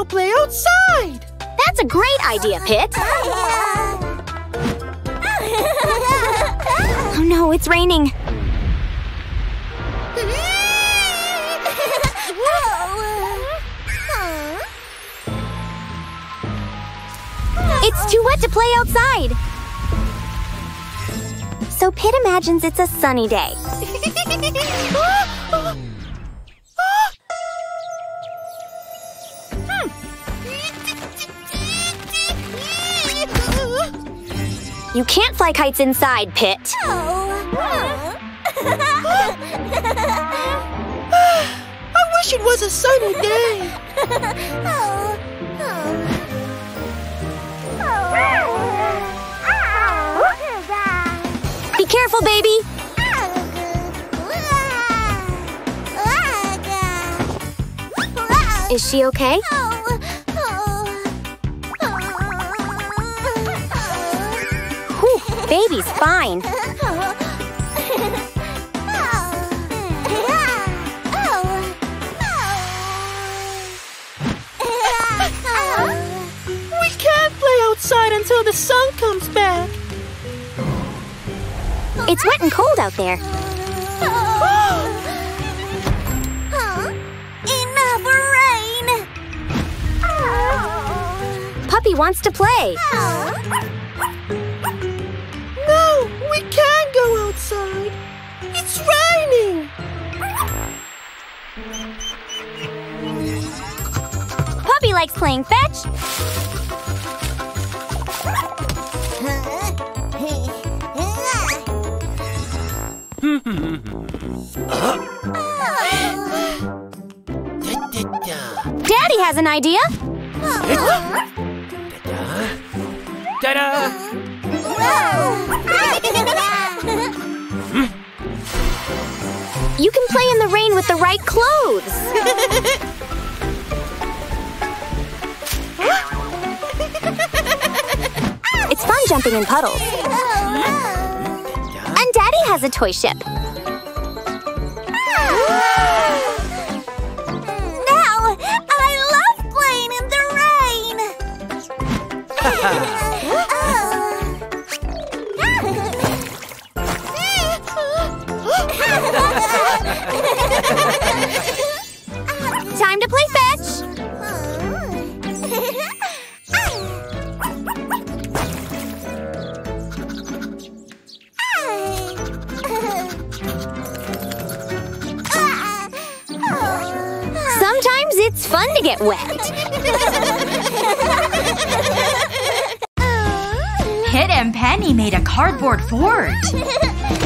go play outside! That's a great idea, Pit. Oh no, it's raining. It's too wet to play outside. So Pit imagines it's a sunny day. You can't fly kites inside, Pit. I wish it was a sunny day! Be careful, baby. Is she okay? Oh. Baby's fine. We can't play outside until the sun comes back! It's wet and cold out there. Enough rain! Puppy wants to play. Oh. Likes playing fetch. Daddy has an idea. Ta-da! You can play in the rain with the right clothes. Jumping in puddles. And Daddy has a toy ship. Cardboard.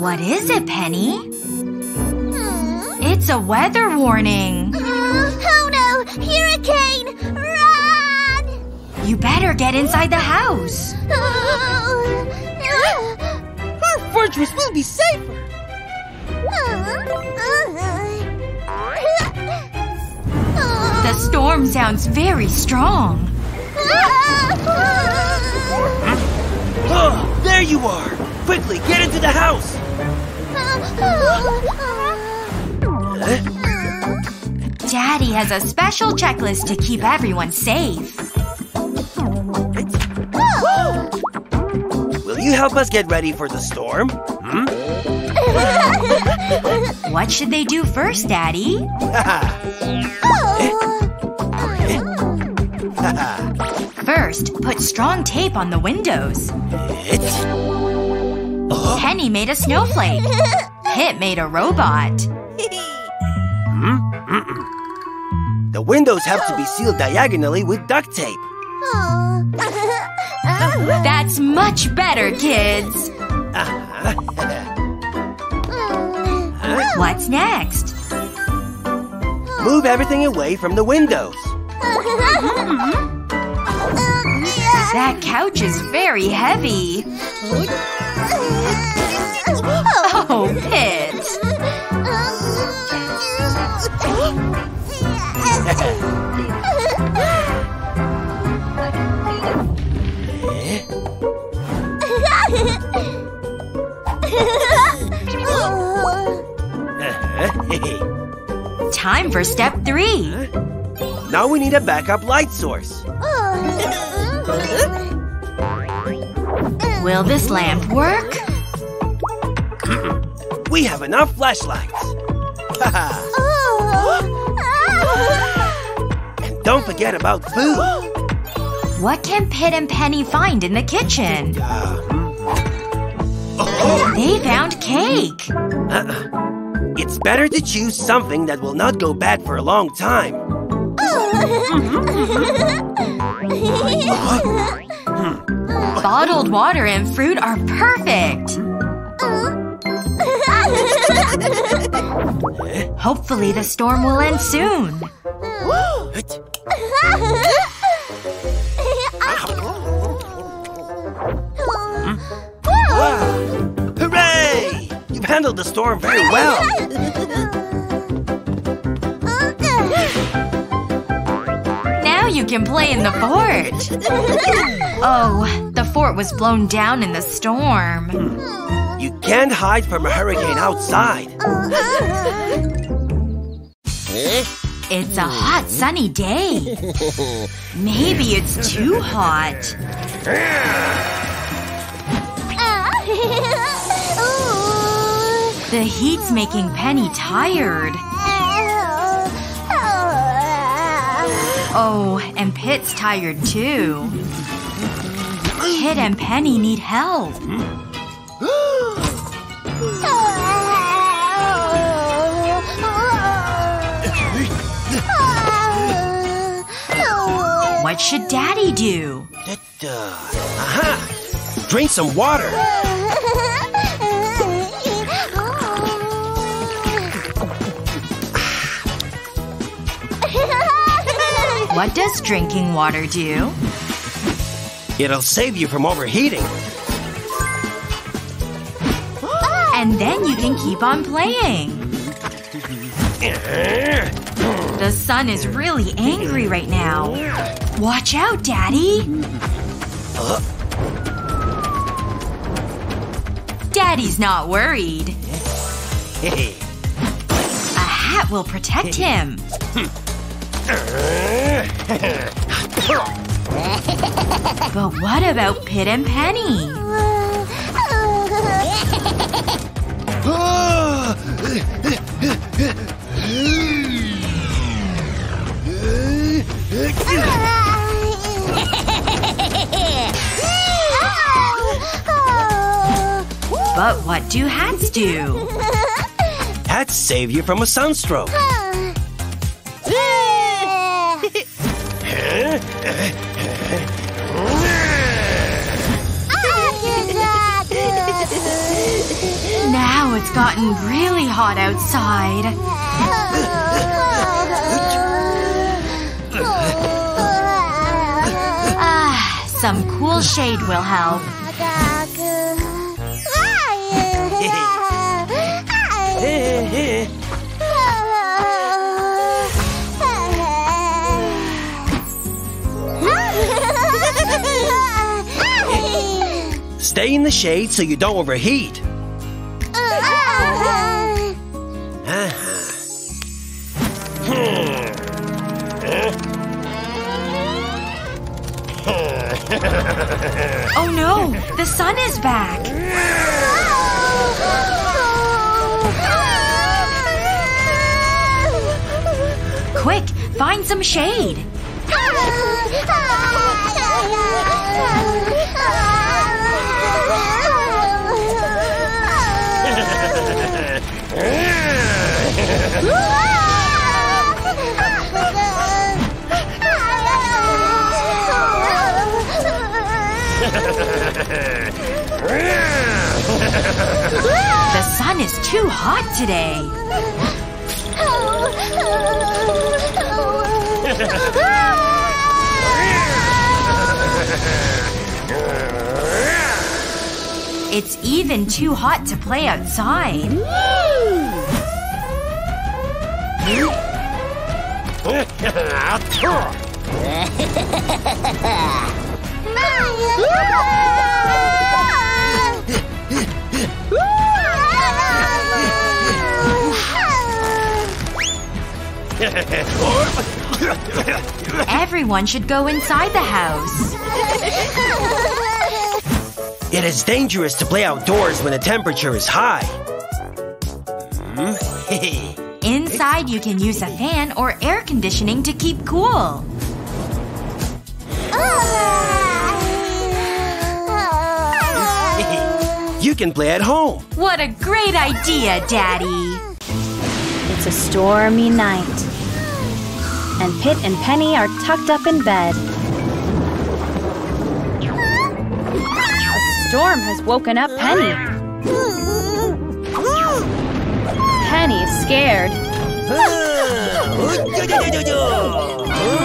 What is it, Penny? It's a weather warning. Oh no! Hurricane! Run! You better get inside the house. Oh. Our fortress will be storm sounds very strong. Oh, there you are! Quickly, get into the house! Daddy has a special checklist to keep everyone safe. Will you help us get ready for the storm? Hmm? What should they do first, Daddy? First, put strong tape on the windows. it's. Uh-huh. Penny made a snowflake. Pit made a robot. Hmm? The windows have to be sealed diagonally with duct tape. That's much better, kids. Uh-huh. What's next? Move everything away from the windows. Mm-hmm. That couch is very heavy. Oh, Pit. Time for step three. now we need a backup light source. Will this lamp work? Mm-hmm. We have enough flashlights. Haha. Oh. and don't forget about food. What can Pit and Penny find in the kitchen? Uh, mm-hmm. They found cake. Uh, It's better to choose something that will not go bad for a long time. Oh. Mm-hmm. Bottled water and fruit are perfect. Hopefully the storm will end soon. Hooray! You've handled the storm very well. you can play in the fort. Oh, the fort was blown down in the storm. Hmm. You can't hide from a hurricane outside. It's a hot, sunny day. Maybe it's too hot. The heat's making Penny tired. Oh, and Pit's tired too. Pit and Penny need help. What should Daddy do? Aha! Drink some water. What does drinking water do? It'll save you from overheating. And then you can keep on playing. The sun is really angry right now. Watch out, Daddy! Daddy's not worried. A hat will protect him. Hmm. But what about Pit and Penny? But what do hats do? Hats save you from a sunstroke. It's gotten really hot outside. Ah, some cool shade will help. Stay in the shade so you don't overheat. Sun is back! Quick! Find some shade! The sun is too hot today. It's even too hot to play outside. Everyone should go inside the house. It is dangerous to play outdoors when the temperature is high. Inside, you can use a fan or air conditioning to keep cool. Can play at home. What a great idea, Daddy! It's a stormy night. And Pit and Penny are tucked up in bed. A storm has woken up Penny. Penny is scared.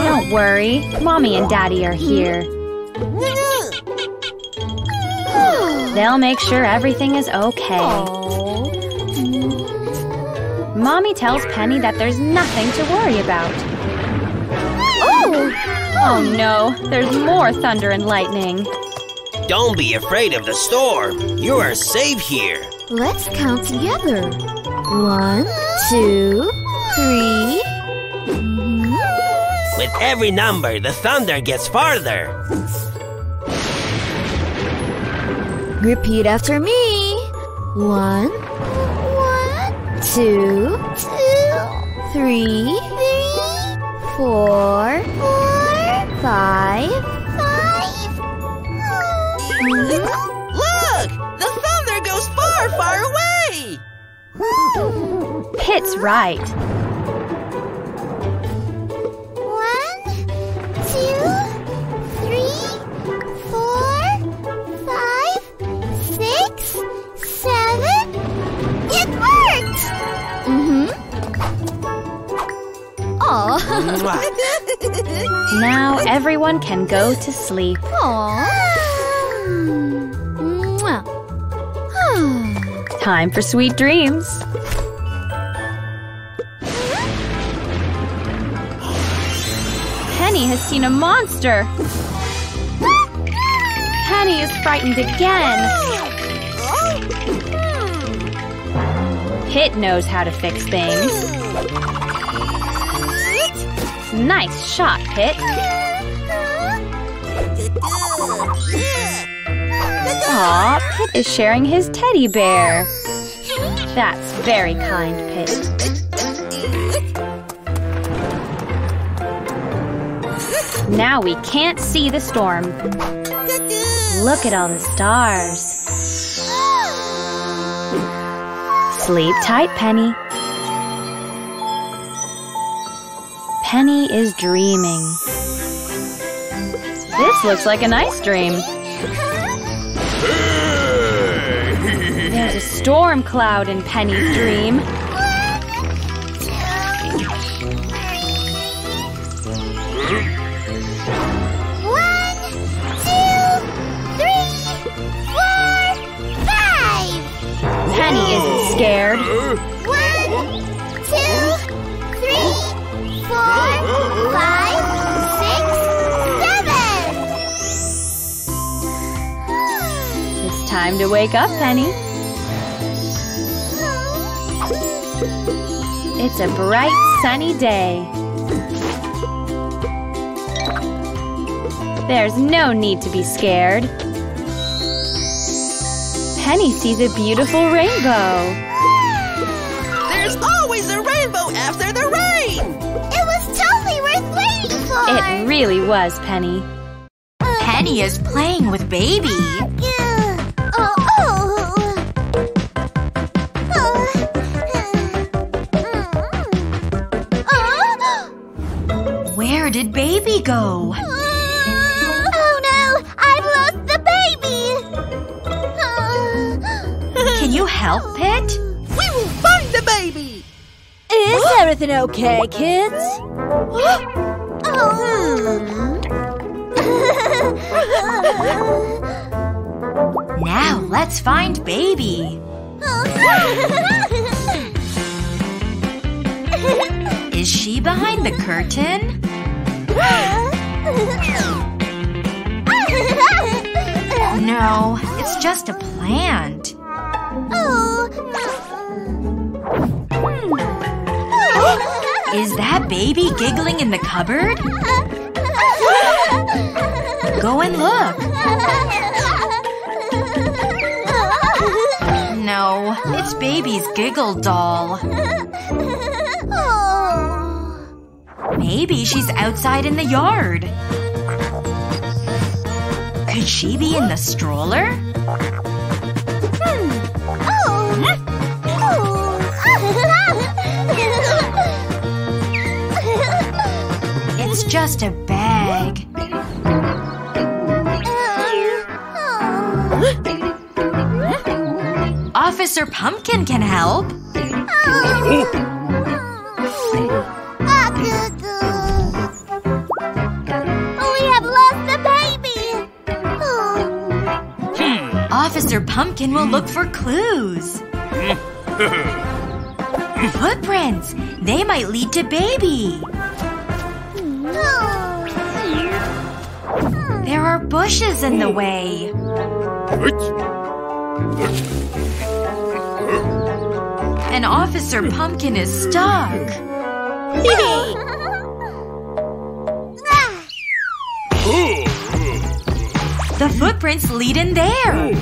Don't worry, Mommy and Daddy are here. They'll make sure everything is okay. Mommy tells Penny that there's nothing to worry about. Oh! oh no, there's more thunder and lightning. Don't be afraid of the storm. You are safe here. Let's count together. One, two, three. With every number, the thunder gets farther. Repeat after me. One, one, two, two, three, three, four, four, five, five. Look! The thunder goes far, far away! Pit's right. Now everyone can go to sleep. Aw. Time for sweet dreams. Penny has seen a monster. Penny is frightened again. Pit knows how to fix things. Nice shot, Pit. Aw, Pit is sharing his teddy bear. That's very kind, Pit. Now we can't see the storm. Look at all the stars. Sleep tight, Penny. Penny is dreaming. This looks like a nice dream. There's a storm cloud in Penny's dream. One, two, three, four, five. Penny isn't scared. Five, six, seven. It's time to wake up, Penny. It's a bright, sunny day. There's no need to be scared. Penny sees a beautiful rainbow. Really was, Penny. Penny is playing with Baby. Yeah. Where did Baby go? Oh no! I've lost the baby! Can you help, Pit? We will find the baby! Is everything okay, kids? Now let's find Baby. Is she behind the curtain? No, it's just a plant. Is that baby giggling in the cupboard? Go and look. No, it's baby's giggle doll. Maybe she's outside in the yard. Could she be in the stroller? It's just a Officer Pumpkin can help. Oh, we have lost the baby. Hmm. Officer Pumpkin will look for clues. Footprints! They might lead to baby. There are bushes in the way. And Officer Pumpkin is stuck. The footprints lead in there.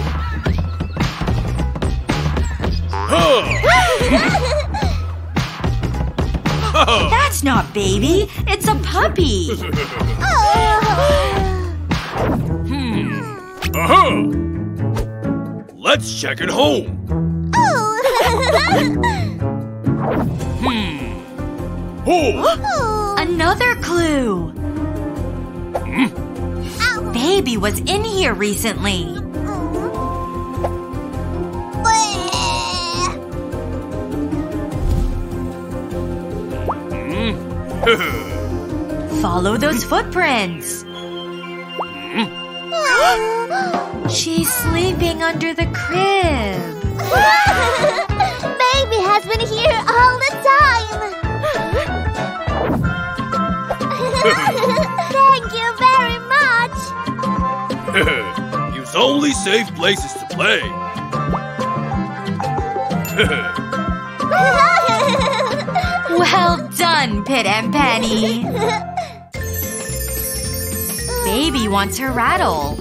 That's not baby. It's a puppy. hmm. Uh-huh. Let's check at home. Another clue. Baby was in here recently. Follow those footprints. She's sleeping under the crib. baby has been here all the time. Thank you very much. use only safe places to play. Well done, Pit and Penny. Baby wants her rattle.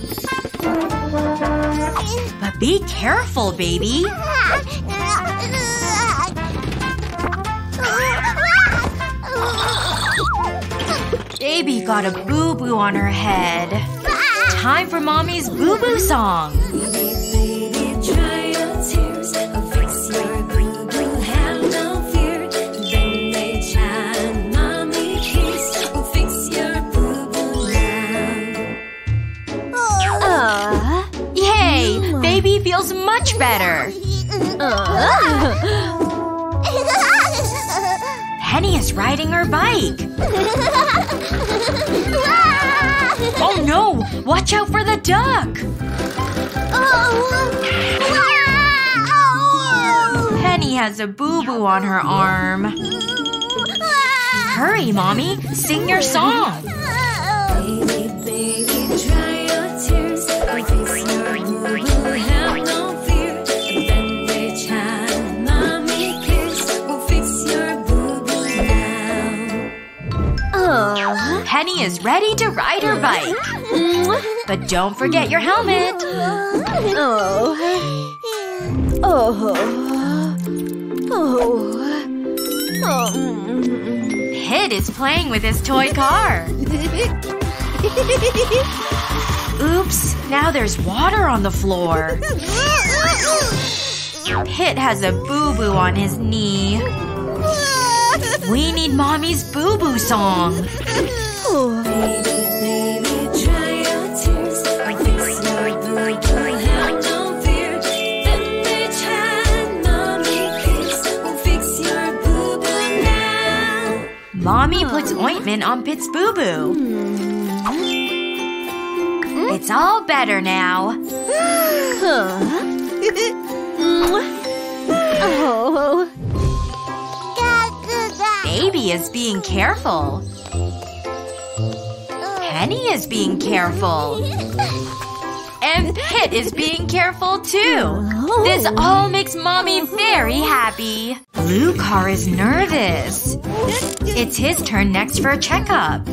But be careful, baby. Baby got a boo boo on her head. Time for mommy's boo boo song. Uh, Yay! Baby feels much better. Penny is riding her bike. Ah! Oh no! Watch out for the duck! Oh! Penny has a boo boo on her arm. Ah! Hurry, mommy! Sing your song! Ready to ride her bike. But don't forget your helmet. oh, oh, oh, oh. Pit is playing with his toy car. Oops, now there's water on the floor. Pit has a boo boo on his knee. We need mommy's boo boo song. Oh. Mommy puts ointment on Pit's boo boo. Hmm? It's all better now. oh, Baby is being careful. Penny is being careful. And Pit is being careful too. This all makes Mommy very happy. Blue car is nervous. It's his turn next for a checkup.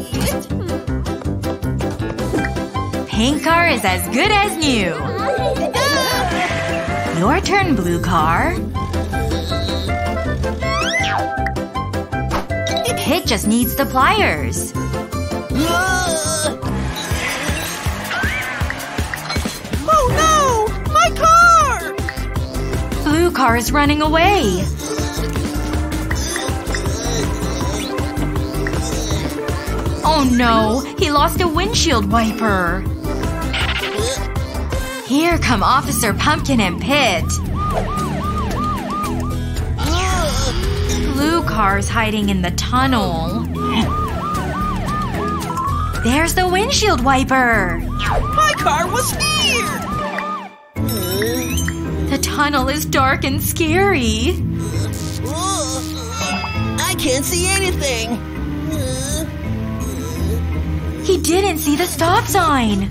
Pink car is as good as new. Your turn, blue car. Pit just needs the pliers. Oh no! My car! Blue car is running away. Oh no, he lost a windshield wiper. Here come Officer Pumpkin and Pit. Blue car's hiding in the tunnel. There's the windshield wiper. My car was here! The tunnel is dark and scary. I can't see anything. Didn't see the stop sign.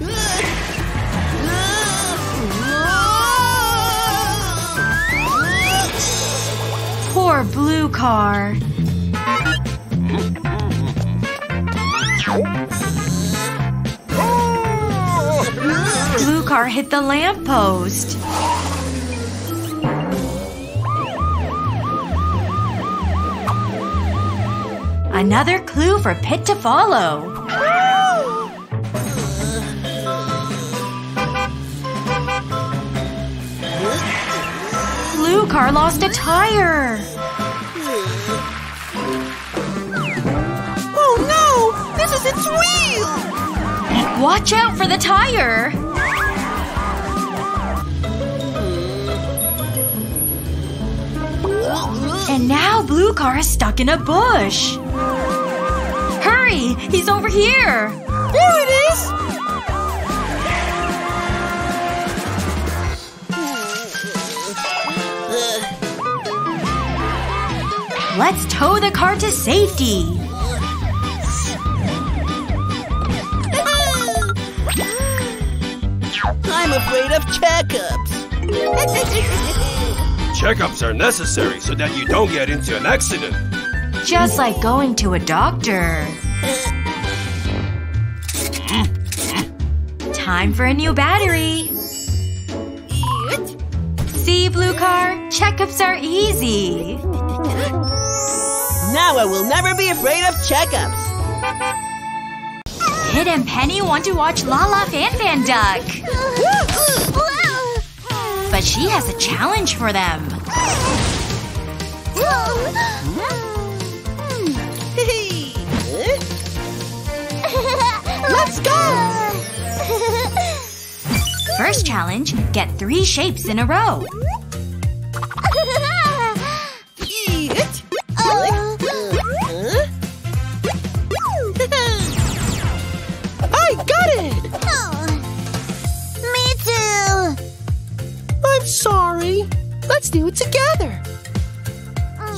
Poor blue car. Blue car hit the lamppost. Another clue for Pit to follow. Car lost a tire. Oh no! This is its wheel! Watch out for the tire. And now blue car is stuck in a bush. Hurry! He's over here! Tow the car to safety. I'm afraid of checkups. Checkups are necessary so that you don't get into an accident. Just like going to a doctor. Time for a new battery. See, blue car? Checkups are easy. Now I will never be afraid of checkups. Kid and Penny want to watch Lala La Fan Fan Duck. But she has a challenge for them. Let's go! First challenge, get three shapes in a row. Let's do it together.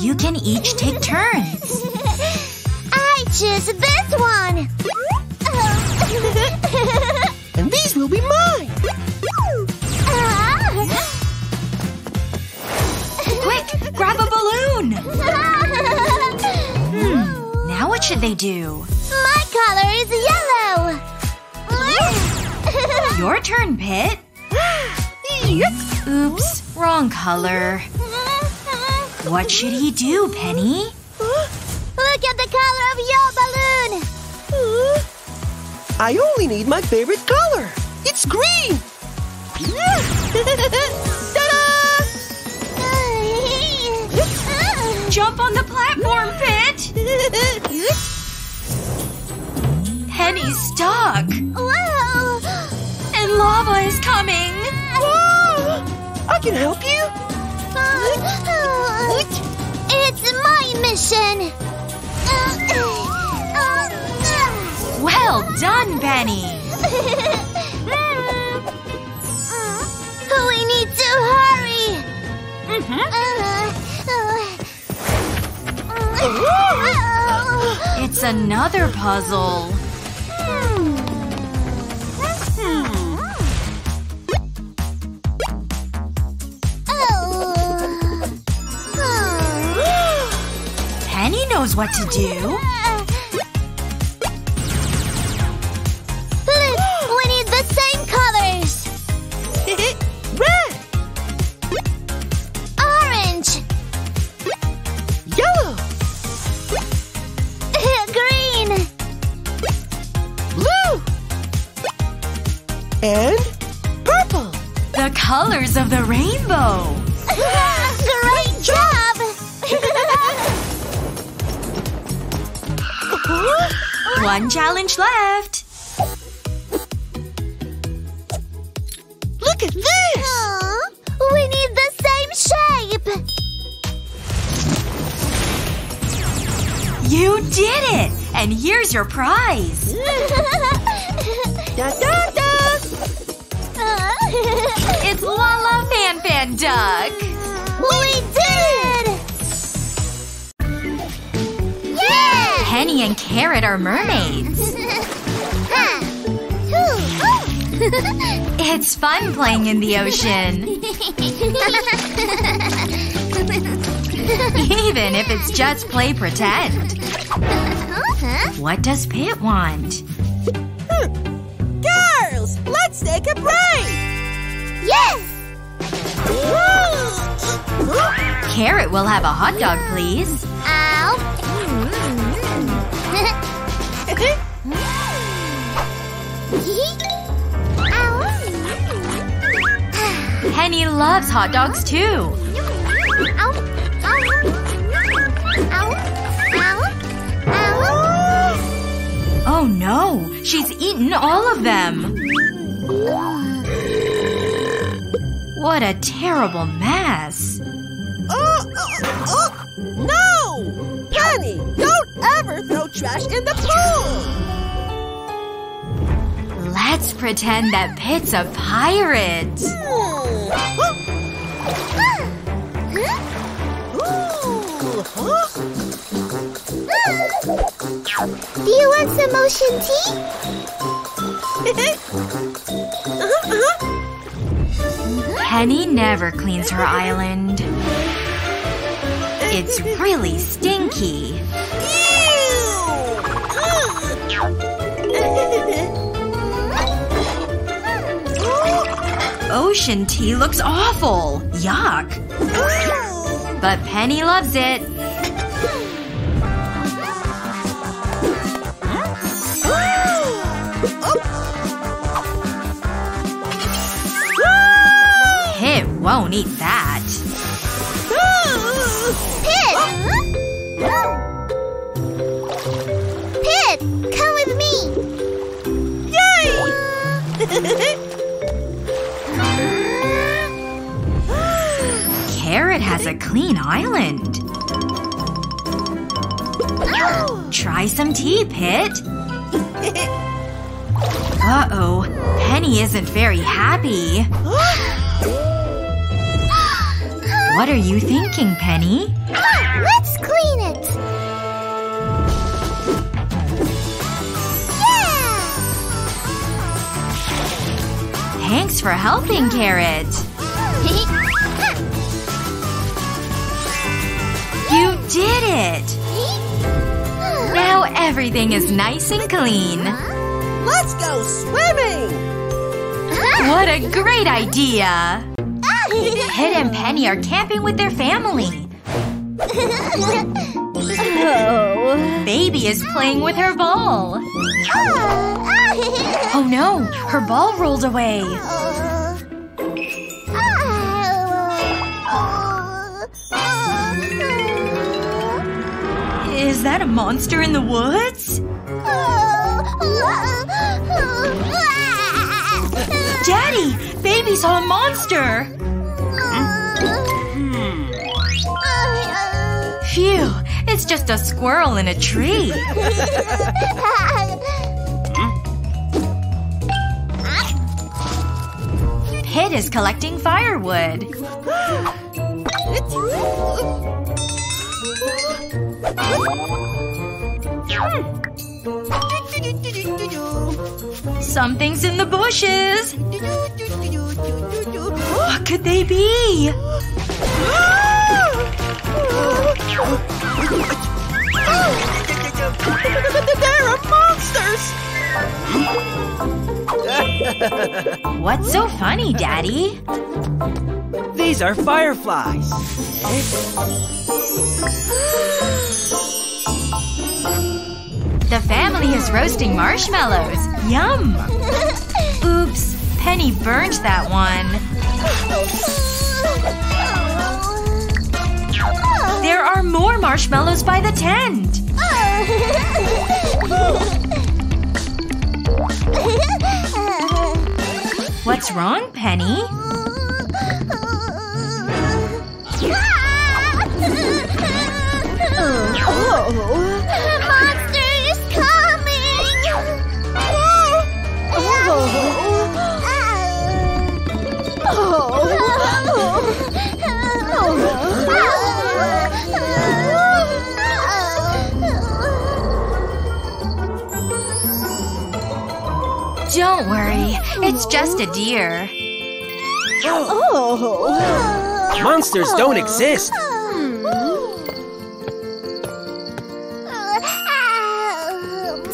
You can each take turns. I choose this one. And these will be mine. Quick, grab a balloon. Hmm, now what should they do? My color is yellow. Your turn, Pit. Oops, wrong color. What should he do, Penny? Look at the color of your balloon. I only need my favorite color. It's green. Ta-da! Jump on the platform, Pit! Penny's stuck. Whoa! And lava is coming. Whoa! I can help you. It's my mission. Well done, Penny. we need to hurry. It's another puzzle. Knows what to do. One challenge left. Look at this! Aw, we need the same shape! You did it! And here's your prize. Da da da! It's Lala Fan Fan Duck. we Yeah! And Carrot are mermaids. It's fun playing in the ocean. Even if it's just play pretend. What does Pit want? Hmm. Girls, let's take a break! yes! Carrot will have a hot dog, please. Loves hot dogs too. Oh no, she's eaten all of them. What a terrible mess. Oh, oh, oh, no! Penny, don't ever throw trash in the pool! Let's pretend that Pit's a pirate. Do you want some ocean tea? Penny never cleans her island. It's really stinky. Ocean tea looks awful. Yuck. But Penny loves it. Won't eat that. Pit! Pit, come with me. Yay! Carrot has a clean island. Try some tea, Pit. Uh-oh. Penny isn't very happy. What are you thinking, Penny? Let's clean it. Yeah! Thanks for helping, Carrot. You did it! Now everything is nice and clean. Let's go swimming! What a great idea! Pit and Penny are camping with their family. Oh. Baby is playing with her ball. Oh no, her ball rolled away. Is that a monster in the woods? Daddy! Baby saw a monster! It's just a squirrel in a tree. Pit is collecting firewood. Something's in the bushes. What could they be? There are monsters! What's so funny, Daddy? These are fireflies. The family is roasting marshmallows. Yum! Oops, Penny burned that one. Marshmallows by the tent. What's wrong, Penny? Oh, Monster Don't worry, it's just a deer. Oh. Monsters don't exist.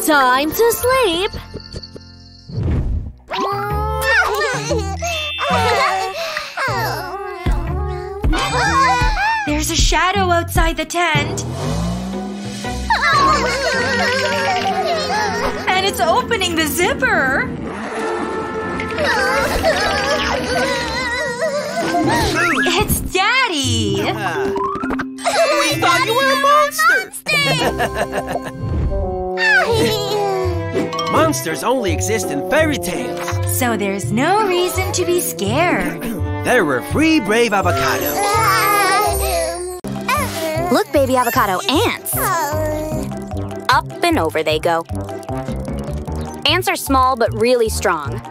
Time to sleep. There's a shadow outside the tent, and it's opening the zipper. It's Daddy! We thought you were a monster! Monsters only exist in fairy tales. So there's no reason to be scared. There were three brave avocados. Look, baby avocado, ants. Up and over they go. Ants are small but really strong.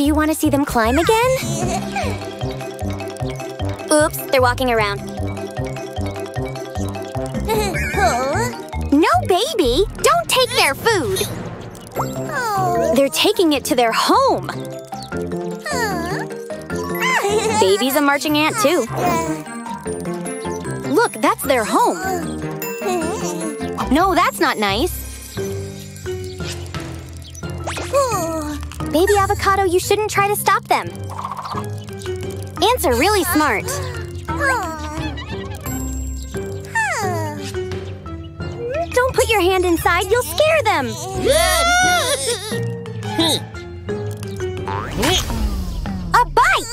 Do you want to see them climb again? Oops, they're walking around. No, baby! Don't take their food! They're taking it to their home! Baby's a marching ant, too. Look, that's their home. No, that's not nice. Baby avocado, you shouldn't try to stop them. Ants are really smart. Don't put your hand inside, you'll scare them. A bite!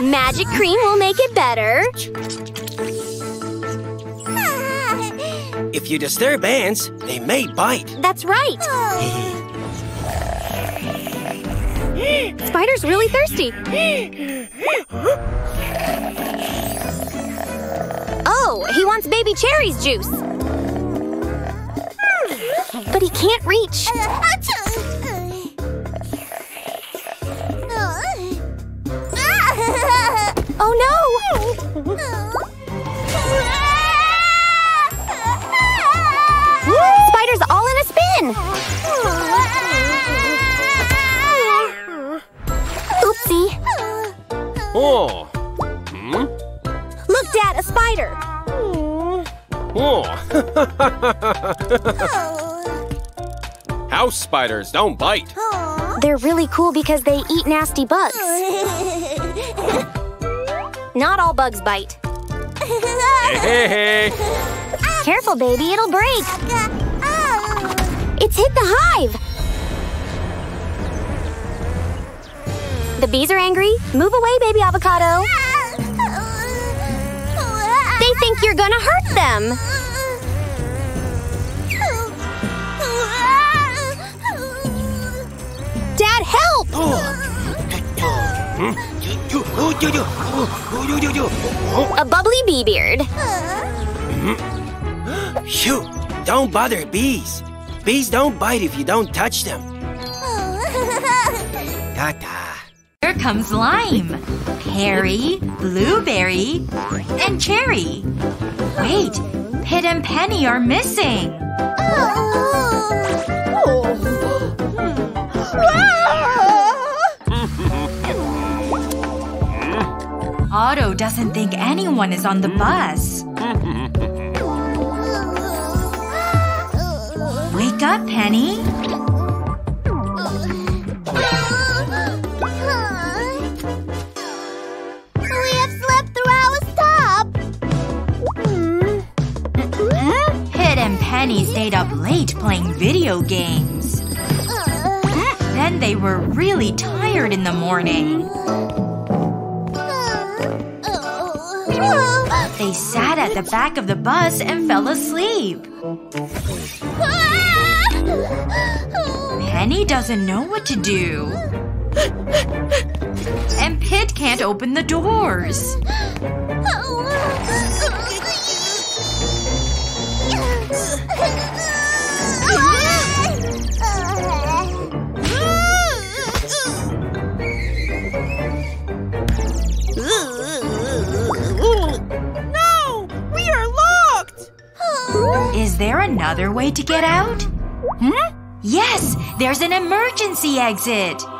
Magic cream will make it better. If you disturb ants, they may bite. That's right. Spider's really thirsty. Oh, he wants baby cherries juice. But he can't reach. Oh Oh. Hmm? Look, Dad, a spider. Oh. House spiders don't bite. They're really cool because they eat nasty bugs. Not all bugs bite. Hey, hey, hey. Careful, baby, it'll break. It's hit the hive. The bees are angry. Move away, baby avocado. They think you're gonna hurt them. Dad, help! Oh. A bubbly bee beard. Phew! Don't bother bees. Bees don't bite if you don't touch them. Ta-ta. Comes Lime, Perry, Blueberry, and Cherry. Wait, Pit and Penny are missing. Otto doesn't think anyone is on the bus. Wake up, Penny. Penny stayed up late playing video games. Then they were really tired in the morning. They sat at the back of the bus and fell asleep. Penny doesn't know what to do. And Pit can't open the doors. There another way to get out? Hmm? Yes! There's an emergency exit!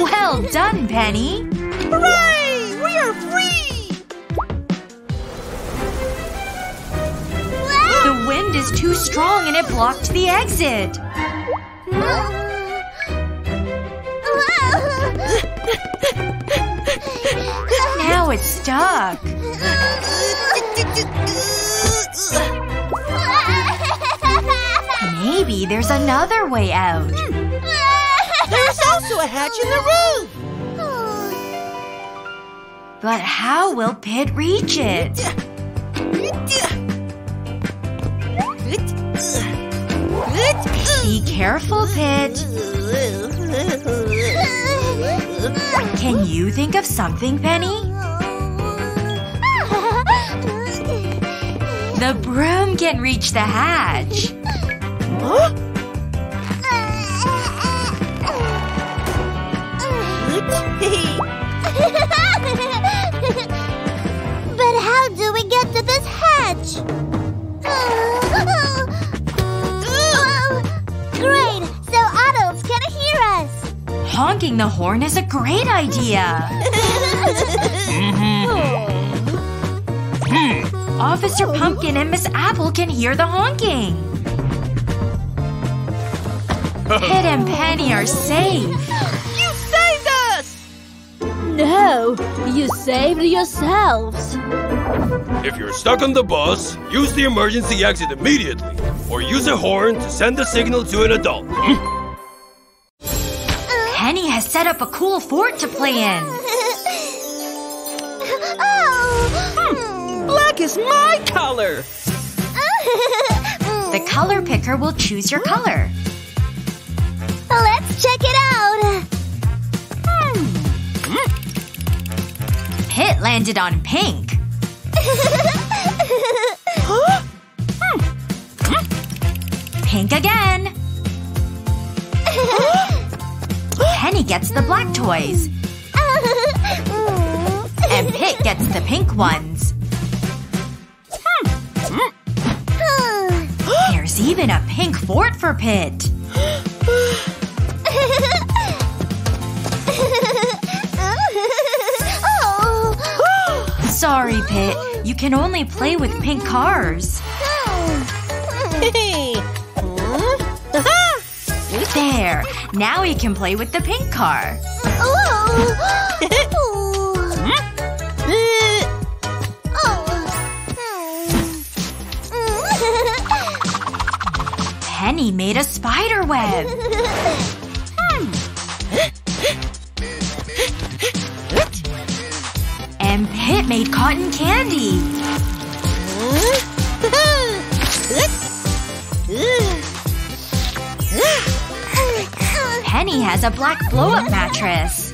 Well done, Penny! Too strong and it blocked the exit. Now it's stuck. Maybe there's another way out. There's also a hatch in the roof! But how will Pit reach it? Careful. Can you think of something, Penny? The broom can reach the hatch. but Honking the horn is a great idea. Mm-hmm. Officer Pumpkin and Miss Apple can hear the honking. Pit and Penny are safe. You saved us! No, you saved yourselves. If you're stuck on the bus, use the emergency exit immediately. Or use a horn to send a signal to an adult. Set up a cool fort to play in. oh! Hmm. Black is my color! The color picker will choose your color. Let's check it out! Hmm. Pit landed on pink. Pink gets the black toys. And Pit gets the pink ones. Hmm. There's even a pink fort for Pit. Sorry, Pit. You can only play with pink cars. There. Now he can play with the pink car. Penny made a spider web. And Pit made cotton candy. Penny has a black blow-up mattress.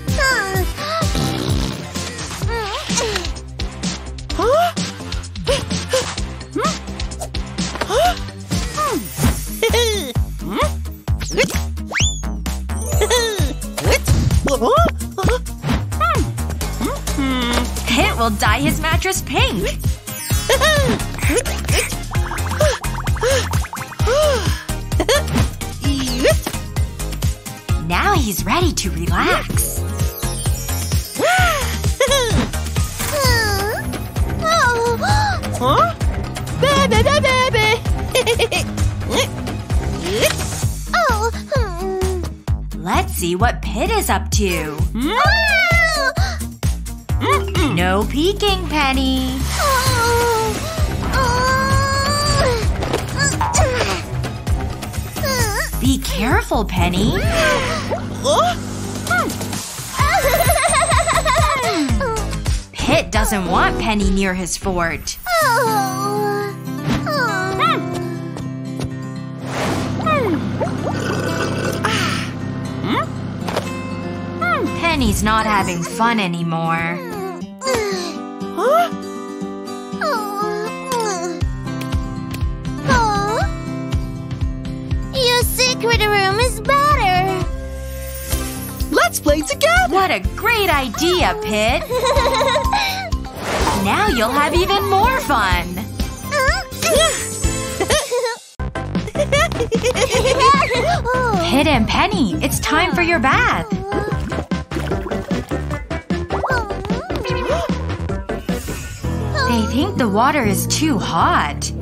Pit will will dye his mattress pink. Now he's ready to relax. Huh? Baby, baby, baby. Oh, hmm. Let's see what Pit is up to. No peeking, Penny. Be careful, Penny. Oh? Hmm. Pit doesn't want Penny near his fort. Hmm. Hmm. Penny's not having fun anymore. Idea, Pit! Now you'll have even more fun! Pit and Penny, it's time for your bath. They think the water is too hot.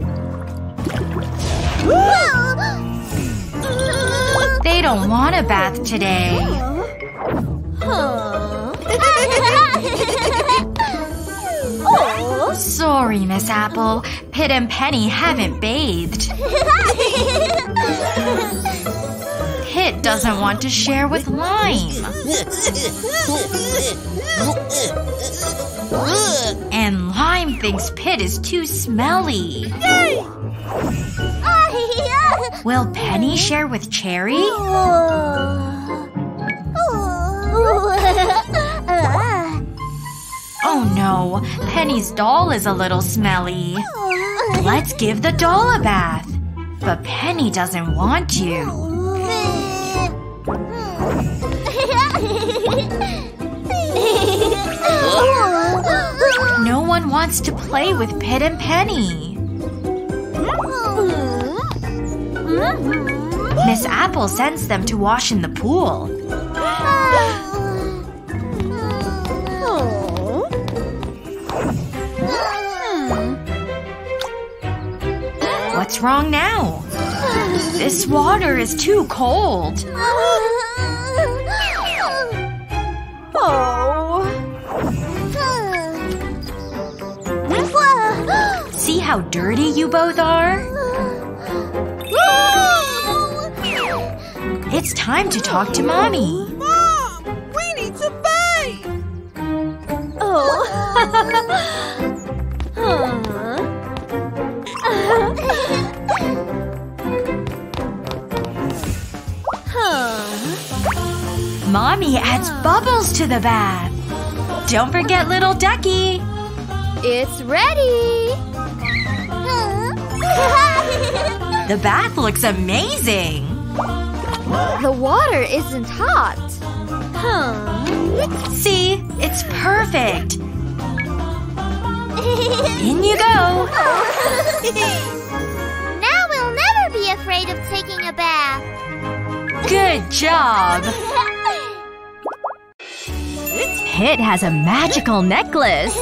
They don't want a bath today. Sorry, Miss Apple. Pit and Penny haven't bathed. Pit doesn't want to share with Lime. And Lime thinks Pit is too smelly. Will Penny share with Cherry? Oh. Penny's doll is a little smelly. Let's give the doll a bath. But Penny doesn't want to. No one wants to play with Pit and Penny. Miss Apple sends them to wash in the pool. Wrong now? This water is too cold. Oh. See how dirty you both are? It's time to talk to Mommy. To the bath. Don't forget little ducky. It's ready! The bath looks amazing. The water isn't hot. Huh. See? It's perfect. In you go. now we'll never be afraid of taking a bath. Good job. Pit has a magical necklace.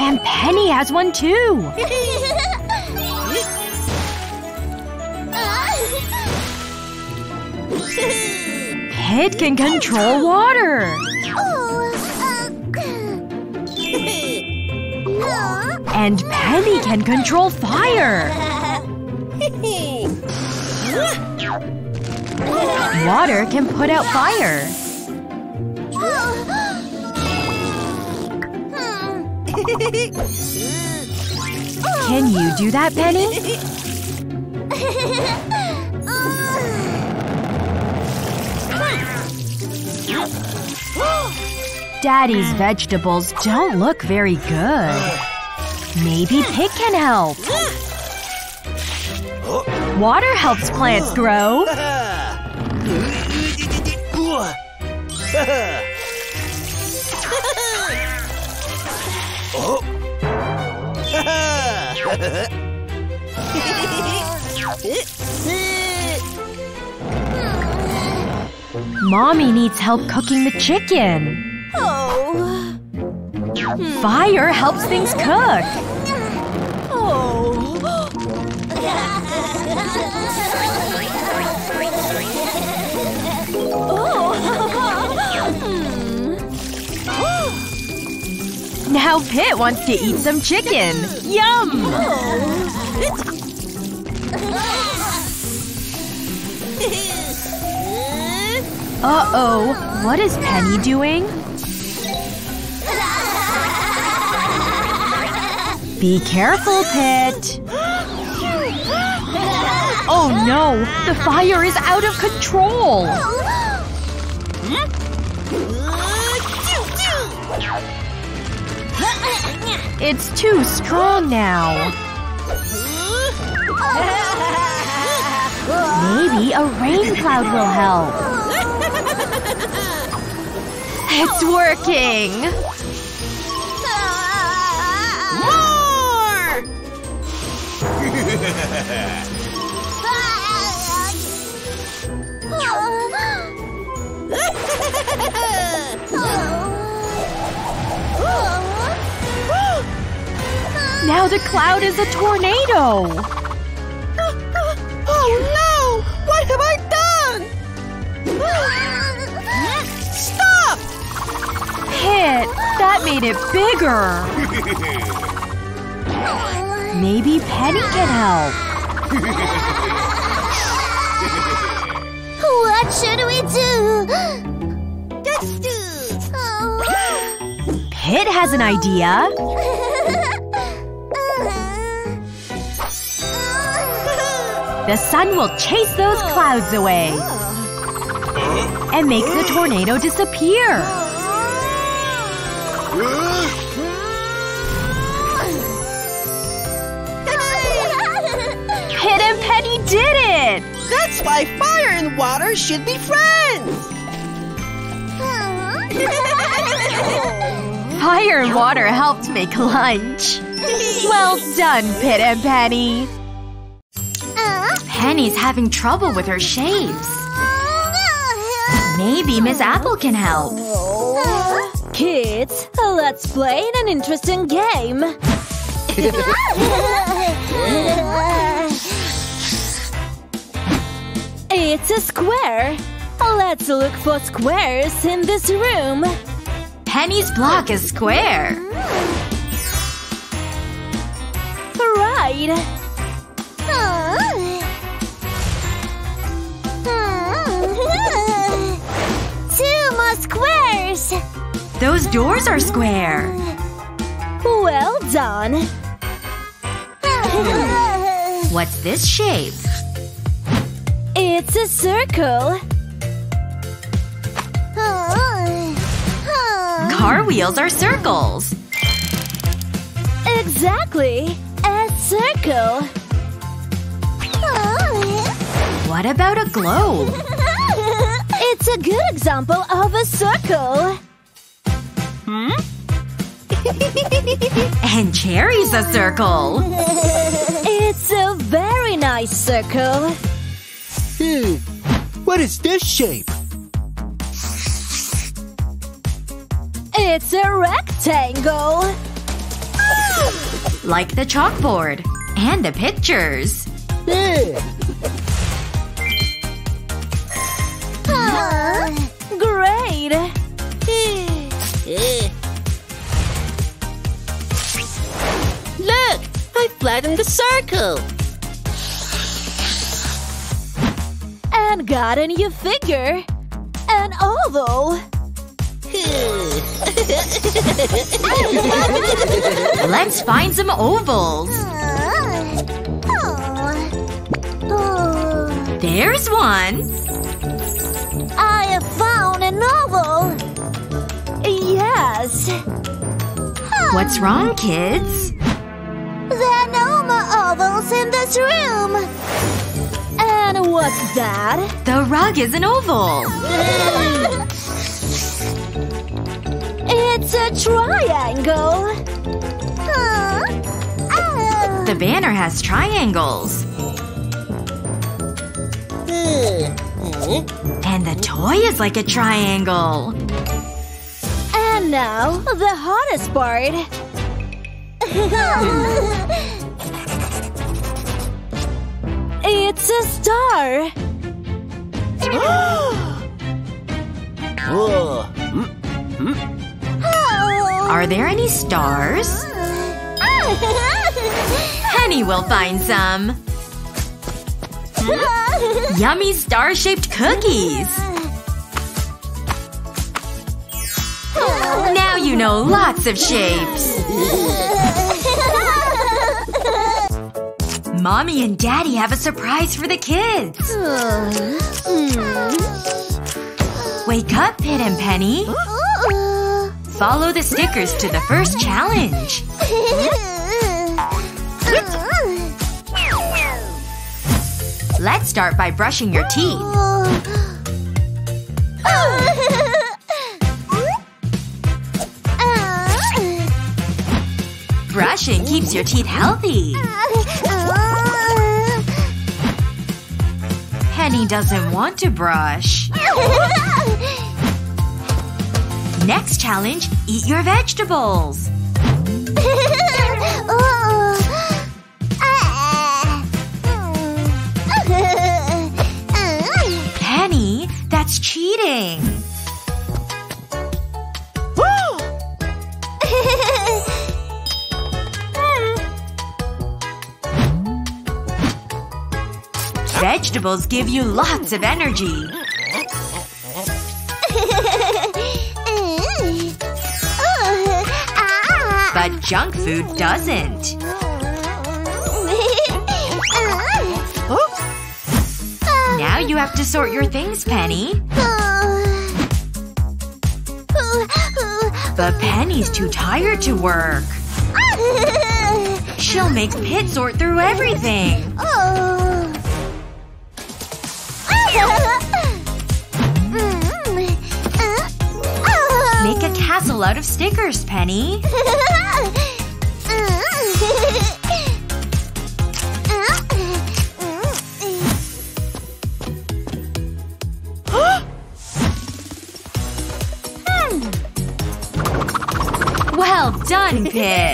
And Penny has one too. Pit can control water. And Penny can control fire. Water can put out fire. Can you do that, Penny? Daddy's vegetables don't look very good. Maybe Pit can help. Water helps plants grow. Mommy needs help cooking the chicken. oh. Hmm. Fire helps things cook. Now Pit wants to eat some chicken. Yum! Uh-oh. What is Penny doing? Be careful, Pit. Oh no! The fire is out of control! It's too strong now. Maybe a rain cloud will help. It's working! More! Now the cloud is a tornado! Oh no! What have I done? Stop! Pit! That made it bigger! Maybe Penny can help. What should we do? Let's do. Pit has an idea. The sun will chase those clouds away. And make the tornado disappear. Pit and Penny did it! That's why fire and water should be friends. Fire and water helped make lunch. Well done, Pit and Penny. Penny's having trouble with her shapes. Maybe Miss Apple can help. Kids, let's play an interesting game. It's a square. Let's look for squares in this room. Penny's block is square. Right. Those doors are square. Well done. What's this shape? It's a circle. Car wheels are circles. Exactly. A circle. What about a globe? It's a good example of a circle. And Cherry's a circle. It's a very nice circle. Hmm. What is this shape? It's a rectangle. Like the chalkboard. And the pictures. Yeah. Great. Look! I flattened the circle. And got a new figure. An oval. Let's find some ovals. There's one. I have found an oval. Yes. What's wrong, kids? There are no more ovals in this room. And what's that? The rug is an oval. It's a triangle. the banner has triangles. Uh, uh. And the toy is like a triangle. And now, the hottest part. it's a star! Are there any stars? Penny will find some. Yummy star-shaped cookies! You know lots of shapes. Mommy and Daddy have a surprise for the kids. Wake up, Pit and Penny. Follow the stickers to the first challenge. Let's start by brushing your teeth. Keeps your teeth healthy. Penny doesn't want to brush. Next challenge, eat your vegetables. Penny, that's cheating. Vegetables give you lots of energy. But junk food doesn't. Now you have to sort your things, Penny. But Penny's too tired to work. She'll make Pit sort through everything. Out of stickers, Penny. Well done, Pit.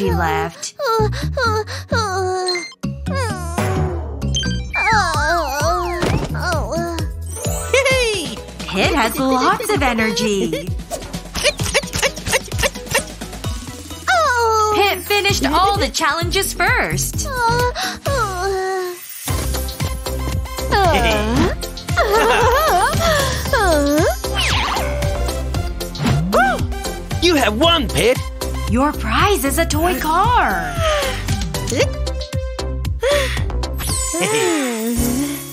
Energy left. Pit has lots of energy. Pit finished all the challenges first. You have won, Pit! Your prize is a toy car.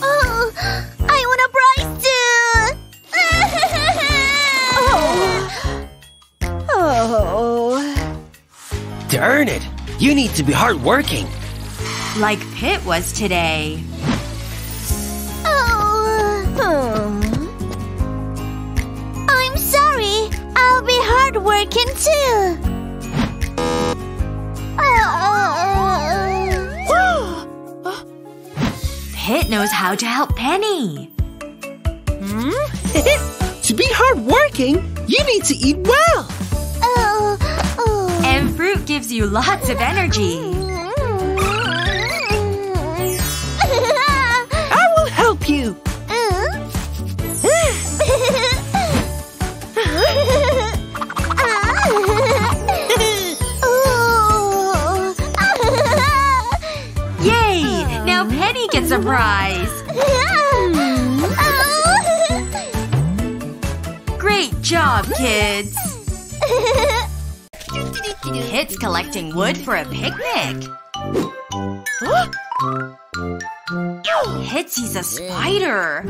Oh, I want a prize too! Oh. oh. Darn it! You need to be hardworking. Like Pit was today. Lots of energy. Collecting wood for a picnic. Pit sees a spider.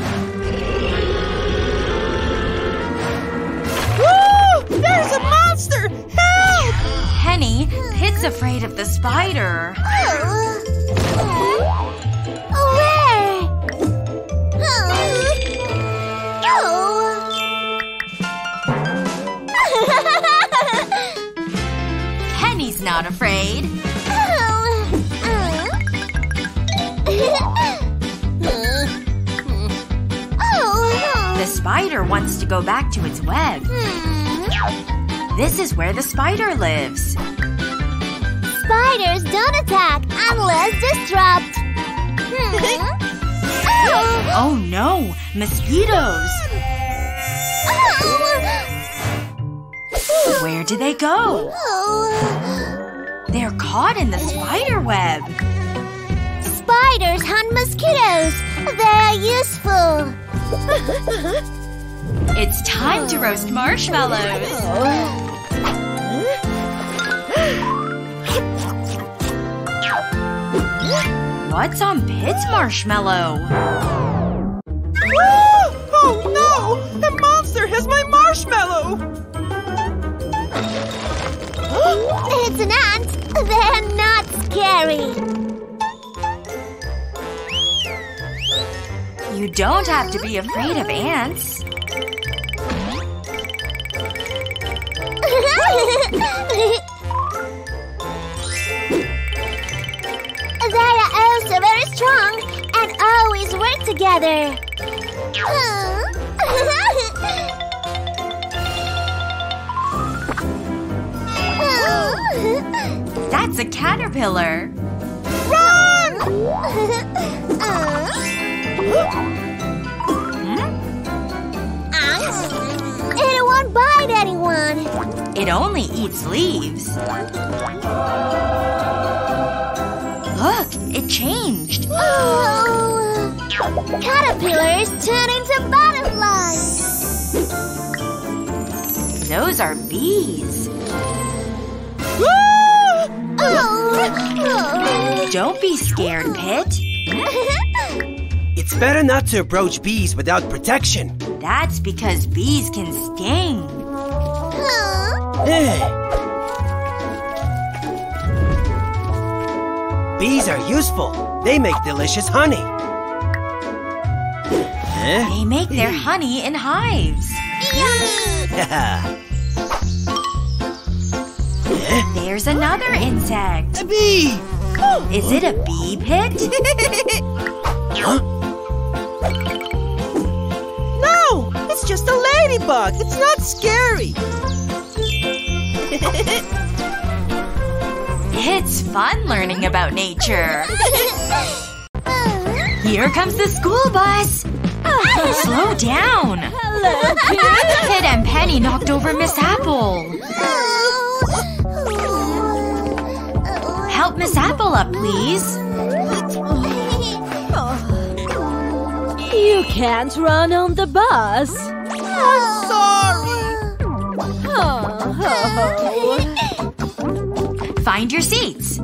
Woo! There's a monster! Help! Penny, Pit's afraid of the spider. Spider lives. Spiders don't attack unless disrupt. Hmm. Oh no! Mosquitoes! Where do they go? They're caught in the spider web. Spiders hunt mosquitoes. They're useful. It's time to roast marshmallows. What's on Pit's marshmallow? Oh no! The monster has my marshmallow! It's an ant. They're not scary. You don't have to be afraid of ants. together. That's a caterpillar. It won't bite anyone. It only eats leaves. Look, it changed. Caterpillars turn into butterflies. Those are bees. Oh. Don't be scared, Pit. It's better not to approach bees without protection. That's because bees can sting. Eh. Bees are useful. They make delicious honey. Eh? They make their honey in hives. There's another insect. A bee! Is it a bee pit? Huh? No! It's just a ladybug! It's not scary! It's fun learning about nature. Here comes the school bus. Slow down. Hello, Pit and Penny knocked over Miss Apple. Help Miss Apple up, please. You can't run on the bus. I'm Sorry! Oh, Find your seats.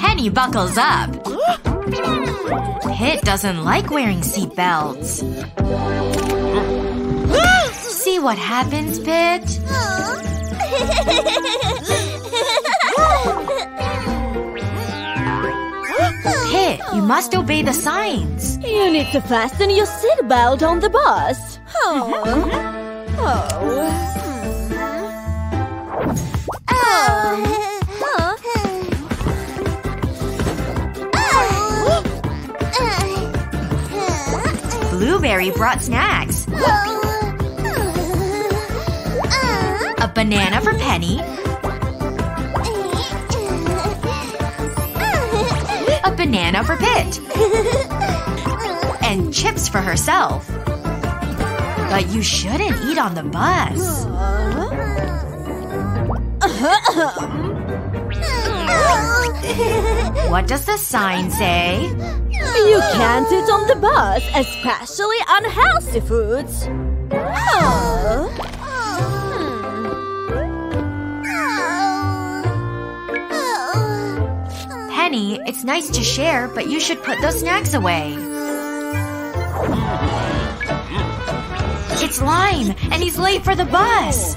Penny buckles up. Pit doesn't like wearing seatbelts. See what happens, Pit? Pit, you must obey the signs. you need to fasten your seatbelt on the bus. Oh. oh. Blueberry brought snacks. A banana for Penny. A banana for Pit. And chips for herself. But you shouldn't eat on the bus. What does the sign say? You can't eat on the bus, especially unhealthy foods. Penny, it's nice to share, but you should put those snacks away. It's Lime, and he's late for the bus.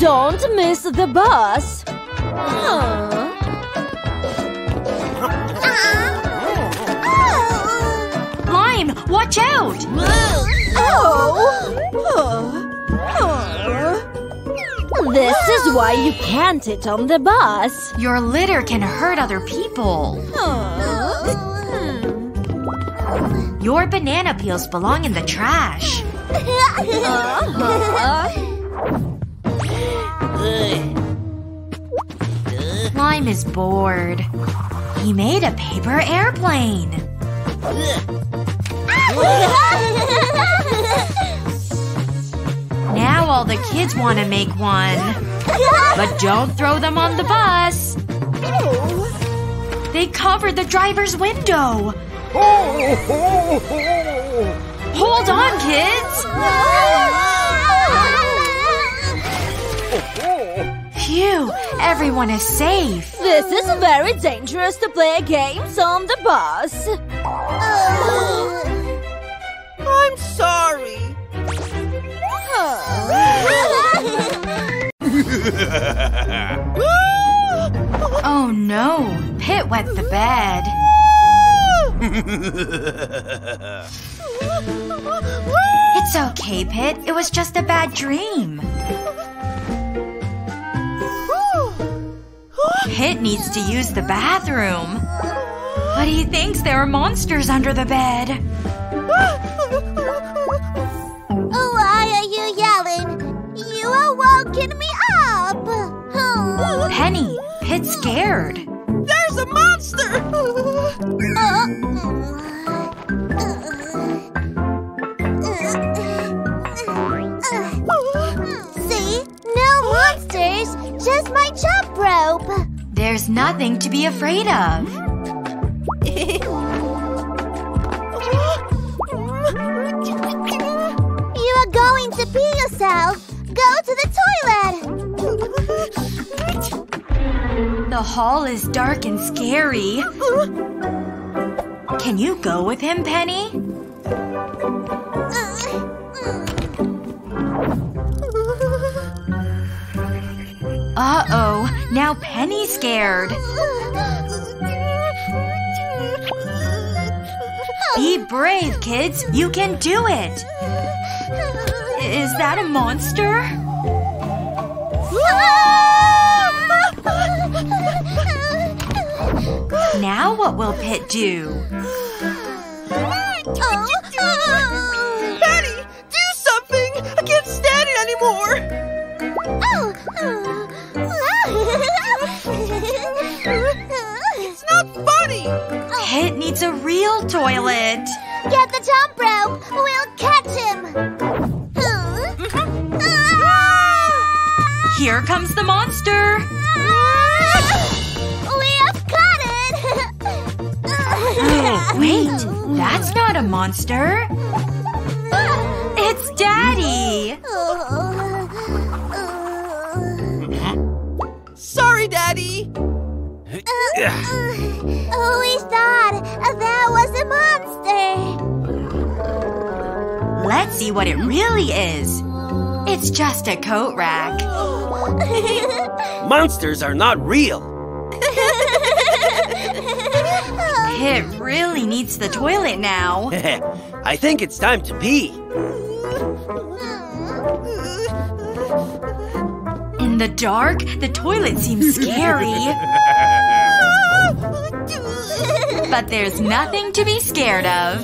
Don't miss the bus. Oh. Huh. Watch out! Oh. This is why you can't sit on the bus. Your litter can hurt other people. Your banana peels belong in the trash. Uh-huh. Lime is bored. He made a paper airplane. Now all the kids want to make one. But don't throw them on the bus. They covered the driver's window. Hold on, kids! Phew, everyone is safe. This is very dangerous to play games on the bus. I'm sorry. Oh no, Pit wet the bed. It's okay, Pit. It was just a bad dream. Pit needs to use the bathroom. But he thinks there are monsters under the bed. Why are you yelling? You are woken me up. Penny, Pit's scared. There's a monster! Nothing to be afraid of. You are going to pee yourself. Go to the toilet. The hall is dark and scary. Can you go with him, Penny? Scared. Be brave, kids. You can do it. Is that a monster? Now what will Pit do? Just a coat rack. Monsters are not real. Pit really needs the toilet now. I think it's time to pee. In the dark, the toilet seems scary. But there's nothing to be scared of.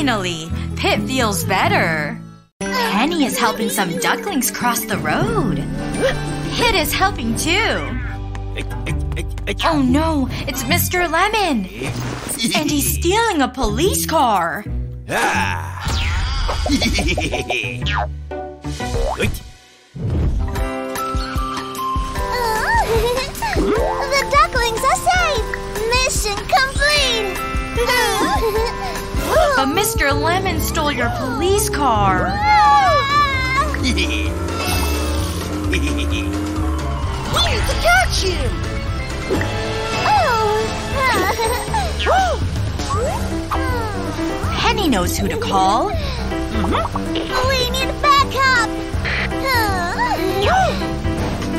Finally, Pit feels better. Penny is helping some ducklings cross the road. Pit is helping too. Oh no, it's Mr. Lemon! And he's stealing a police car. Mr. Lemon stole your police car. We need to catch him! Penny knows who to call. We need backup!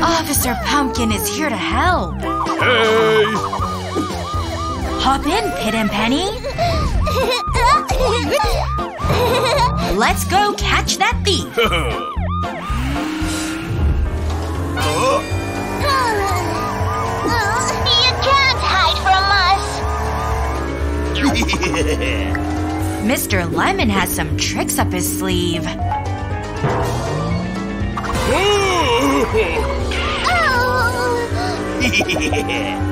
Officer Pumpkin is here to help. Hey! Hop in, Pit and Penny. Let's go catch that thief. You can't hide from us! Mr. Lemon has some tricks up his sleeve. They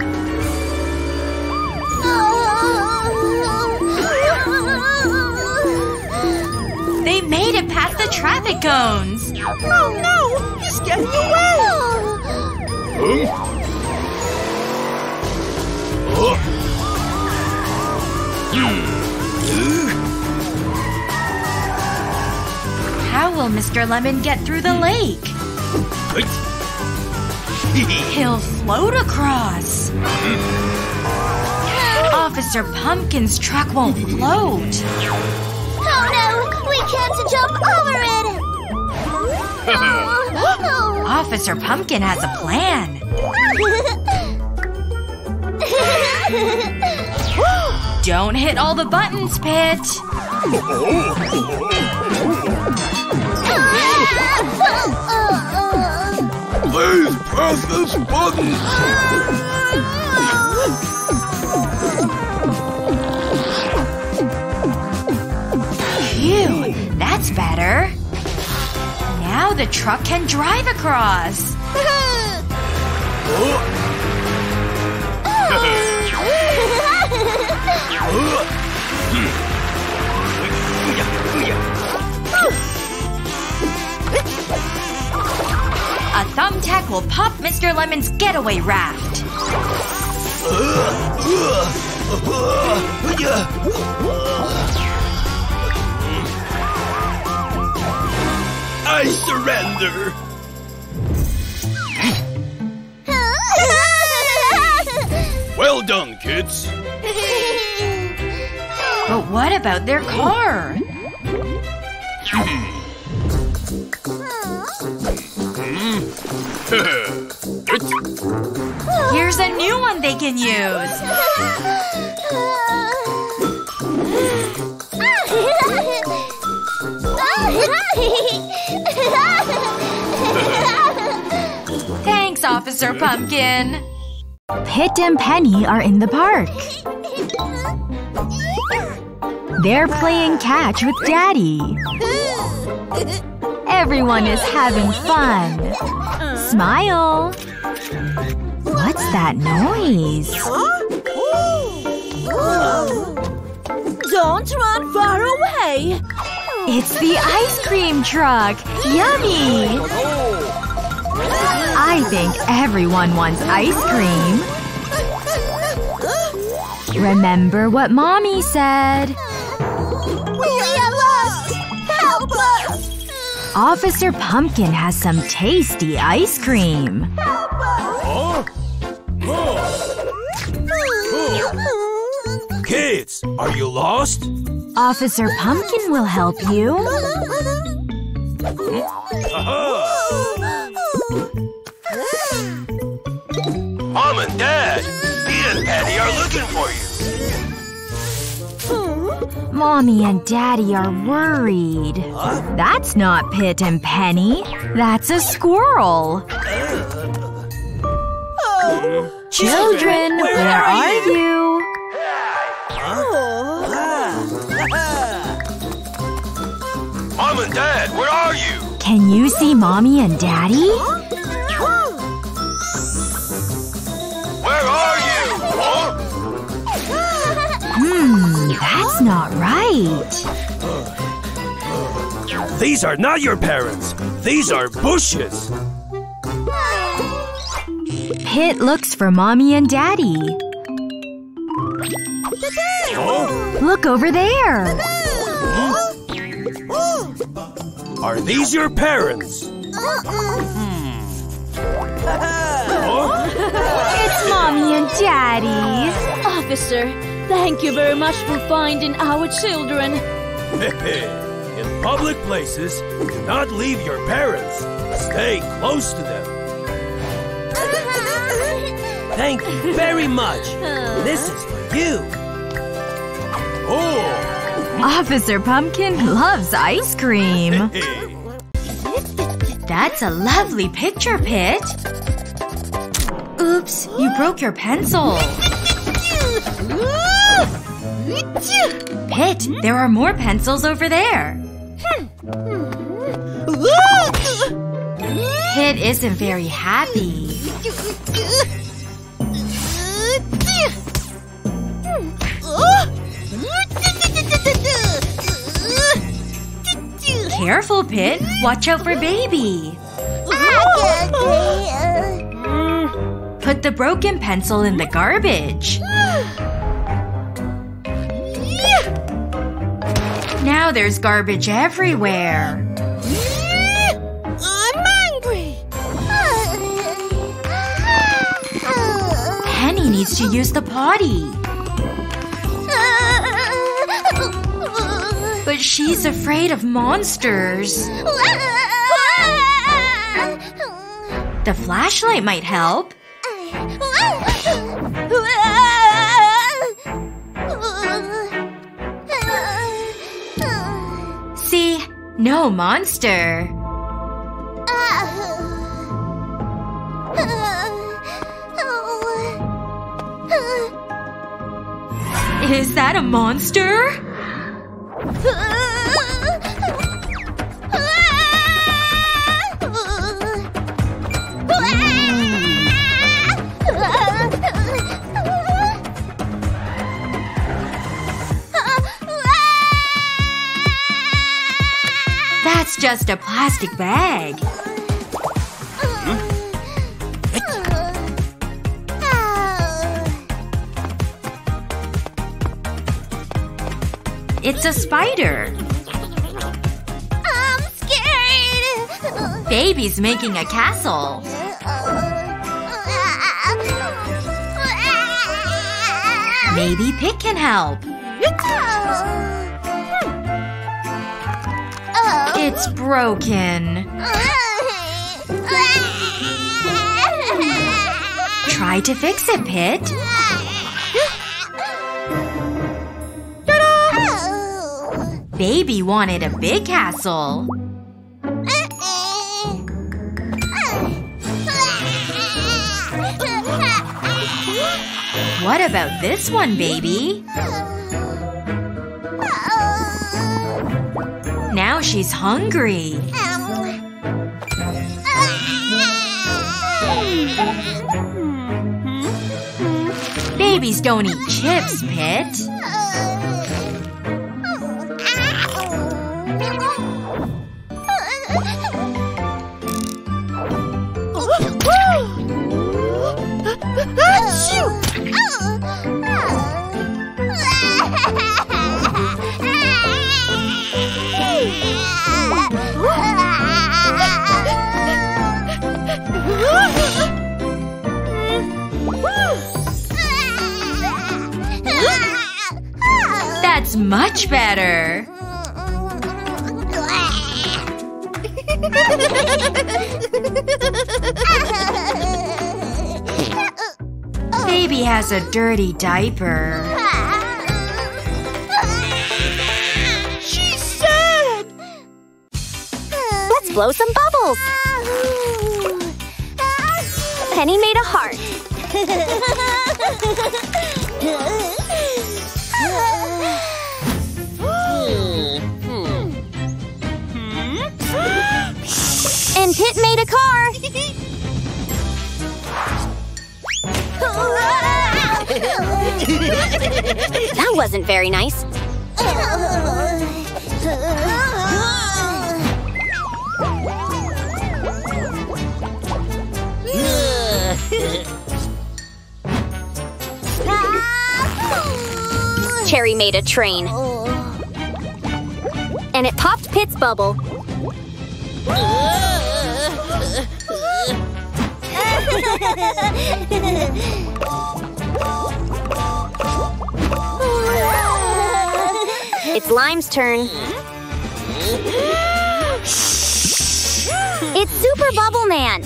traffic cones. Oh no! He's getting away! How will Mr. Lemon get through the lake? He'll float across. Officer Pumpkin's truck won't float. Oh no! We can't jump over it! Officer Pumpkin has a plan. Don't hit all the buttons, Pit. Please press this button! Phew, that's better. Now the truck can drive across. A thumbtack will pop Mr. Lemon's getaway raft. I surrender! Well done, kids! But what about their car? Hmm. Here's a new one they can use. Officer Pumpkin. Pit and Penny are in the park. They're playing catch with Daddy. Everyone is having fun. Smile. What's that noise? Don't run far away! It's the ice cream truck! Yummy! I think everyone wants ice cream. Remember what Mommy said. We are lost! Help us! Officer Pumpkin has some tasty ice cream. Help us! Kids, are you lost? Officer Pumpkin will help you. Uh-huh. Looking for you. Hmm, mommy and Daddy are worried. That's not Pit and Penny. That's a squirrel. Children, where are you? Mom and Dad, where are you? Can you see Mommy and Daddy? Hmm, that's not right. These are not your parents. These are bushes. Pit looks for Mommy and Daddy. Look over there. Are these your parents? It's Mommy and Daddy. Officer, thank you very much for finding our children. In public places, do not leave your parents. Stay close to them. Thank you very much. This is for you. Oh! Officer Pumpkin loves ice cream. That's a lovely picture, Pit. Oops, you broke your pencil. Pit, there are more pencils over there. Pit isn't very happy. Careful, Pit. Watch out for baby. Put the broken pencil in the garbage. Now there's garbage everywhere. I'm angry. Penny needs to use the potty. But she's afraid of monsters. The flashlight might help. No monster. Is that a monster? Just a plastic bag. It's a spider. I'm scared. Baby's making a castle. Maybe Pit can help. Oh. It's broken. Try to fix it, Pit. Baby wanted a big castle. What about this one, baby? She's hungry. Babies don't eat chips, Pit. Much better. Baby has a dirty diaper. She's sad. Let's blow some bubbles. Penny made a heart. Pit made a car. That wasn't very nice. Cherry made a train. And it popped Pit's bubble. It's Lime's turn. It's Super Bubble Man!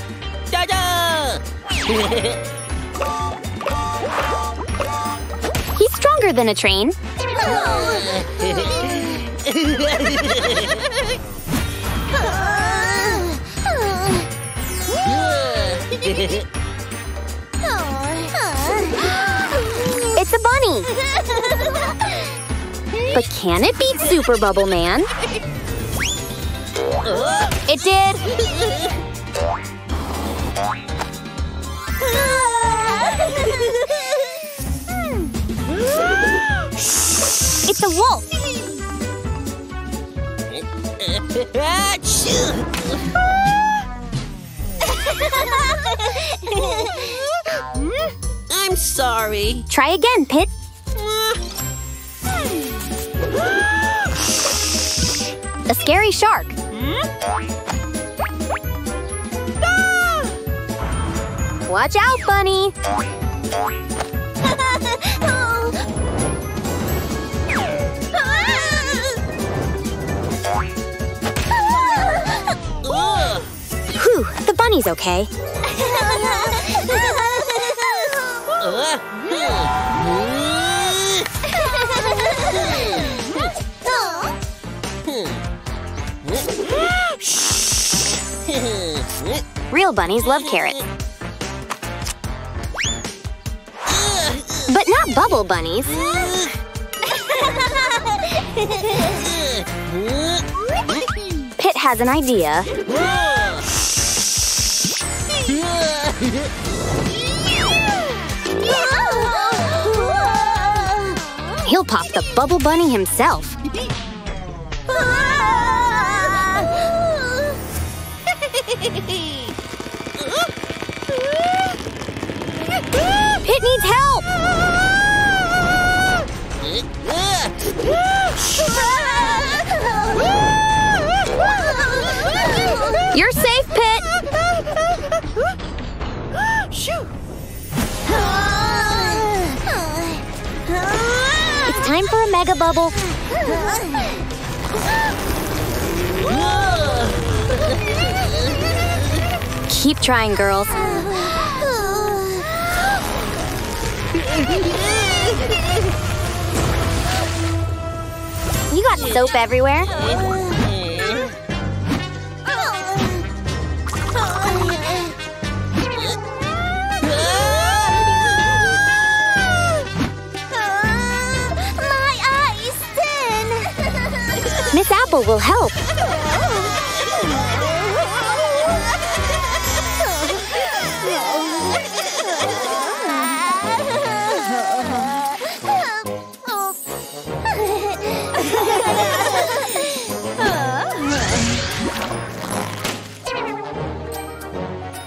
He's stronger than a train. But can it beat Super Bubble Man? It did! It's a wolf! I'm sorry. Try again, Pit. Scary shark. Watch out, Bunny! Whew, the bunny's okay. Real bunnies love carrots. But not bubble bunnies. Pit has an idea. He'll pop the bubble bunny himself. Mega bubble. Keep trying, girls. You got soap everywhere. Will help.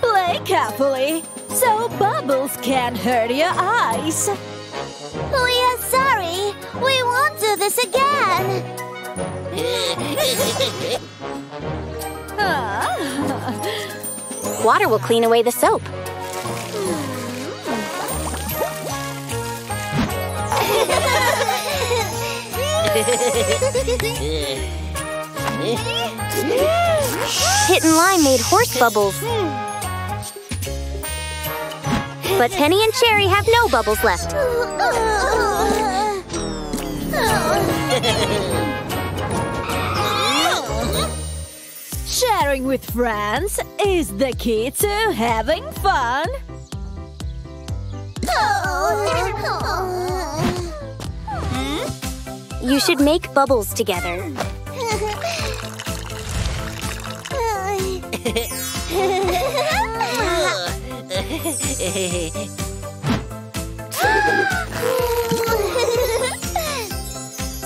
Play carefully, so bubbles can't hurt your eyes. Water will clean away the soap. Pit and Lime made horse bubbles. But Penny and Cherry have no bubbles left. Sharing with friends is the key to having fun. You should make bubbles together.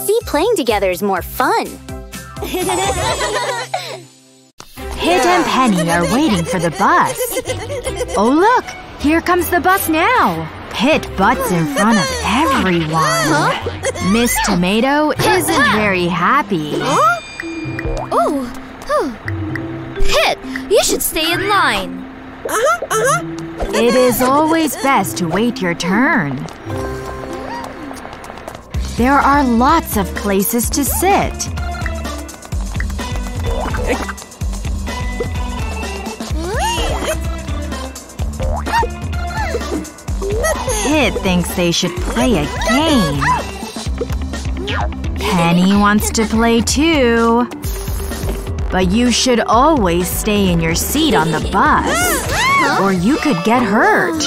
See, playing together is more fun. Pit and Penny are waiting for the bus. Oh look! Here comes the bus now! Pit butts in front of everyone. Miss Tomato isn't very happy. Oh, Pit, you should stay in line. Uh-huh, uh-huh. It is always best to wait your turn. There are lots of places to sit. Pit thinks they should play a game. Penny wants to play too. But you should always stay in your seat on the bus. Or you could get hurt.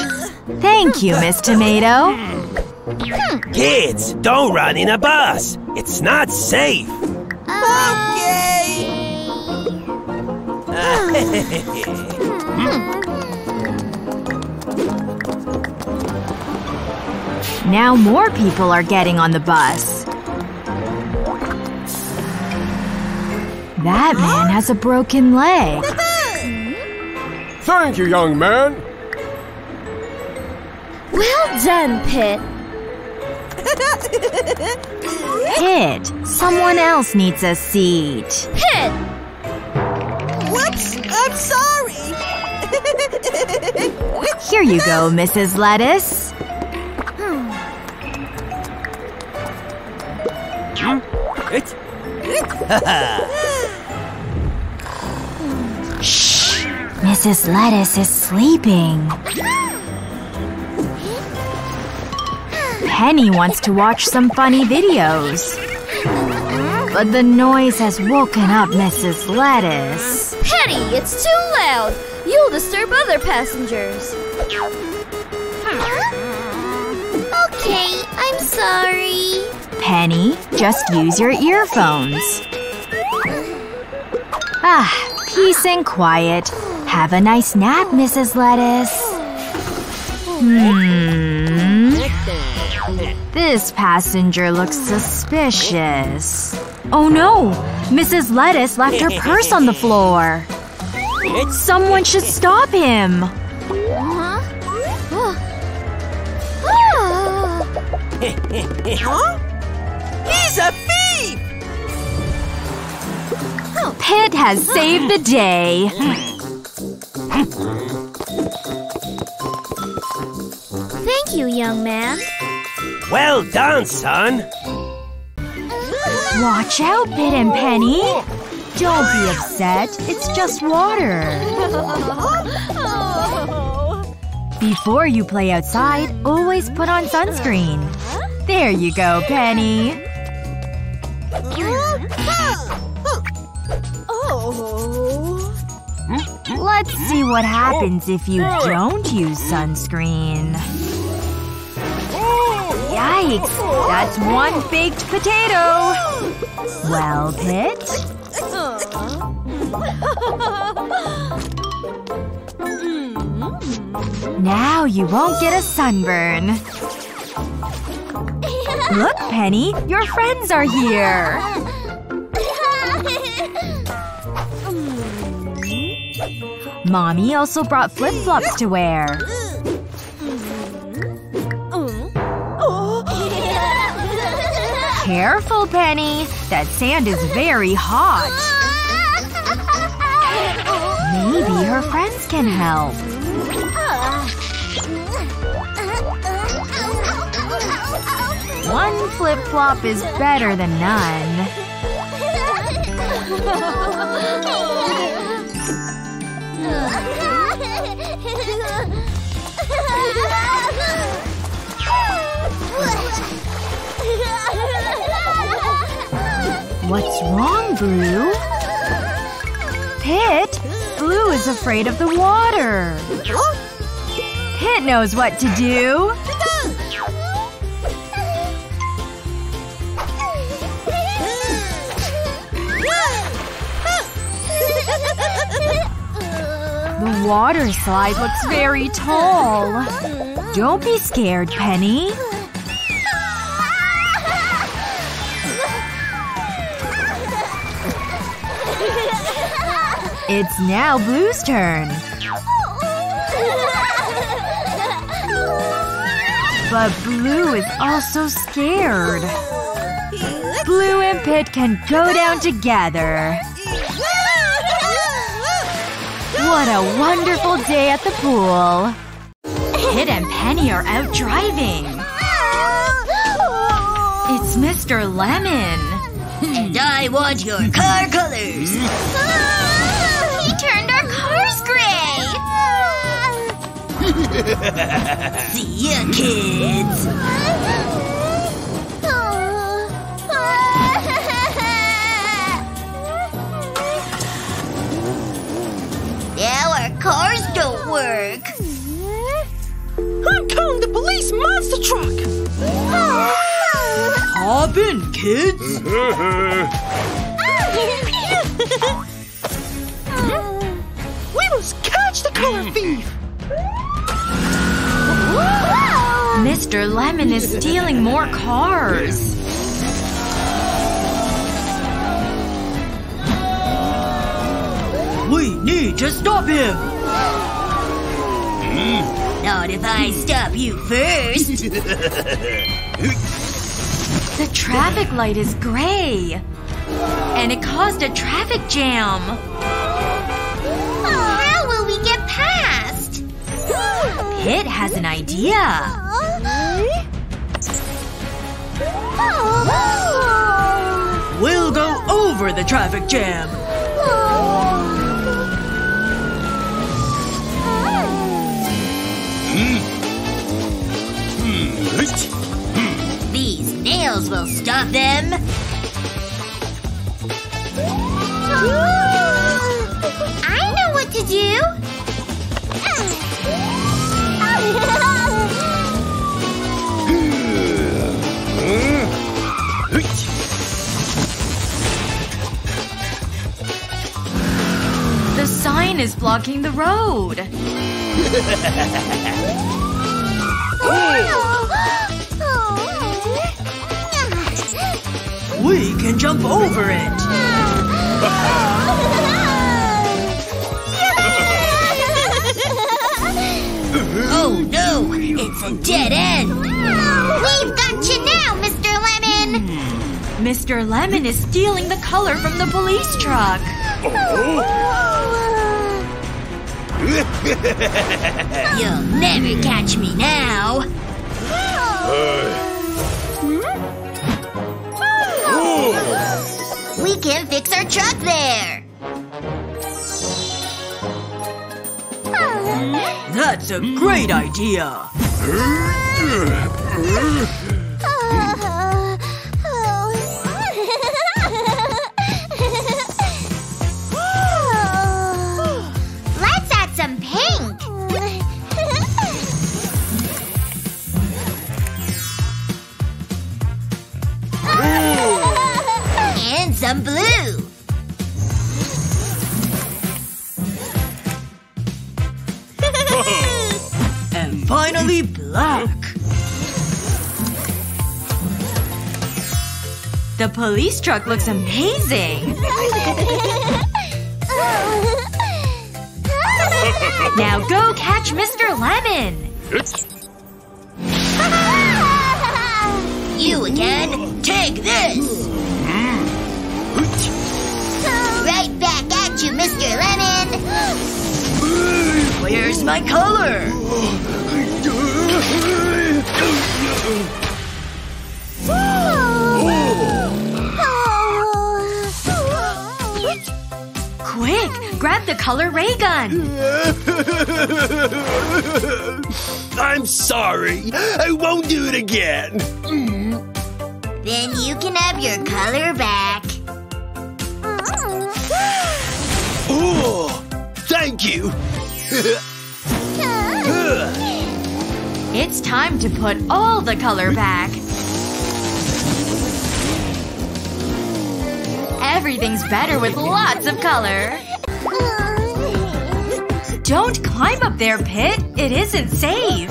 Thank you, Miss Tomato. Kids, don't run in a bus. It's not safe. Okay. Hmm. Now more people are getting on the bus. That man has a broken leg. Thank you, young man. Well done, Pit. Pit, someone else needs a seat. Pit! Whoops, I'm sorry. Here you go, Mrs. Lettuce. Shh. Mrs. Lettuce is sleeping. Penny wants to watch some funny videos. But the noise has woken up Mrs. Lettuce. Penny, it's too loud. You'll disturb other passengers. Hmm. Okay, I'm sorry. Penny, just use your earphones. Ah, peace and quiet. Have a nice nap, Mrs. Lettuce. Hmm. This passenger looks suspicious. Oh no! Mrs. Lettuce left her purse on the floor. Someone should stop him. Huh? Pit has saved the day. Thank you, young man. Well done, son. Watch out, Pit and Penny. Don't be upset. It's just water. Before you play outside, always put on sunscreen. There you go, Penny. Oh. Let's see what happens if you oh. don't use sunscreen. Oh. Yikes! That's one baked potato! Well, Pit? Now you won't get a sunburn. Look, Penny, your friends are here. Mommy also brought flip-flops to wear. Careful, Penny. That sand is very hot. Maybe her friends can help. One flip-flop is better than none. What's wrong, Blue? Pit? Blue is afraid of the water. Pit knows what to do. The water slide looks very tall. Don't be scared, Penny. It's now Blue's turn. But Blue is also scared. Blue and Pit can go down together. What a wonderful day at the pool. Pit and Penny are out driving. It's Mr. Lemon. And I want your car colors. He turned our cars gray! See ya, kids. Cars don't work. I'm calling the police monster truck! Hop in, kids. We must catch the color thief! Mr. Lemon is stealing more cars. We need to stop him. Not if I stop you first. The traffic light is gray. And it caused a traffic jam. How will we get past? Pit has an idea. We'll go over the traffic jam. These nails will stop them. I know what to do. The sign is blocking the road. We can jump over it. oh no, it's a dead end. We've got you now, Mr. Lemon. Hmm. Mr. Lemon is stealing the color from the police truck. You'll never catch me now. We can fix our truck there. Hmm? That's a great idea. Truck looks amazing. Now color ray gun. I'm sorry. I won't do it again. Then you can have your color back. Oh, thank you. It's time to put all the color back. Everything's better with lots of color. Don't climb up there, Pit. It isn't safe.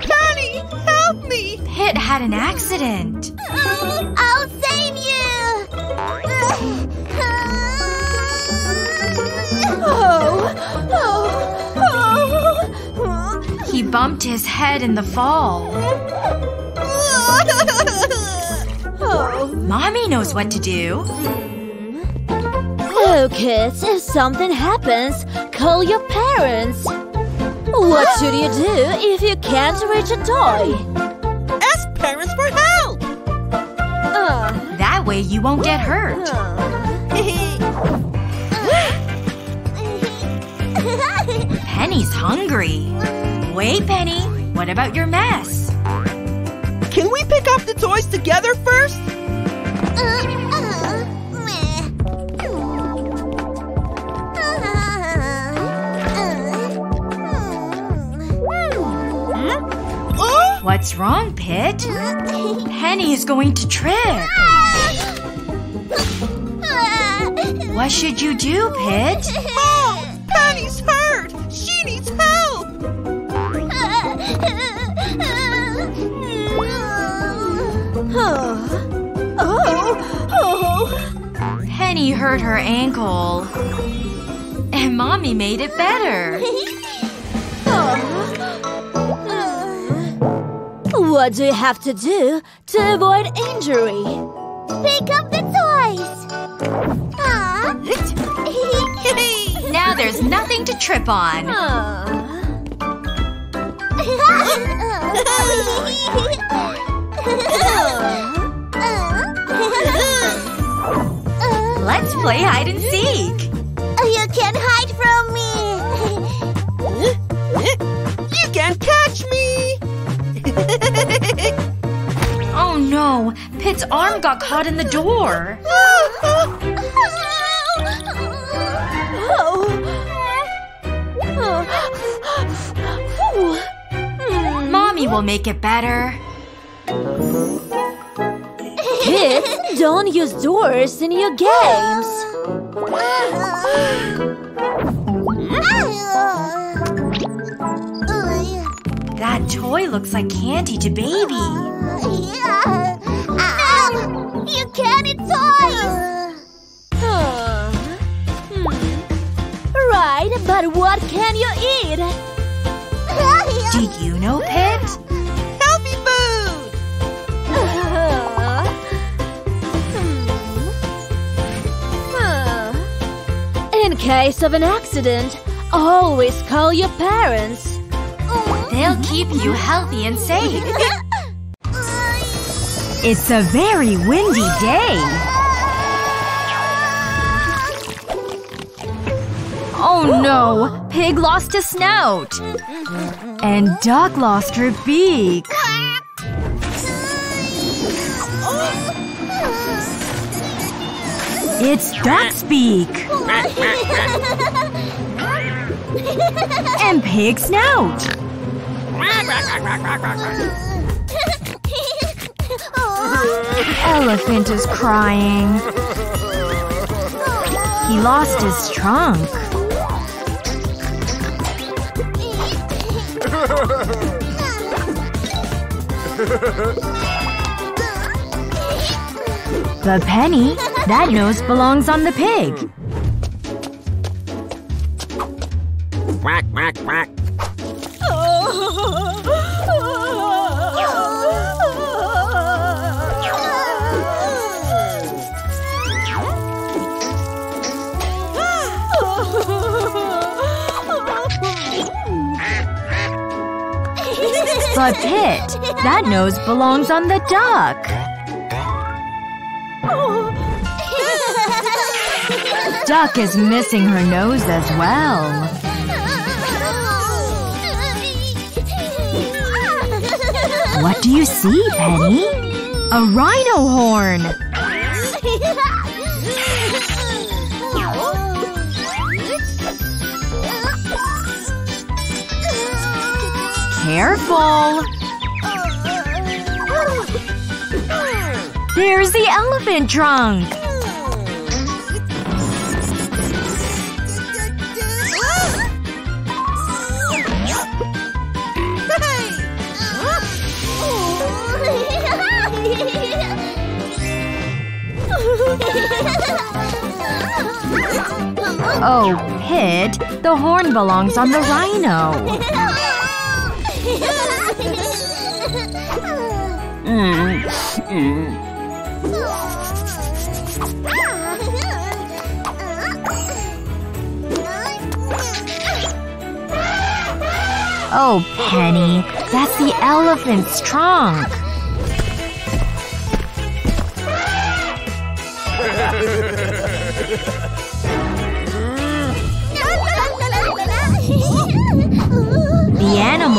Penny, help me! Pit had an accident. I'll save you! Oh, oh, oh. He bumped his head in the fall. Mommy knows what to do. Oh, kids, if something happens, call your parents. What should you do if you can't reach a toy? Ask parents for help! Uh, That way you won't get hurt. Penny's hungry. Wait, Penny. What about your mess? Can we pick up the toys together first? What's wrong, Pit? Penny is going to trip. What should you do, Pit? Hurt her ankle. And Mommy made it better. What do you have to do to avoid injury? Pick up the toys! Now there's nothing to trip on. play hide and seek. Oh, you can't hide from me! You can't catch me! Oh no, Pit's arm got caught in the door. Mommy will make it better. Kids, don't use doors in your games. That toy looks like candy to baby. Ow! You can't eat toys! Hmm. Right, but what can you eat? Do you know, Pit? Case of an accident, always call your parents. They'll keep you healthy and safe. It's a very windy day. Oh no! Pig lost his snout. And Duck lost her beak. It's Duck's beak. And Pig's snout. Elephant is crying. He lost his trunk. The penny, that nose belongs on the pig. Quack, quack, quack. But Pit, that nose belongs on the duck. Duck is missing her nose as well. What do you see, Penny? A rhino horn! Careful! There's the elephant trunk! Oh, Pit, the horn belongs on the rhino. Mm. Oh, Penny. That's the elephant's trunk.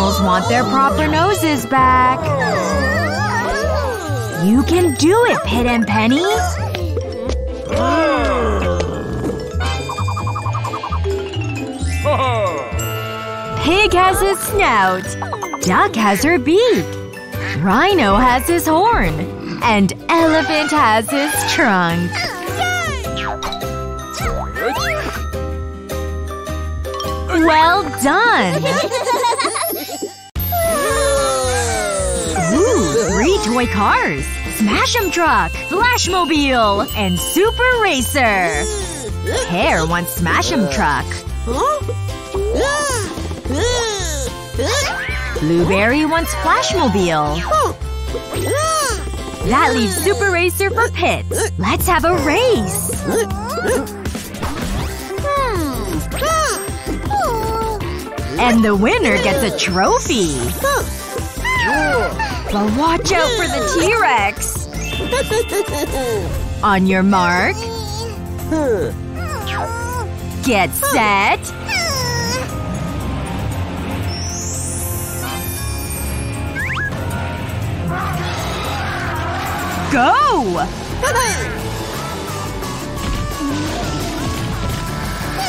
Animals want their proper noses back. You can do it, Pit and Penny! Pig has his snout. Duck has her beak. Rhino has his horn. And elephant has his trunk. Well done! Toy cars! Smash 'em Truck, Flashmobile, and Super Racer! Pear wants Smash 'em Truck. Blueberry wants Flashmobile. That leaves Super Racer for Pit. Let's have a race! And the winner gets a trophy! But watch out for the T-Rex! On your mark. Get set. Go!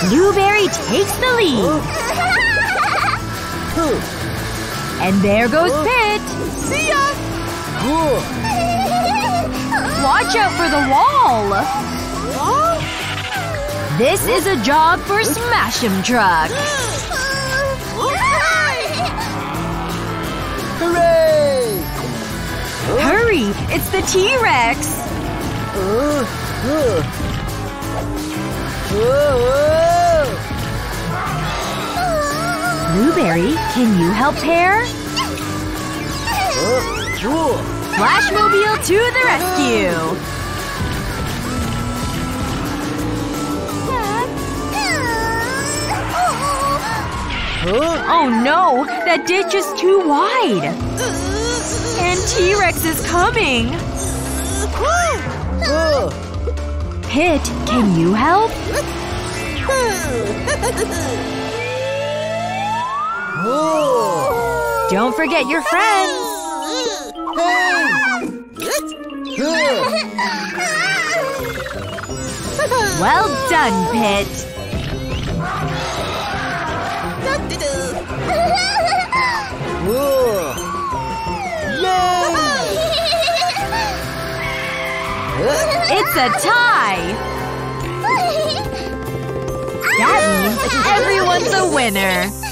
Blueberry takes the lead. And there goes Pit. See ya! Watch out for the wall! This is a job for Smash 'em Truck. Hooray! Hurry! It's the T-Rex! Blueberry, can you help Pear? Uh, sure. Flashmobile to the rescue! Oh no! That ditch is too wide! And T-Rex is coming! Pit, can you help? Don't forget your friends! Well done, Pit! It's a tie! That means everyone's a winner!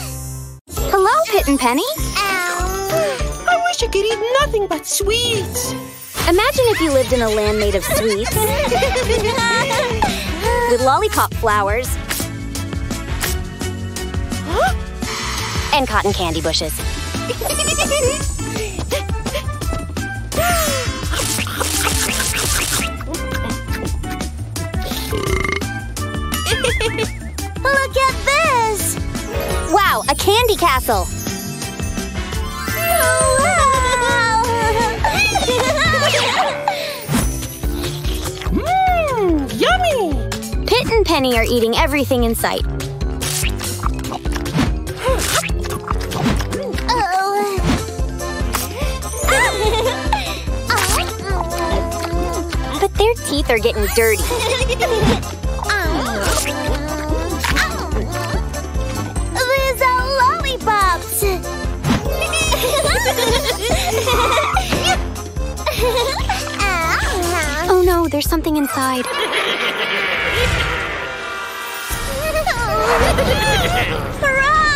Hello, Pit and Penny. Ow. I wish I could eat nothing but sweets. Imagine if you lived in a land made of sweets. with lollipop flowers. and cotton candy bushes. Look at! Wow, a candy castle! Mmm, yummy! Pit and Penny are eating everything in sight. But their teeth are getting dirty. No, there's something inside.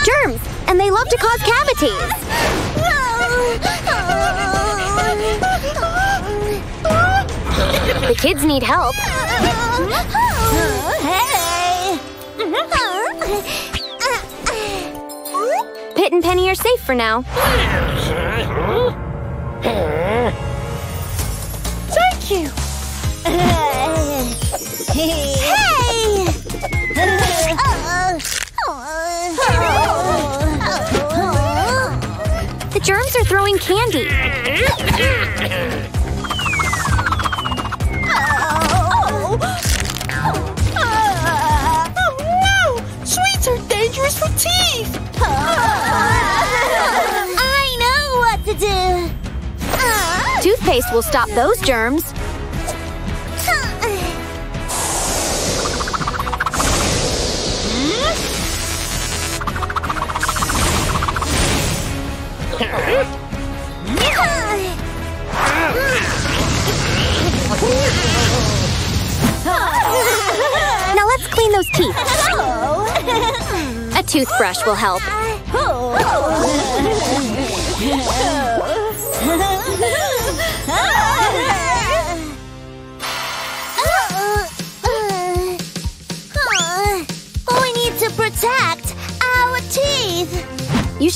Germs! And they love to cause cavities. The kids need help. Pit and Penny are safe for now. Thank you! Hey! The germs are throwing candy. Oh no! Sweets are dangerous for teeth! I know what to do. Toothpaste will stop those germs. Now let's clean those teeth. A toothbrush will help.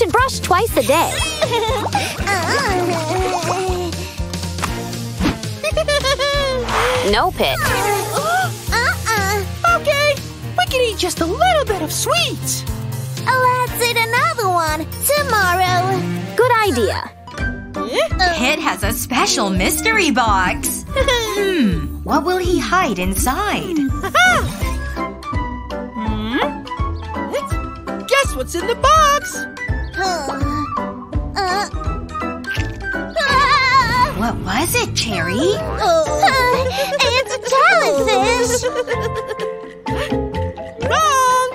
Should brush twice a day. No, Pit. Uh-uh. Okay, we can eat just a little bit of sweets. Let's eat another one tomorrow. Good idea. Pit has a special mystery box. hmm, what will he hide inside? Guess what's in the box? Uh, What was it, Cherry? it's jellyfish. Wrong!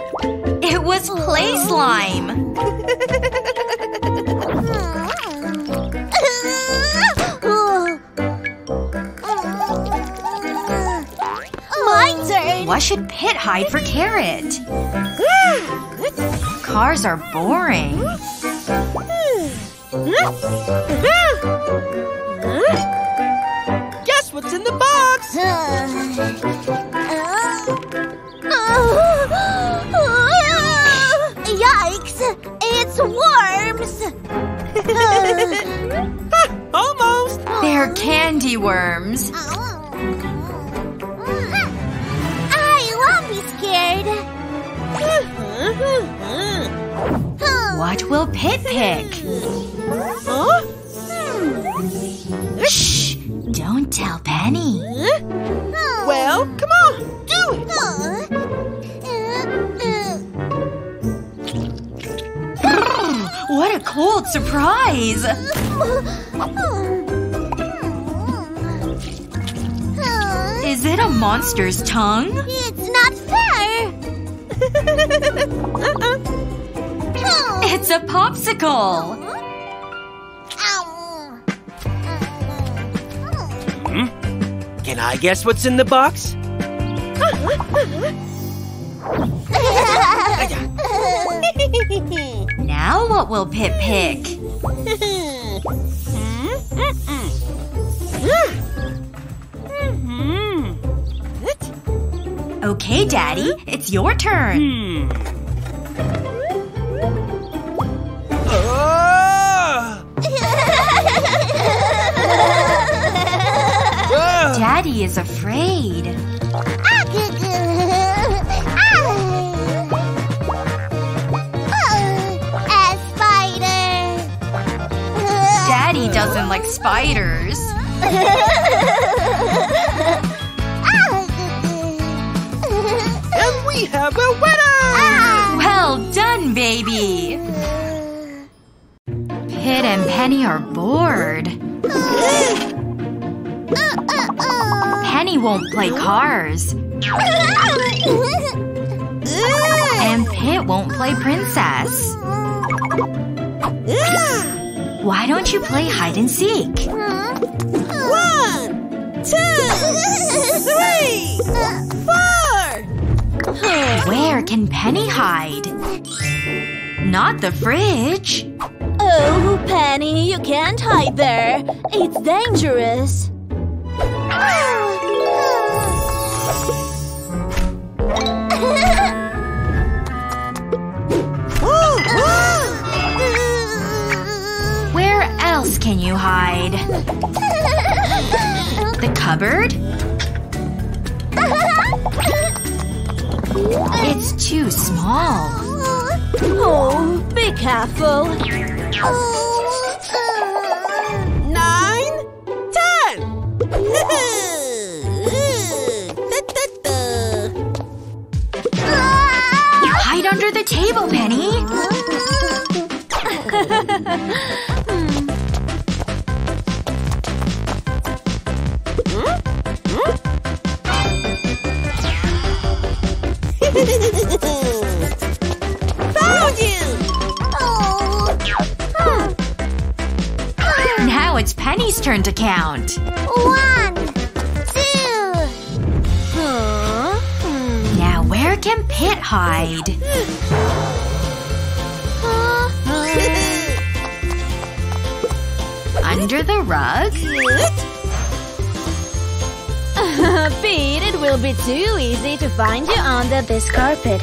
It was play slime. My turn. What should Pit hide for Carrot? Cars are boring. Guess what's in the box? Yikes! It's worms! Almost. They're candy worms. Pick? Huh? Hmm. Shh! Don't tell Penny. Well, come on, do it. What a cold surprise! Is it a monster's tongue? A popsicle! Can I guess what's in the box? Now what will Pit pick? Okay, Daddy, it's your turn. Ah! Ah! Daddy is afraid. A spider. Daddy doesn't like spiders. And we have a winner! Well done, baby! Cars. And Pit won't play princess. Why don't you play hide and seek? One, two, three, four. Where can Penny hide? Not the fridge. Oh, Penny, you can't hide there. It's dangerous. Be too easy to find you under this carpet.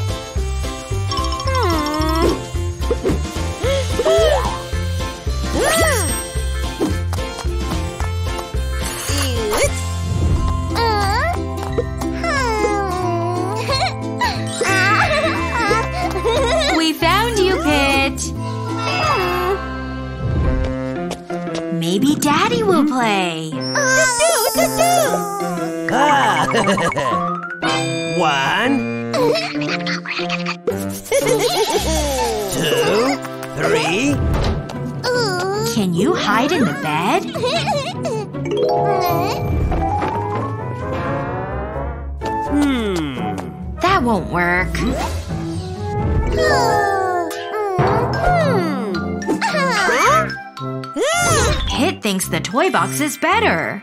Toy box is better.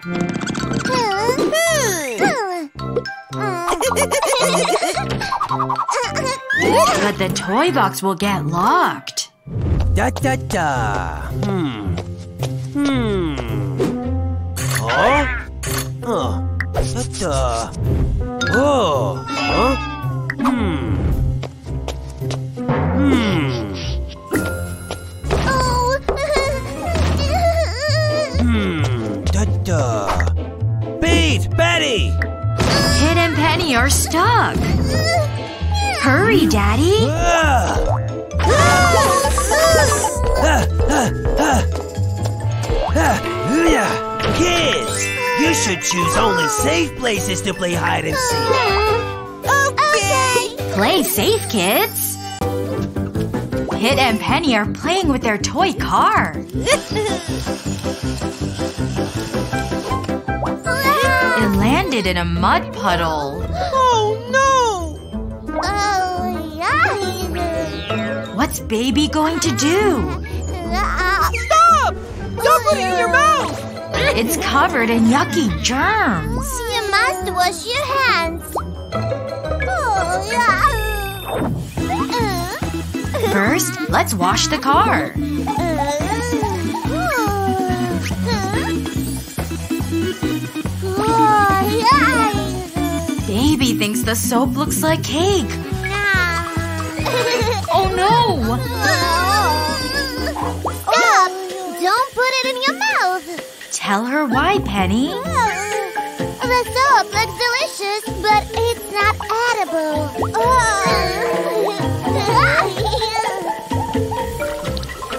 But the toy box will get locked. Da da da. Hmm. Hmm. Huh? Huh. Da da. Oh. Huh? Hmm. Hmm. Beat, Betty. Pit and Penny are stuck. Hurry, Daddy. Ah. Ah, ah, ah. Ah. Kids, you should choose only safe places to play hide and seek. Okay. Play safe, kids. Pit and Penny are playing with their toy car. landed in a mud puddle. Oh no! Oh, yeah. What's Baby going to do? Stop! Don't put it in your mouth! It's covered in yucky germs. You must wash your hands. Oh, yeah. First, let's wash the car. Baby thinks the soap looks like cake. Oh no! Oh. Stop! Don't put it in your mouth. Tell her why, Penny. Oh. The soap looks delicious, but it's not edible. Oh.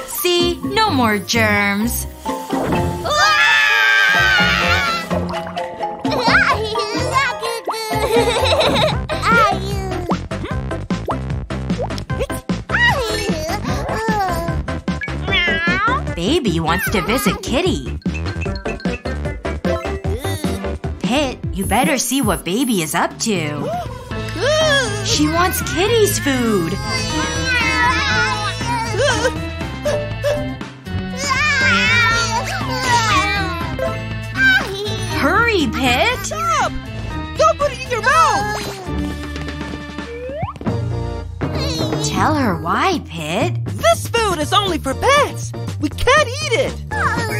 See? No more germs. Wants to visit Kitty. Pit, you better see what Baby is up to. She wants Kitty's food. Hurry, Pit! Stop! Don't put it in your mouth! Tell her why, Can't eat it! Hmm.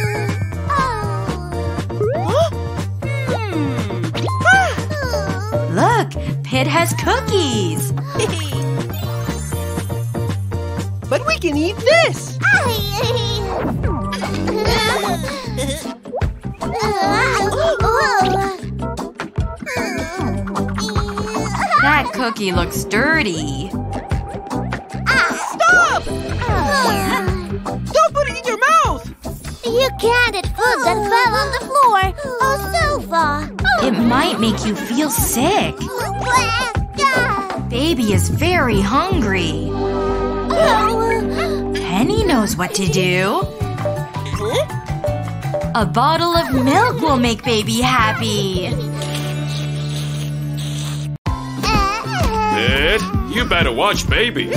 Look, Pit has cookies. but we can eat this! That cookie looks dirty. You can't eat food that fell on the floor or sofa. It might make you feel sick. Baby is very hungry. Penny knows what to do. A bottle of milk will make baby happy. Ed, you better watch baby.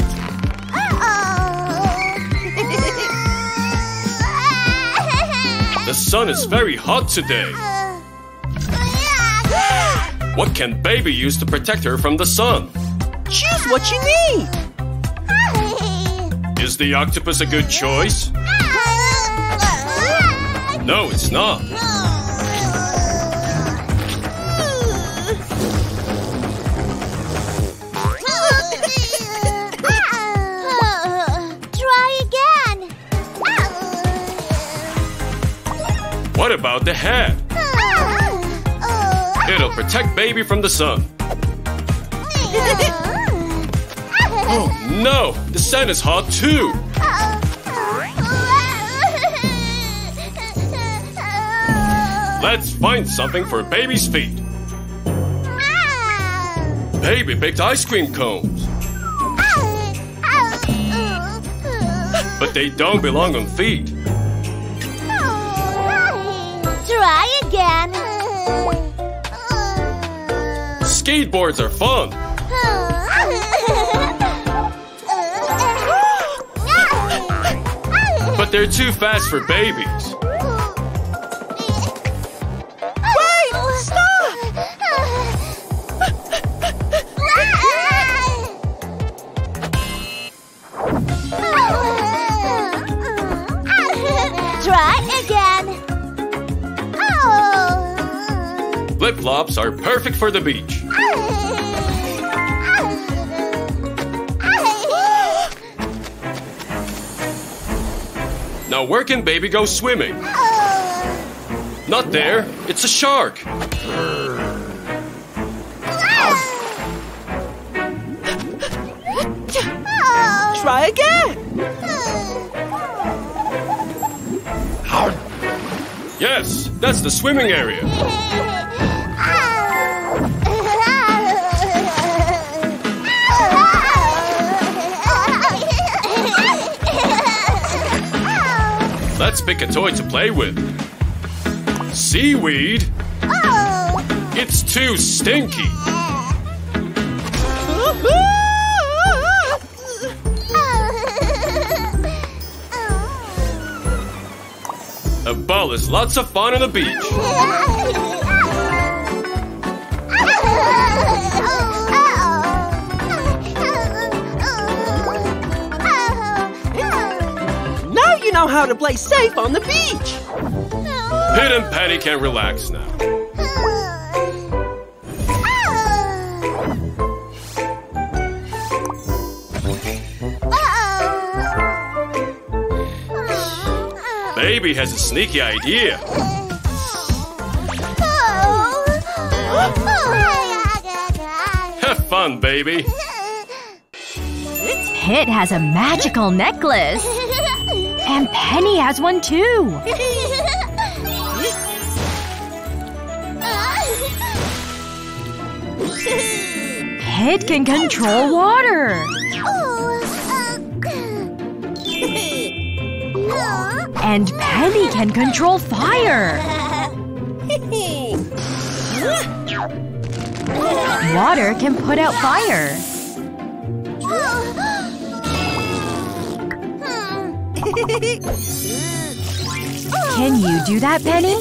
The sun is very hot today. What can baby use to protect her from the sun? Choose what you need. Is the octopus a good choice? No, it's not. About the hat? It'll protect baby from the sun. Oh no! The sun is hot too! Let's find something for baby's feet. Baby picked ice cream cones, but they don't belong on feet. Skateboards are fun, but they're too fast for babies. Wait! Stop! Try again. Flip flops are perfect for the beach. Now, where can baby go swimming? Not there, it's a shark. Try again. Yes, that's the swimming area. Pick a toy to play with. Seaweed? Oh. It's too stinky. A ball is lots of fun on the beach. how to play safe on the beach. Pit and Patty can relax now. Baby has a sneaky idea. Have fun, baby. Pit has a magical necklace. Penny has one too. Pit can control water. And Penny can control fire. Water can put out fire. Can you do that, Penny?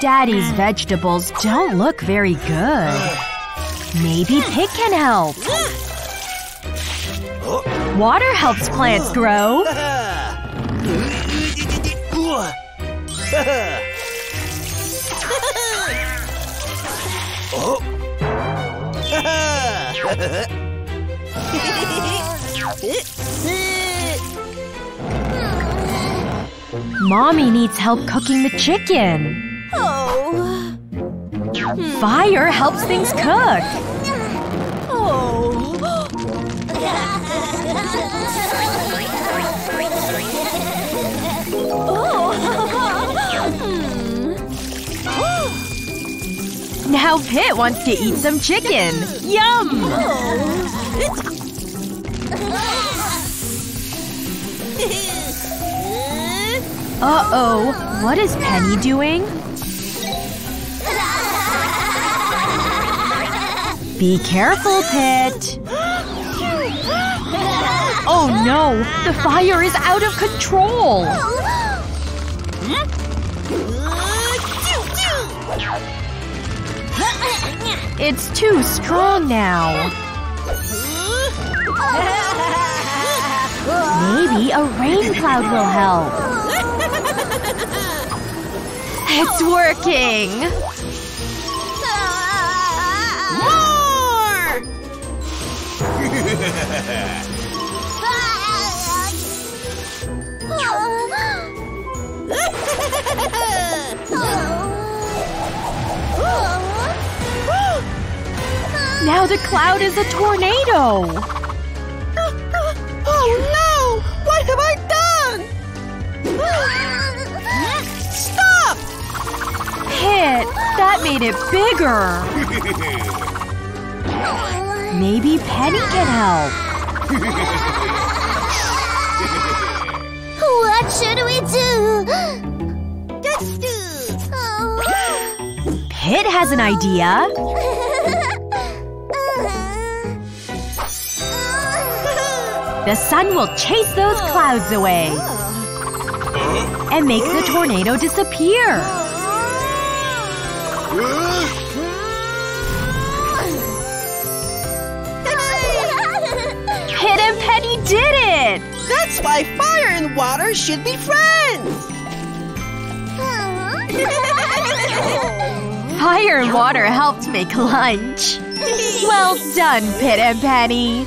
Daddy's vegetables don't look very good. Maybe Pig can help. Water helps plants grow. Mommy needs help cooking the chicken. Oh. Fire helps things cook. Now Pit wants to eat some chicken. Yum! Uh-oh. What is Penny doing? Be careful, Pit. Oh no! The fire is out of control! It's too strong now. Maybe a rain cloud will help. It's working! Now the cloud is a tornado! Oh no! What have I done? Stop! Pit, that made it bigger! Maybe Penny can help. What should we do? Let's do. Pit has an idea. The sun will chase those oh. clouds away. Oh. And make the tornado disappear. Pit and Penny did it! That's why fire and water should be friends! Fire and water helped make lunch. Well done, Pit and Penny.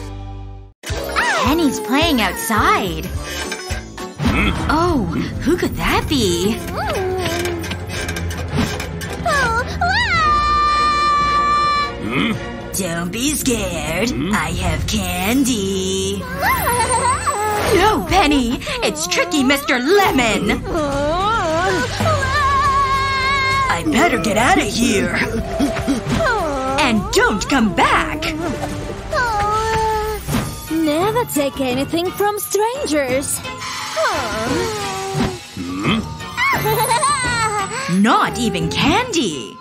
Penny's playing outside. Hmm. Oh, who could that be? Hmm. Don't be scared. Hmm. I have candy. No, Penny! It's tricky Mr. Lemon! I better get out of here. And don't come back! Never take anything from strangers. Hmm? Not even candy!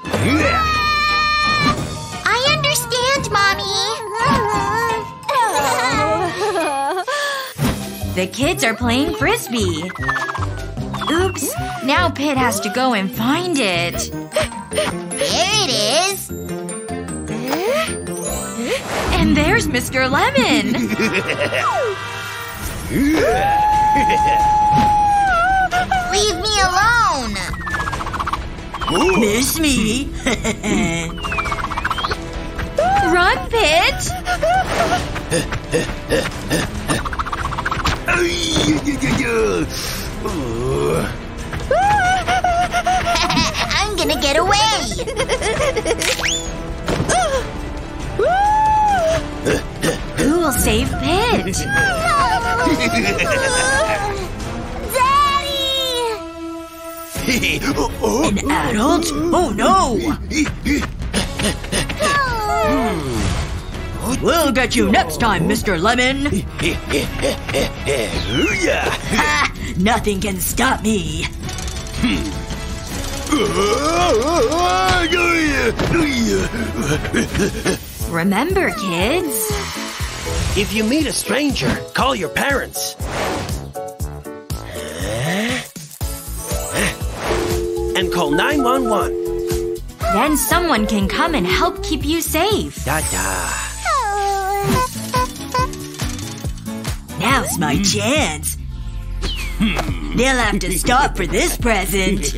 I understand, Mommy. The kids are playing frisbee. Oops. Now Pit has to go and find it. And there's Mr. Lemon! Leave me alone. Miss me? Run, Pit! I'm gonna get away. Will save Pit? Daddy! An adult? Oh no! We'll get you next time, Mr. Lemon! Ha! Nothing can stop me! Hmm. Remember, kids? If you meet a stranger, call your parents. And call 911. Then someone can come and help keep you safe. Da da. Now's my hmm. chance. Hmm. They'll have to stop for this present.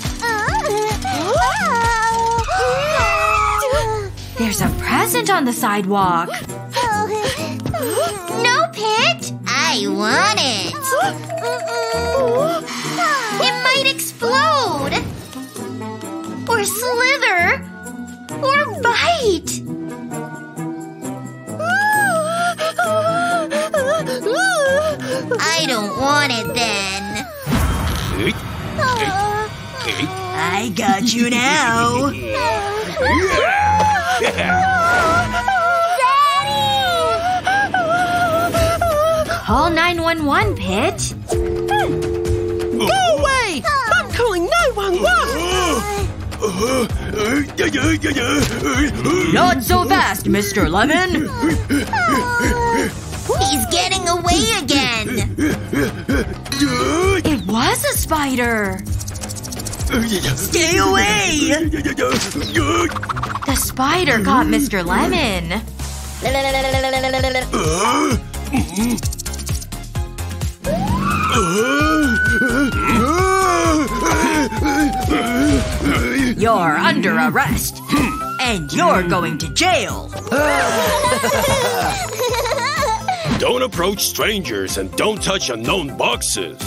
There's a present on the sidewalk. No, Pit. I want it. It might explode. Or slither. Or bite. I don't want it then. Oh. I got you now. Call 911, Pit. Hmm. Go away! I'm calling 911! Not so fast, Mr. Lemon. He's getting away again. It was a spider. Stay away! The spider caught Mr. Lemon. You're under arrest. And you're going to jail. Don't approach strangers and don't touch unknown boxes.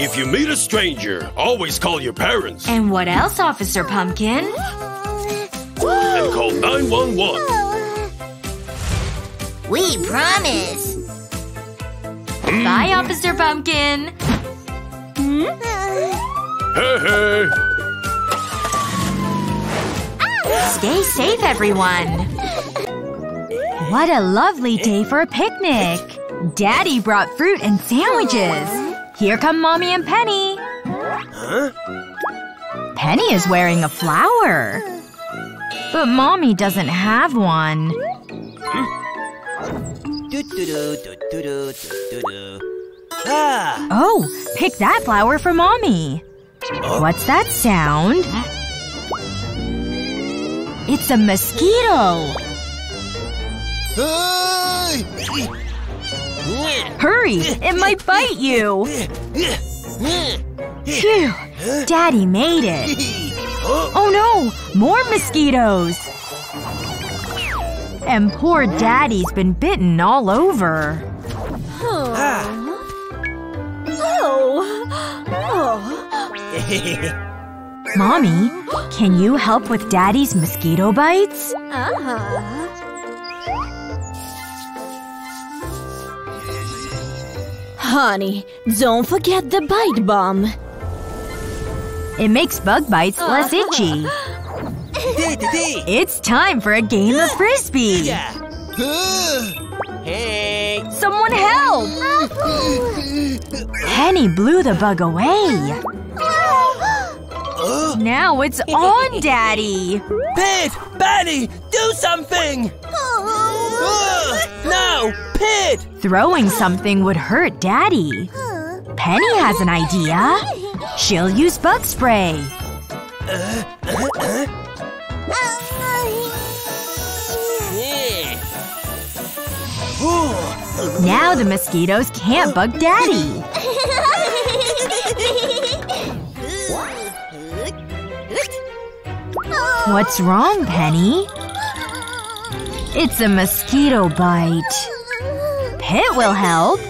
If you meet a stranger, always call your parents And what else, Officer Pumpkin? and call 911. We promise. Hmm? Bye, Officer Pumpkin. Hey, hey. Stay safe, everyone. What a lovely day for a picnic. Daddy brought fruit and sandwiches. Here come Mommy and Penny. Huh? Penny is wearing a flower. But Mommy doesn't have one. Ah! Oh, pick that flower for Mommy. What's that sound? It's a mosquito. Hurry, it might bite you. Phew, Daddy made it. Oh no, more mosquitoes. And poor Daddy's been bitten all over. Ah! Mommy, can you help with Daddy's mosquito bites? Honey, don't forget the bite balm. It makes bug bites uh. less itchy. It's time for a game of frisbee. Yeah. Hey. Someone help! Penny blew the bug away. Oh. Now it's on Daddy. Pit! Penny! Do something! Ugh, no! Pit! Throwing something would hurt Daddy. Penny has an idea. She'll use bug spray. Yeah. Ooh. Now the mosquitoes can't bug Daddy. What's wrong, Penny? It's a mosquito bite. Pit will help.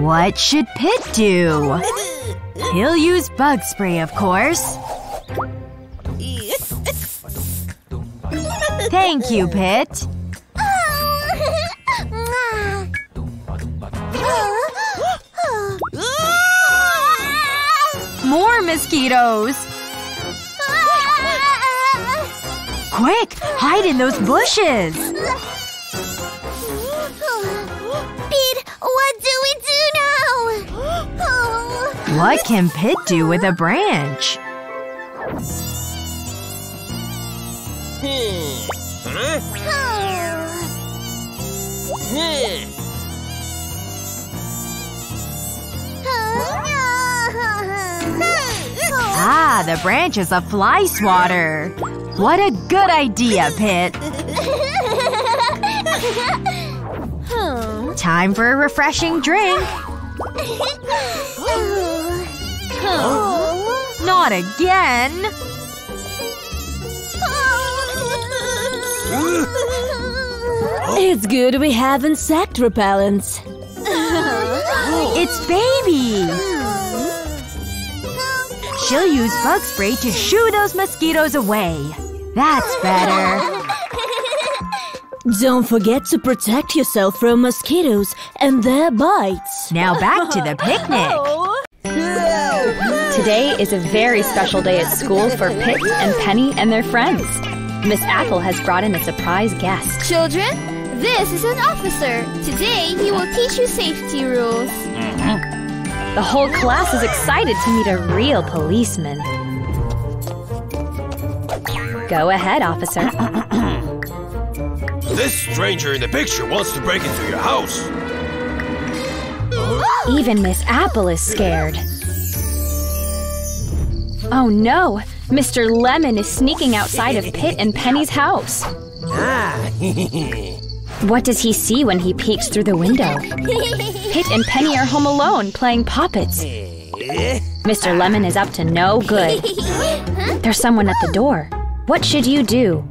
What should Pit do? He'll use bug spray, of course. Thank you, Pit. More mosquitoes! Quick! Hide in those bushes! Pete, what do we do now? What can Pit do with a branch? The branch is a fly swatter. What a good idea, Pit. Hmm. Time for a refreshing drink. Hmm. Not again. It's good we have insect repellents. It's Baby. She'll use bug spray to shoo those mosquitoes away. That's better. Don't forget to protect yourself from mosquitoes and their bites. Now back to the picnic. Today is a very special day at school for Pit and Penny and their friends. Miss Apple has brought in a surprise guest. Children, this is an officer. Today, he will teach you safety rules. Hmm. The whole class is excited to meet a real policeman. Go ahead, officer. This stranger in the picture wants to break into your house. Even Miss Apple is scared. Oh no! Mr. Lemon is sneaking outside of Pit and Penny's house. Ah. What does he see when he peeks through the window? Pit and Penny are home alone playing puppets. Mr. Lemon is up to no good. There's someone at the door. What should you do?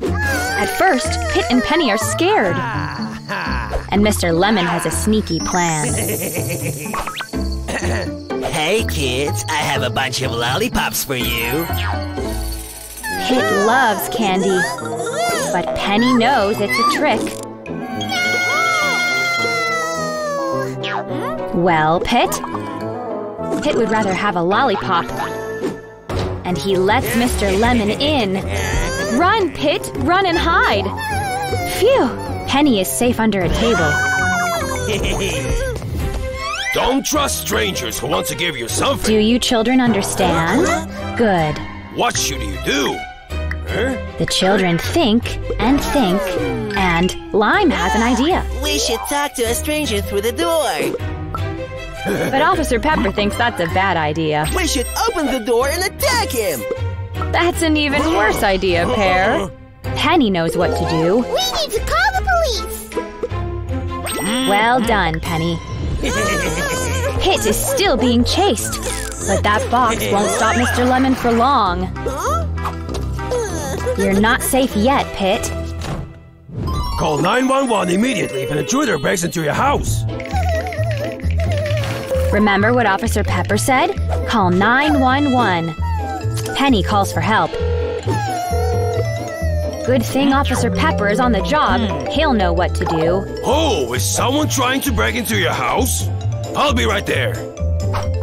At first, Pit and Penny are scared. And Mr. Lemon has a sneaky plan. hey, kids, I have a bunch of lollipops for you. Pit loves candy, but Penny knows it's a trick. Well, Pit? Pit would rather have a lollipop. And he lets Mr. Lemon in. Run, Pit! Run and hide! Phew! Penny is safe under a table. Don't trust strangers who want to give you something. Do you children understand? Good. What should you do? Huh? The children think and think, and Lime has an idea. We should talk to a stranger through the door. But Officer Pepper thinks that's a bad idea. We should open the door and attack him. That's an even worse idea, Pear. Penny knows what to do. We need to call the police. Well done, Penny. Pit is still being chased, but that box won't stop Mr. Lemon for long. You're not safe yet, Pit. Call 911 immediately if an intruder breaks into your house. Remember what Officer Pepper said? Call 911. Penny calls for help. Good thing Officer Pepper is on the job. He'll know what to do. Oh, is someone trying to break into your house? I'll be right there.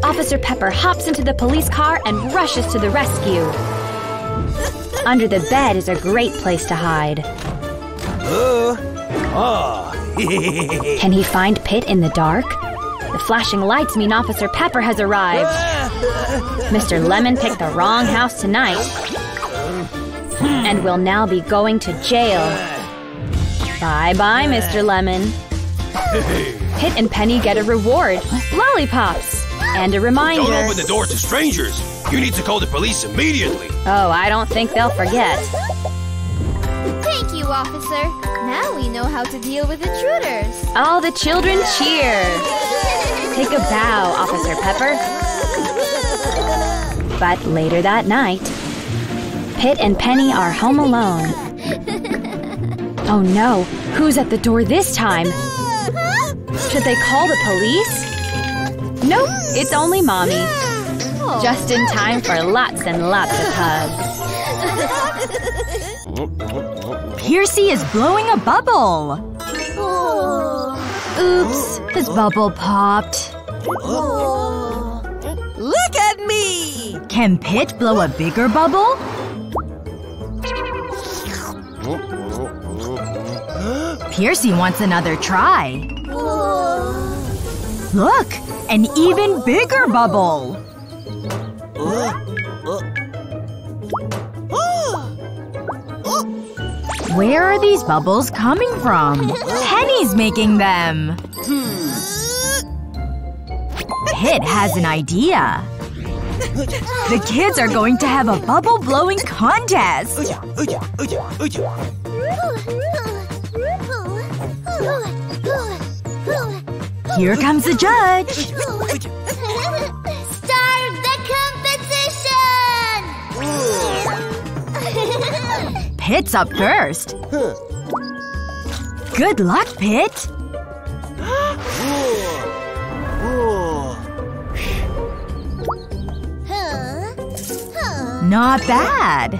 Officer Pepper hops into the police car and rushes to the rescue. Under the bed is a great place to hide. Oh. Oh. Can he find Pit in the dark? The flashing lights mean Officer Pepper has arrived. Mr. Lemon picked the wrong house tonight. And will now be going to jail. Bye bye, Mr. Lemon. Pit and Penny get a reward lollipops. And a reminder. Don't open the door to strangers. You need to call the police immediately. Oh, I don't think they'll forget. Thank you, officer. Now we know how to deal with intruders. All the children cheer. Take a bow, Officer Pepper. But later that night, Pit and Penny are home alone. Oh no, who's at the door this time? Should they call the police? Nope, it's only Mommy. Just in time for lots and lots of hugs. Piercy is blowing a bubble. Oops, his bubble popped. Look at me! Can Pit blow a bigger bubble? Piercy wants another try. Look, an even bigger bubble. Where are these bubbles coming from? Penny's making them. Pit has an idea. The kids are going to have a bubble blowing contest. Here comes the judge. Pit's up first. Good luck, Pit. Not bad.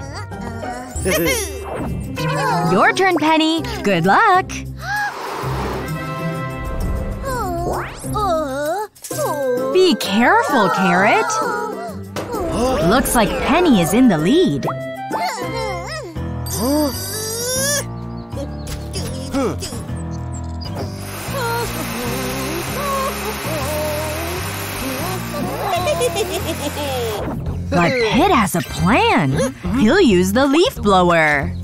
Your turn, Penny. Good luck. Be careful, Carrot. Looks like Penny is in the lead. But Pit has a plan. He'll use the leaf blower.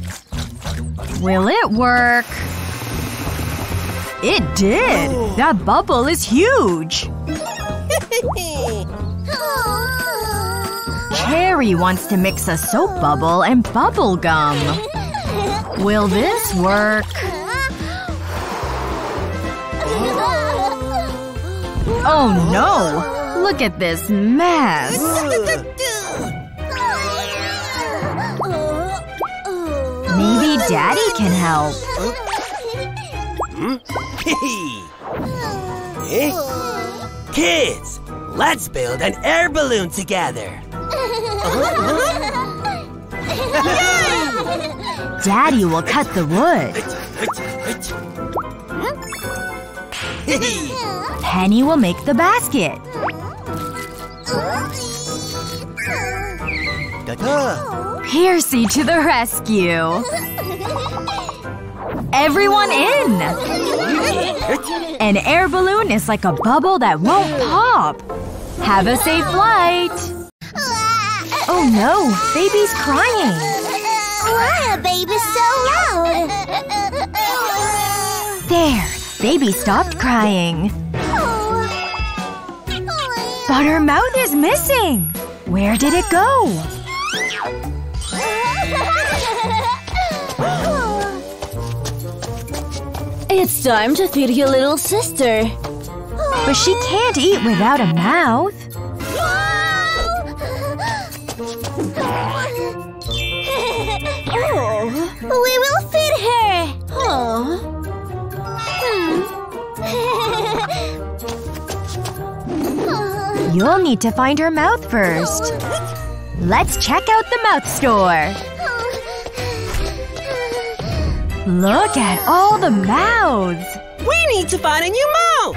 Will it work? It did! That bubble is huge! Cherry wants to mix a soap bubble and bubble gum. Will this work? Oh no! Look at this mess! Maybe Daddy can help. Kids, let's build an air balloon together. Daddy will cut the wood. Penny will make the basket. Piercy to the rescue. Everyone in! An air balloon is like a bubble that won't pop. Have a safe flight. Oh no, baby's crying. Are babies so loud? There, baby stopped crying. But her mouth is missing. Where did it go? It's time to feed your little sister. But she can't eat without a mouth. Oh, we will feed her. Oh. Hmm. You'll need to find her mouth first. Let's check out the mouth store. Look at all the mouths. We need to find a new mouth.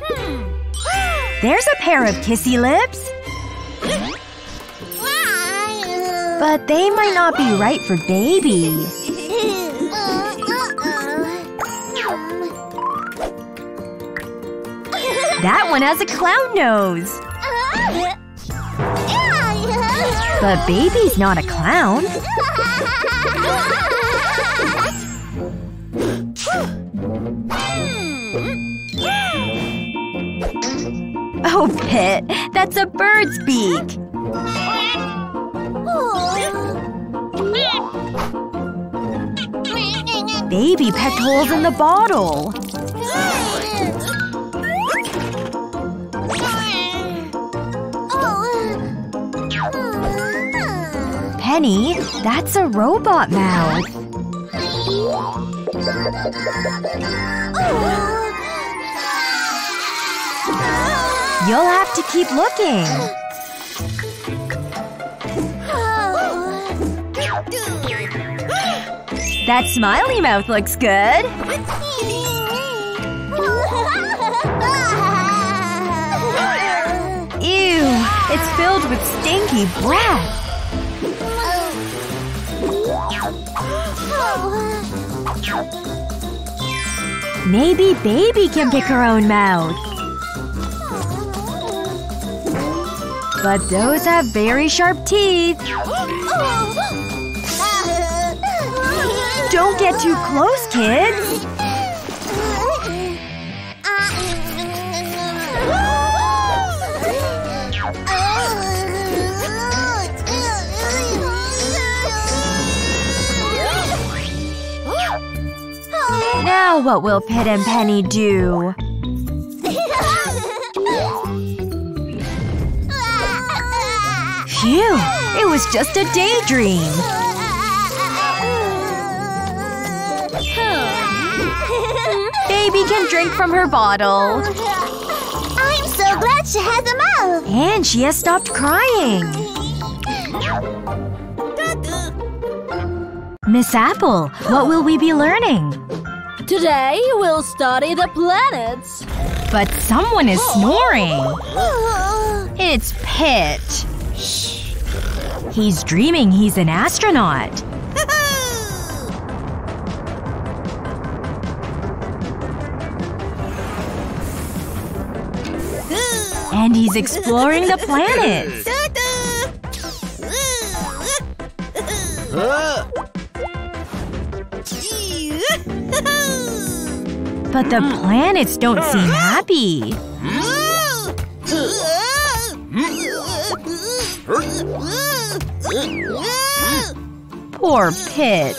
Hmm. There's a pair of kissy lips. But they might not be right for baby. That one has a clown nose. But baby's not a clown. Hmm. Oh, Pit, that's a bird's beak. Baby pecked holes in the bottle. Penny, that's a robot mouth. Oh. You'll have to keep looking. That smiley mouth looks good. Ew, it's filled with stinky breath. Maybe baby can pick her own mouth. But those have very sharp teeth. Don't get too close, kids. Now what will Pit and Penny do? Phew! It was just a daydream. Baby can drink from her bottle. I'm so glad she has a mouth. And she has stopped crying. Miss Apple, what will we be learning? Today we'll study the planets. But someone is snoring. It's Pit. He's dreaming he's an astronaut. and he's exploring the planets. But the planets don't seem happy. Poor Pit.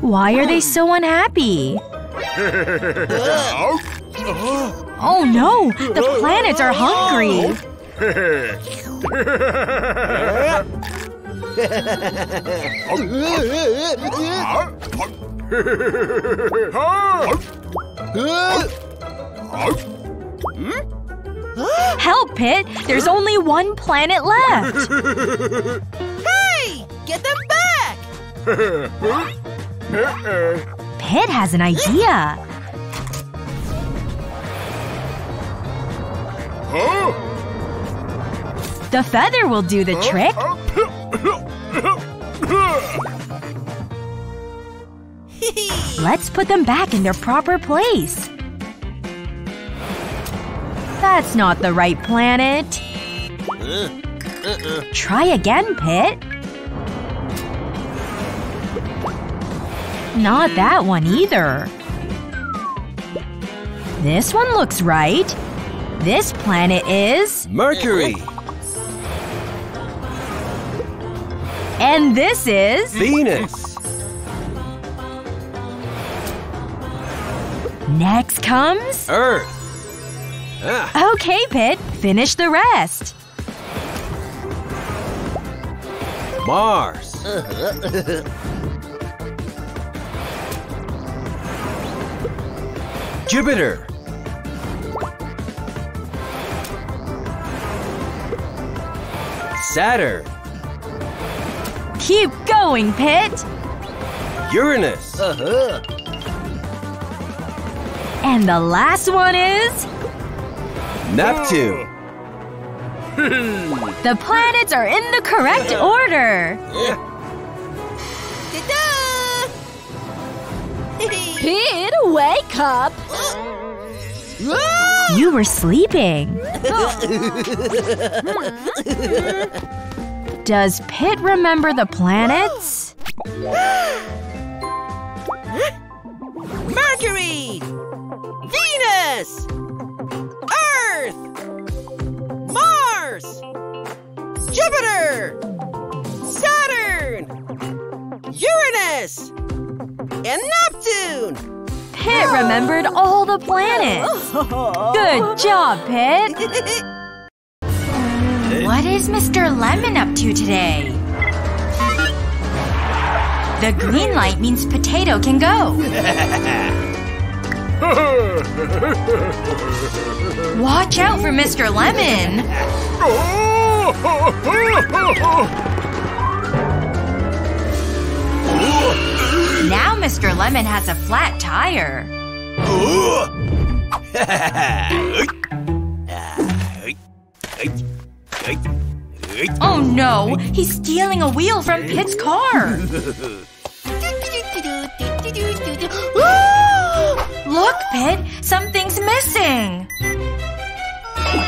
Why are they so unhappy? Oh no! The planets are hungry! Help, Pit! There's only one planet left! Hey! Get them back! Pit has an idea. The feather will do the trick. Let's put them back in their proper place. That's not the right planet. Try again, Pit. Not that one either. This one looks right. This planet is… Mercury. And this is… Venus. Next comes… Earth. Ah. Okay, Pit. Finish the rest. Mars. Jupiter. Saturn. Keep going, Pit. Uranus. And the last one is… Neptune. Hmm. The planets are in the correct order. Pete, wake up! You were sleeping. Does Pit remember the planets? Mercury! Venus! Earth! Mars! Jupiter! Saturn! Uranus! And Neptune! Pit remembered all the planets. Good job, Pit. What is Mr. Lemon up to today? The green light means potato can go. Watch out for Mr. Lemon. Now Mr. Lemon has a flat tire. Oh no! He's stealing a wheel from Pit's car! Look, Pit! Something's missing!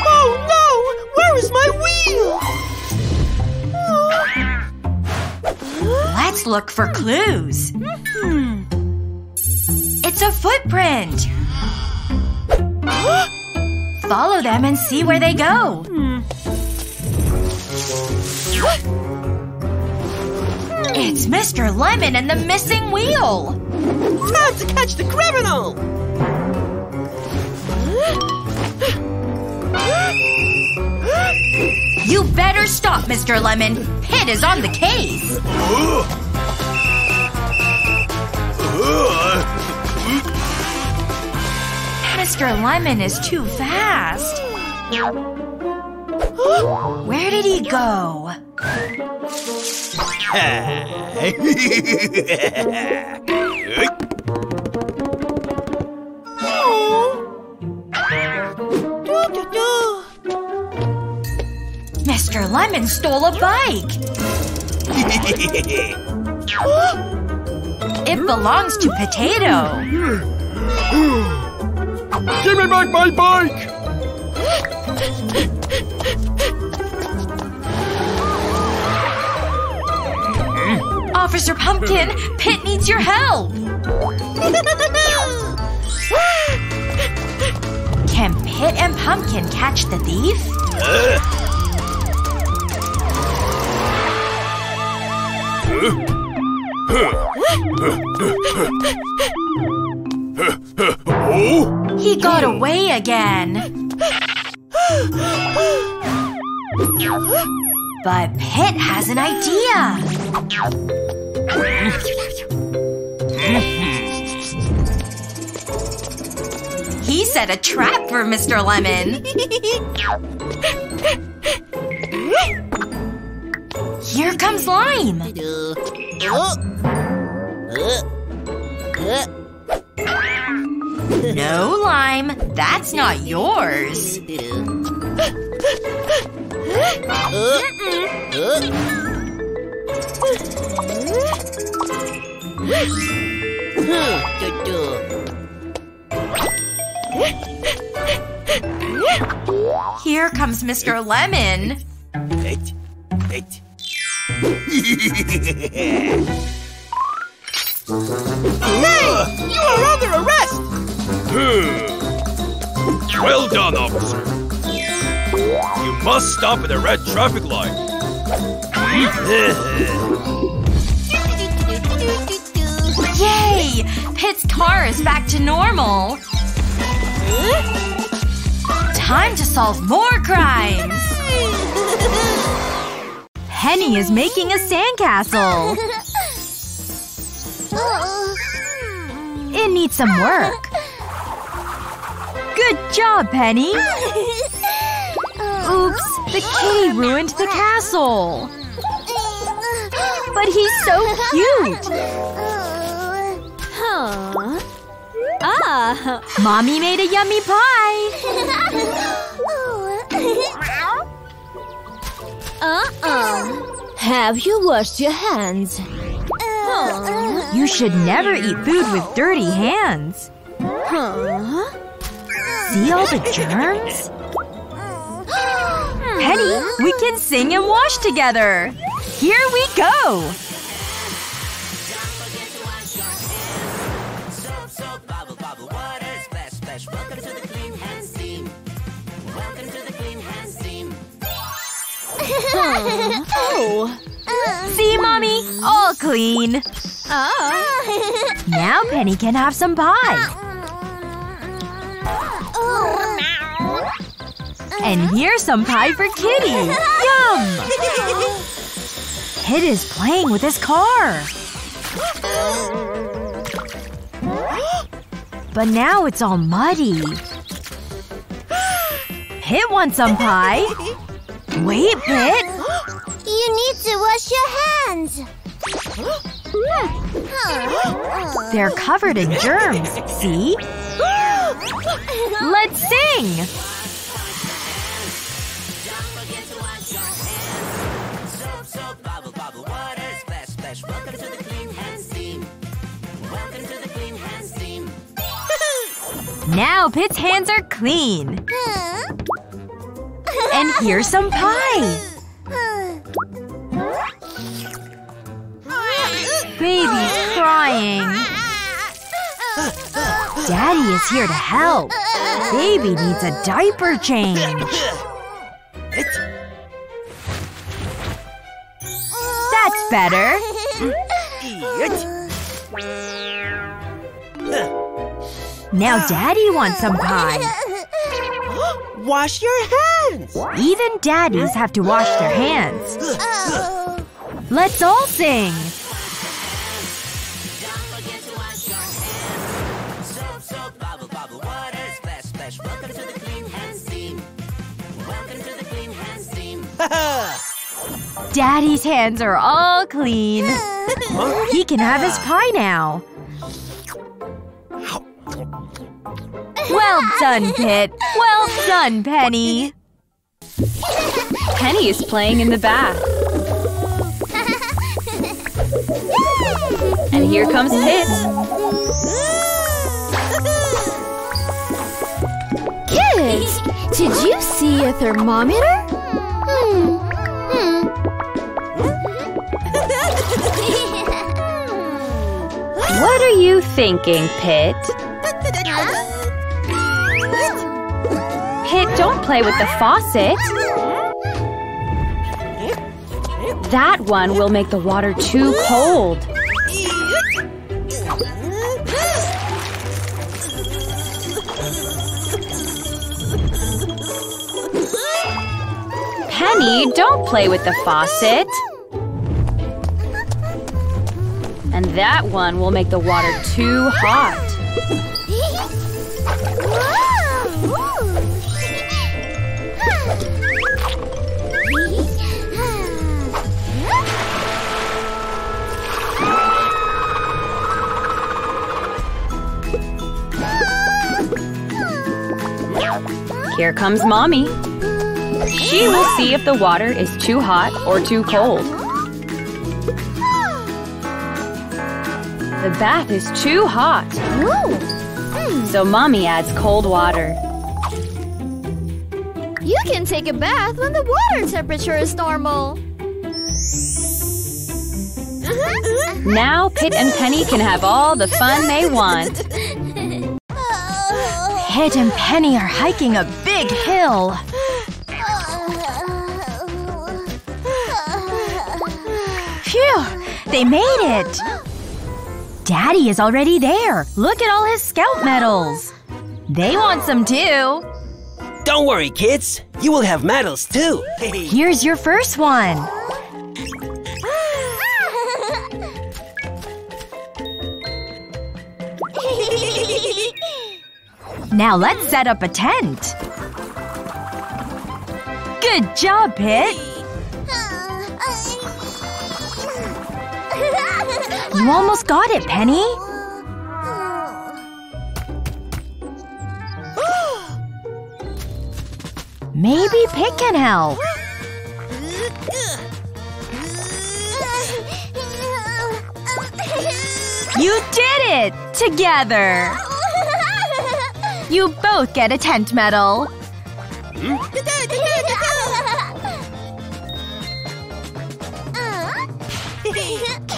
Oh no! Where is my wheel? Let's look for clues. Hmm. It's a footprint! Follow them and see where they go. It's Mr. Lemon and the missing wheel! Time to catch the criminal! You better stop, Mr. Lemon! Pit is on the case! Mr. Lemon is too fast. Where did he go? Mr. Lemon stole a bike. It belongs to Potato. Give me back my bike! Officer Pumpkin, Pit needs your help. Can Pit and Pumpkin catch the thief? He got away again. But Pit has an idea. He set a trap for Mr. Lemon. Here comes Lime. Uh, uh, uh, No, Lime. That's not yours. Here comes Mr. Lemon. Hey! You are under arrest! Hmm. Well done, officer. You must stop at the red traffic light. Yay! Pit's car is back to normal. Time to solve more crimes. Penny is making a sandcastle. It needs some work. Good job, Penny. Oops, the kitty ruined the castle. But he's so cute. Huh. Ah. Mommy made a yummy pie. Uh-uh. Have you washed your hands? Huh. You should never eat food with dirty hands. Huh? See all the germs? Penny, we can sing and wash together. Here we go. Oh. See, Mommy? All clean. Oh. Now Penny can have some pie. Uh-uh. And here's some pie for Kitty. Yum! Pit is playing with his car. But now it's all muddy. Pit wants some pie. Wait, Pit. You need to wash your hands. They're covered in germs. See? Let's sing! Now Pit's hands are clean. And here's some pie. Baby's crying. Daddy is here to help. Baby needs a diaper change. That's better. Now Daddy wants some pie. Wash your hands! Even daddies have to wash their hands. Let's all sing. Daddy's hands are all clean. He can have his pie now. Well done, Pit. Well done, Penny. Penny is playing in the bath. And here comes Pit. Kids, did you see a thermometer? Hmm. Hmm. What are you thinking, Pit? Pit, don't play with the faucet. That one will make the water too cold. Penny, don't play with the faucet. And that one will make the water too hot. Here comes Mommy. She will see if the water is too hot or too cold. The bath is too hot. Hmm. So Mommy adds cold water. You can take a bath when the water temperature is normal. Uh-huh. Now Pit and Penny can have all the fun they want. Pit and Penny are hiking a big hill. They made it! Daddy is already there. Look at all his scout medals. They want some too. Don't worry, kids. You will have medals too. Here's your first one. Now let's set up a tent. Good job, Pit. You almost got it, Penny. Maybe Pit can help. You did it! Together! You both get a tent medal. Hmm?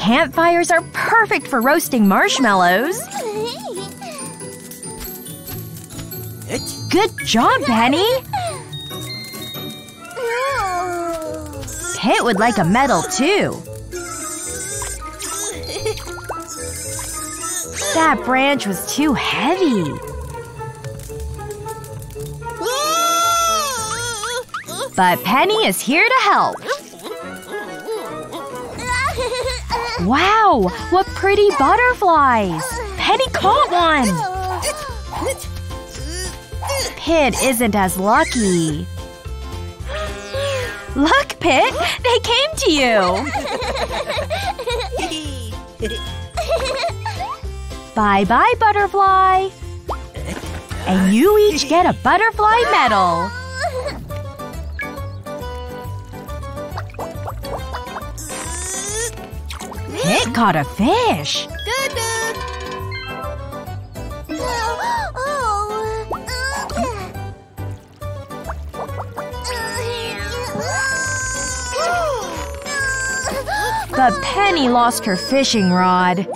Campfires are perfect for roasting marshmallows. Good job, Penny! Pit would like a medal, too. That branch was too heavy. But Penny is here to help. Wow! What pretty butterflies! Penny caught one! Pit isn't as lucky. Look, Pit! They came to you! Bye-bye, butterfly! And you each get a butterfly medal! Pit caught a fish! But Penny lost her fishing rod.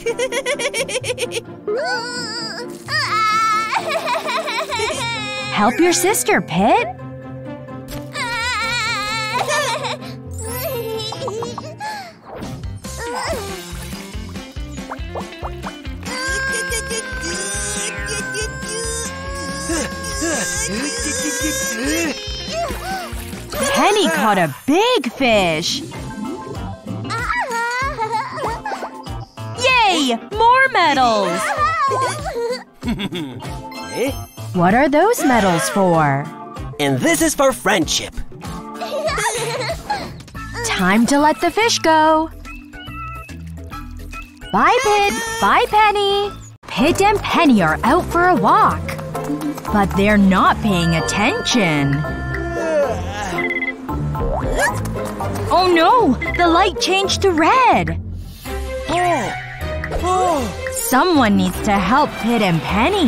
Help your sister, Pit. Penny caught a big fish. Yay! More medals! What are those medals for? And this is for friendship. Time to let the fish go. Bye, Pit. Bye, Penny. Pit and Penny are out for a walk. But they're not paying attention. Oh no! The light changed to red! Oh. Oh. Someone needs to help Pit and Penny.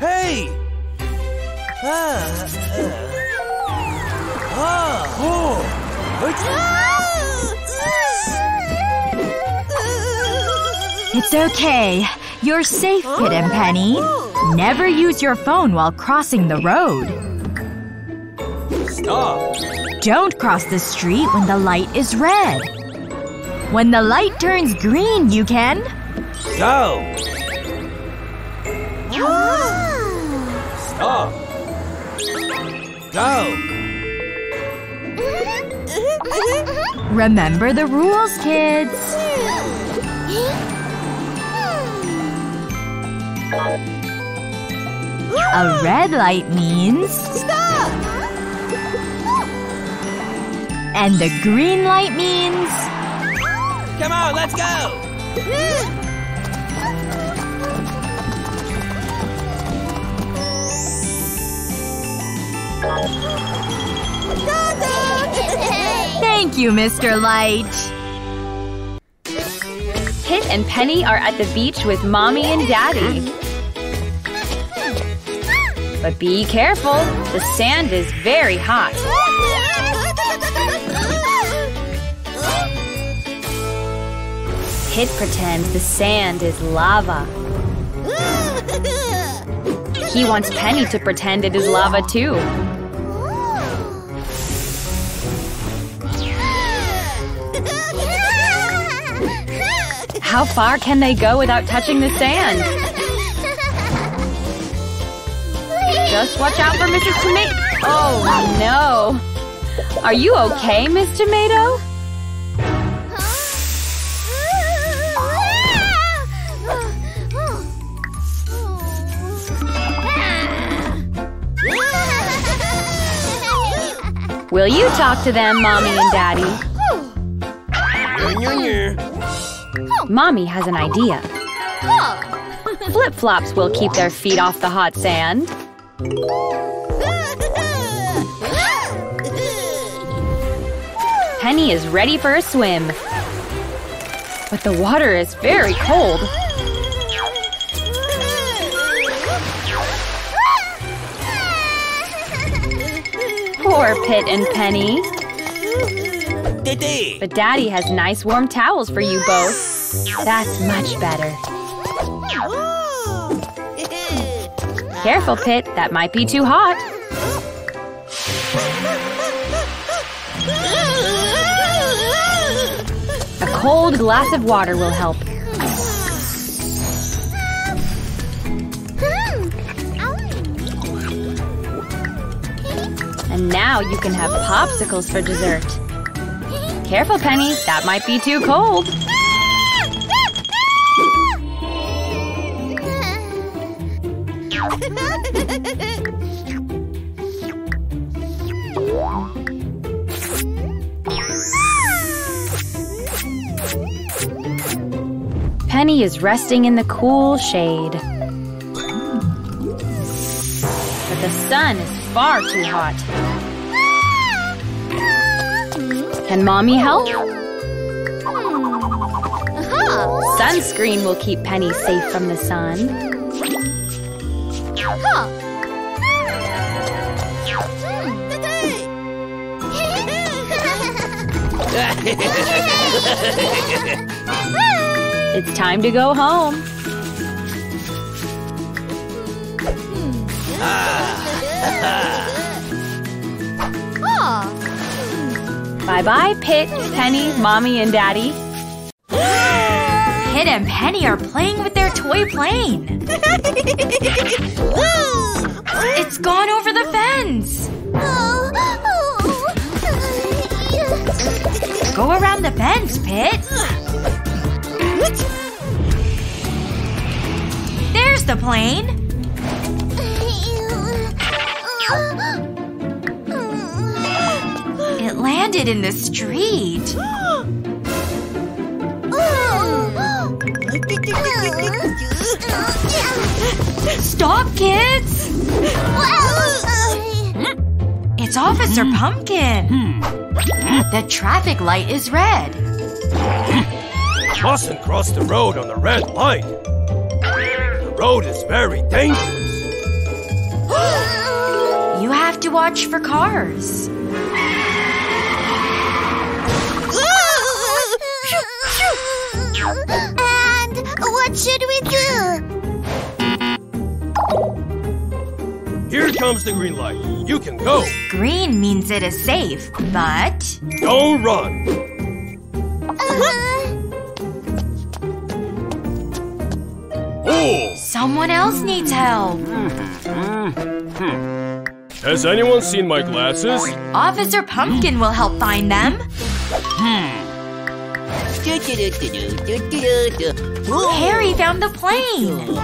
Hey! Ah, uh, It's okay. You're safe, Pit and Penny. Never use your phone while crossing the road. Stop! Don't cross the street when the light is red. When the light turns green, you can. Go! Stop! Go! Remember the rules, kids. A red light means. Stop! And the green light means. Come on, let's go! Thank you, Mr. Light. Pit and Penny are at the beach with Mommy and Daddy. But be careful, the sand is very hot. Pit pretends the sand is lava. He wants Penny to pretend it is lava too. How far can they go without touching the sand? Just watch out for Mrs. Tomato. Oh no. Are you okay, Miss Tomato? Will you talk to them, Mommy and Daddy? Mommy has an idea. Flip flops will keep their feet off the hot sand. Penny is ready for a swim. But the water is very cold. Poor Pit and Penny. But Daddy has nice warm towels for you both. That's much better. Careful, Pit. That might be too hot. A cold glass of water will help. And now you can have popsicles for dessert. Careful, Penny. That might be too cold. Penny is resting in the cool shade. But the sun is far too hot. Can Mommy help? Uh-huh. Sunscreen will keep Penny safe from the sun. It's time to go home. Bye bye, Pit, Penny, Mommy, and Daddy. Pit and Penny are playing with their toy plane. It's gone over the fence. Go around the bends, Pit. There's the plane. It landed in the street. Stop, kids! It's Officer hmm. Pumpkin. Hmm. The traffic light is red. Mustn't cross the road on the red light. The road is very dangerous. You have to watch for cars. and what should we do? Here comes the green light. You can go. Green means it is safe, but. Don't run. Oh! Someone else needs help. Has anyone seen my glasses? Officer Pumpkin will help find them. Hmm. Harry found the plane.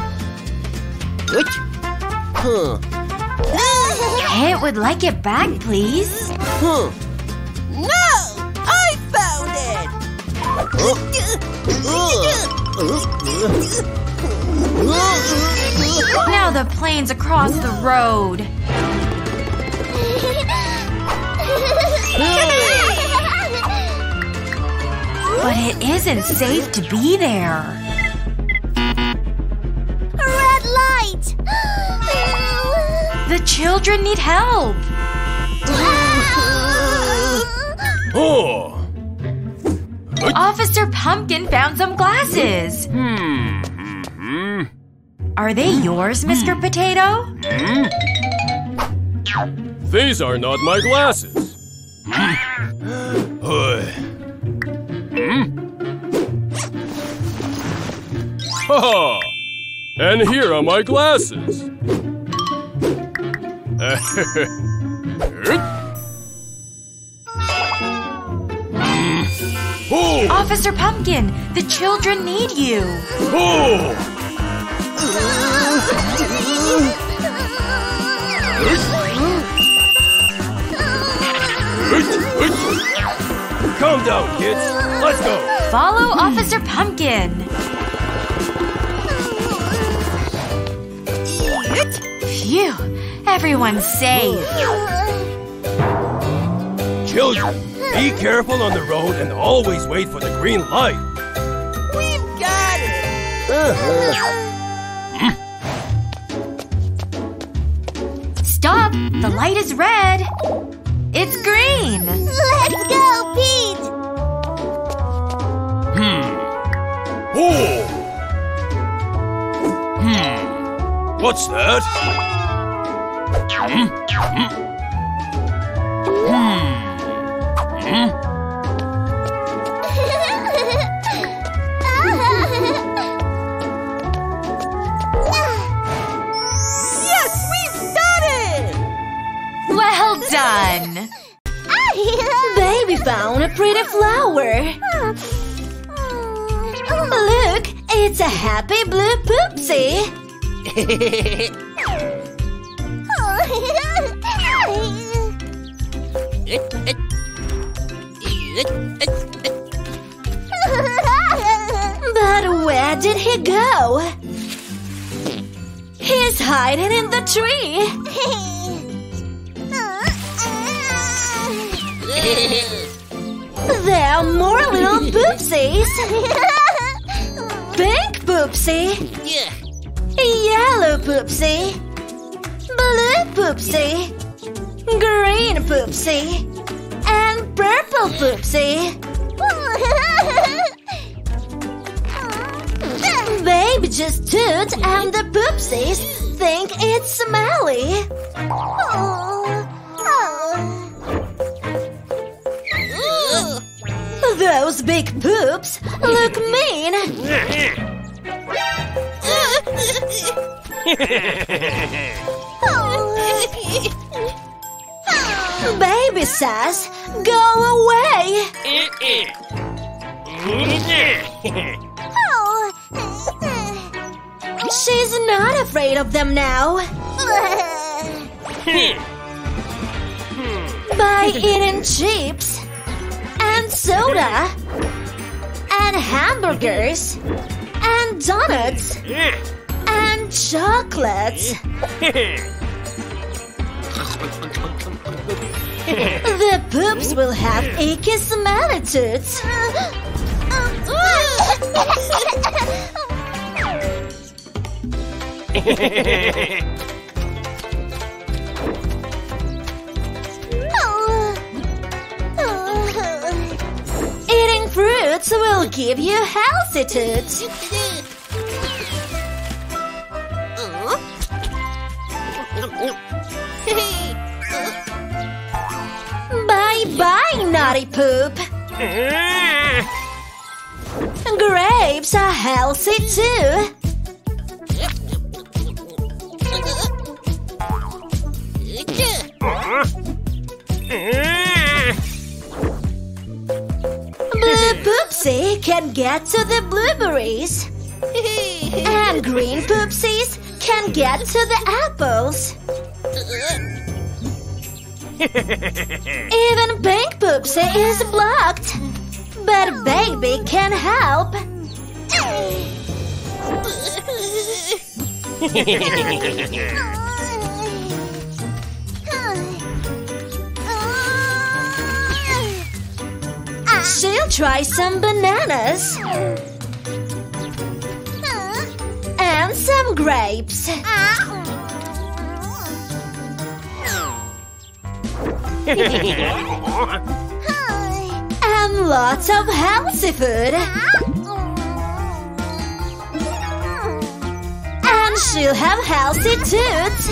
Huh. Kit would like it back, please. Huh. No! I found it! Now the plane's across the road. But it isn't safe to be there. The children need help. Oh! Officer Pumpkin found some glasses. Hmm. Are they yours, hmm. Mr. Potato? Hmm. These are not my glasses. Hmm. Ha! And here are my glasses. Officer Pumpkin, the children need you. Calm down, kids. Let's go. Follow Officer Pumpkin. Everyone's safe. Children, be careful on the road and always wait for the green light. We've got it! Stop! The light is red. It's green. Let's go, Pete! Hmm. Oh! Hmm. What's that? Baby found a pretty flower. Look, it's a happy blue poopsie. The poops will have icky smelly toots. Eating fruits will give you healthy toots. Even pink Poopsie is blocked. But baby can help. She'll try some bananas. And some grapes. And lots of healthy food. And she'll have healthy toots.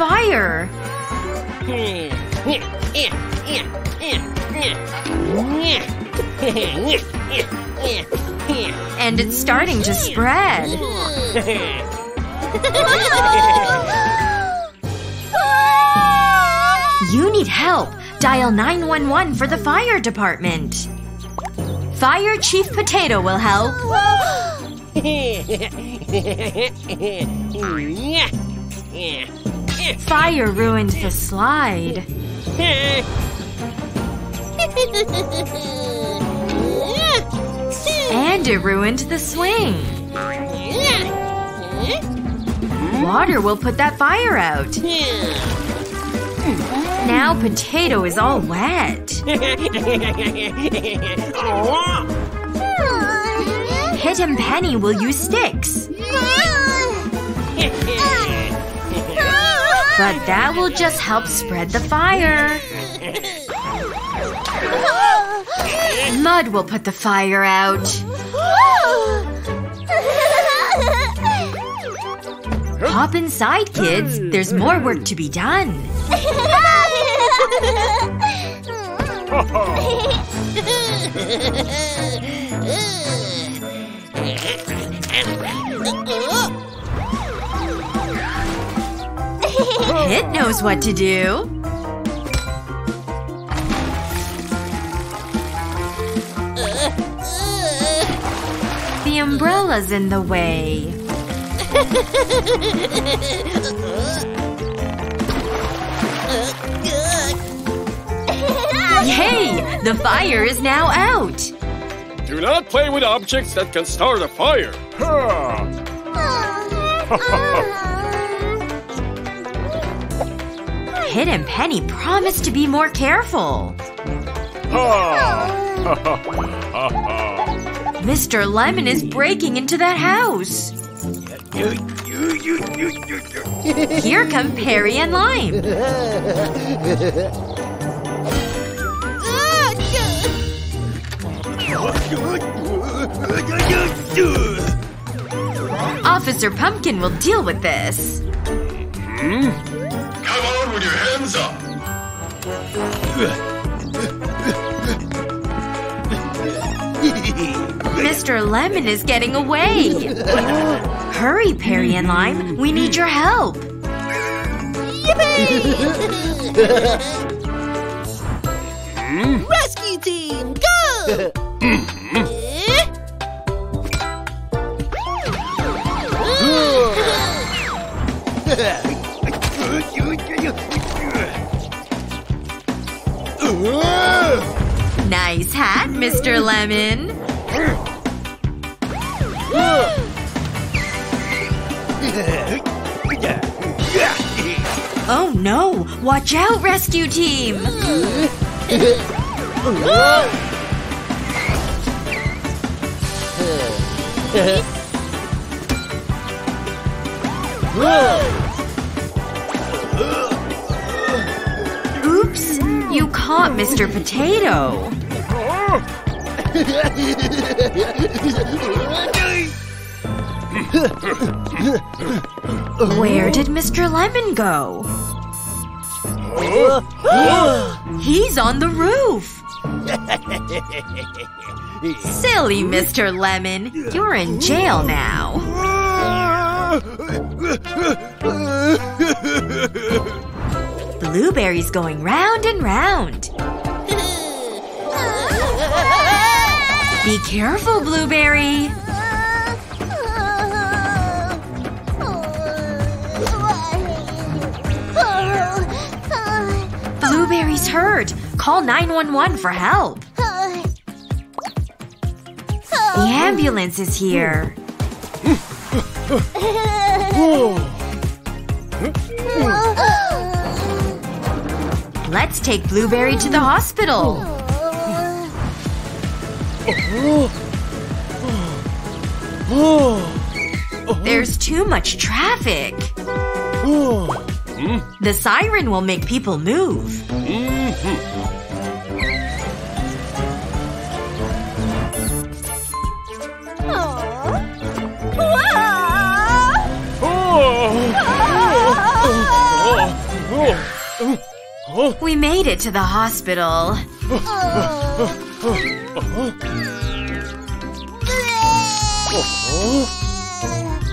Fire! And it's starting to spread. You need help. Dial 911 for the fire department. Fire Chief Potato will help. Fire ruined the slide. And it ruined the swing. Water will put that fire out. Now Potato is all wet. Pit and Penny will use sticks. But that will just help spread the fire. Mud will put the fire out. Hop inside, kids. There's more work to be done. Pit knows what to do. The umbrella's in the way. Yay! The fire is now out! Do not play with objects that can start a fire. Pit and Penny promised to be more careful. Mr. Lemon is breaking into that house. Here come Perry and Lime. Officer Pumpkin will deal with this. Come Mr. Lemon is getting away. Hurry, Perry and Lime. We need your help. Rescue team, go! Mm-hmm. Nice hat, Mr. Lemon. Oh no! Watch out, rescue team! Oops! You caught Mr. Potato. Where did Mr. Lemon go? He's on the roof! Silly Mr. Lemon. You're in jail now. Blueberry's going round and round. Be careful, Blueberry. Blueberry's hurt. Call 911 for help. The ambulance is here. Let's take Blueberry to the hospital. There's too much traffic. The siren will make people move. We made it to the hospital.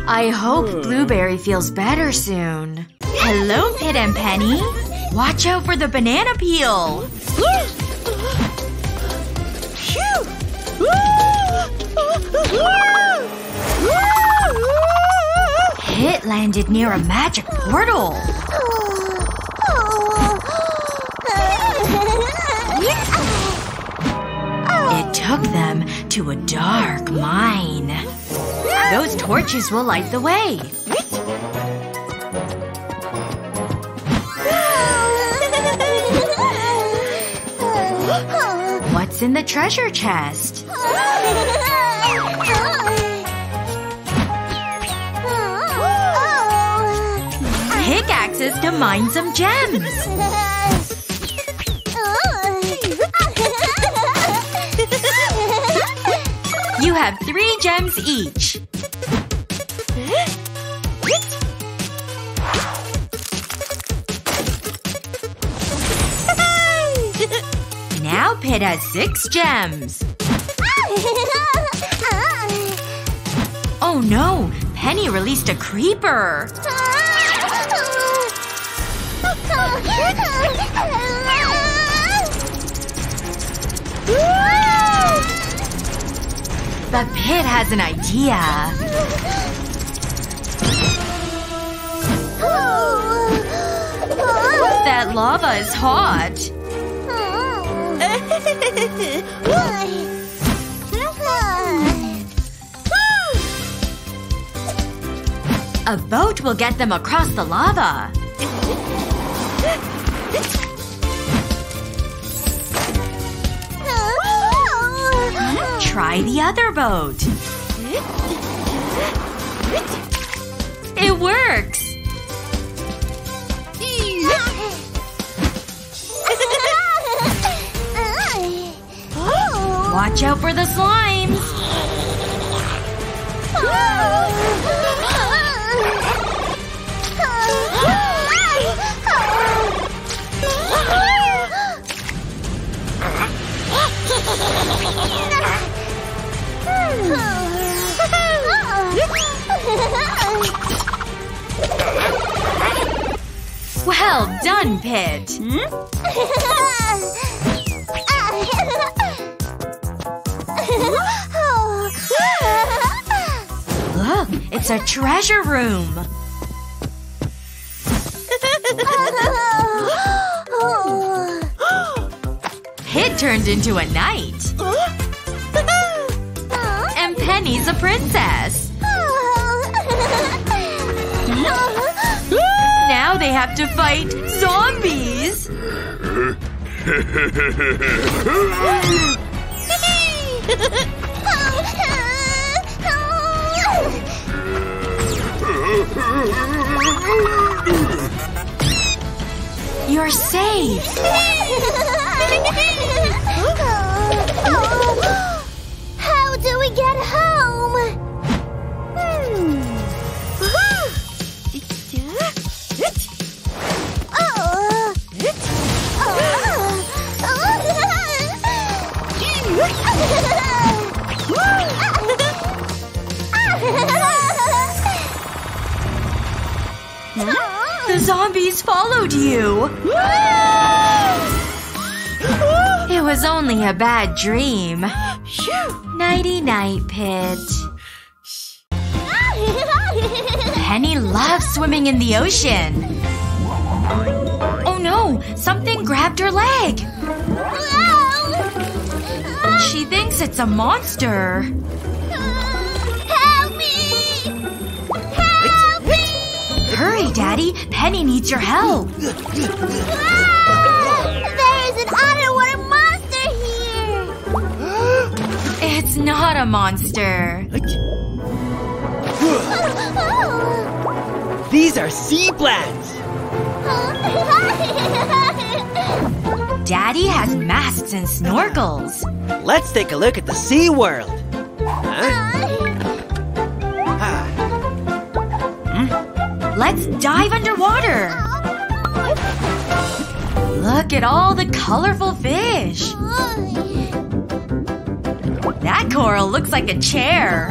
I hope Blueberry feels better soon. Hello, Pit and Penny. Watch out for the banana peel. Pit landed near a magic portal. Took them to a dark mine. Those torches will light the way. What's in the treasure chest? Pickaxes to mine some gems. Have three gems each. Now Pit has six gems. Oh no! Penny released a creeper! But Pit has an idea. That lava is hot. A boat will get them across the lava. Try the other boat. It works! Watch out for the slimes! Well done, Pit. Look, it's a treasure room. Pit turned into a knight. And Penny's a princess. Now they have to fight zombies. You're safe. zombies followed you. It was only a bad dream. Nighty night, Pit. Penny loves swimming in the ocean. Oh no! Something grabbed her leg! She thinks it's a monster. Hurry, Daddy! Penny needs your help! Ah! There is an underwater monster here! It's not a monster. These are sea plants. Daddy has masks and snorkels. Let's take a look at the Sea World. Huh? Let's dive underwater. Look at all the colorful fish. That coral looks like a chair.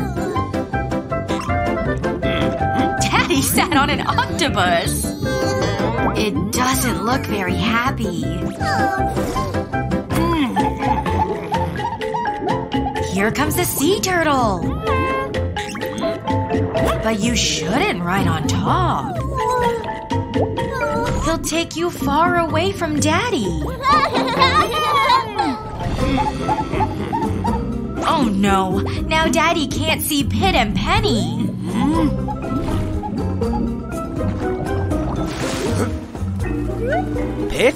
Daddy sat on an octopus. It doesn't look very happy. Hmm. Here comes the sea turtle. But you shouldn't ride on top. He'll take you far away from Daddy. Oh no, now Daddy can't see Pit and Penny. Pit?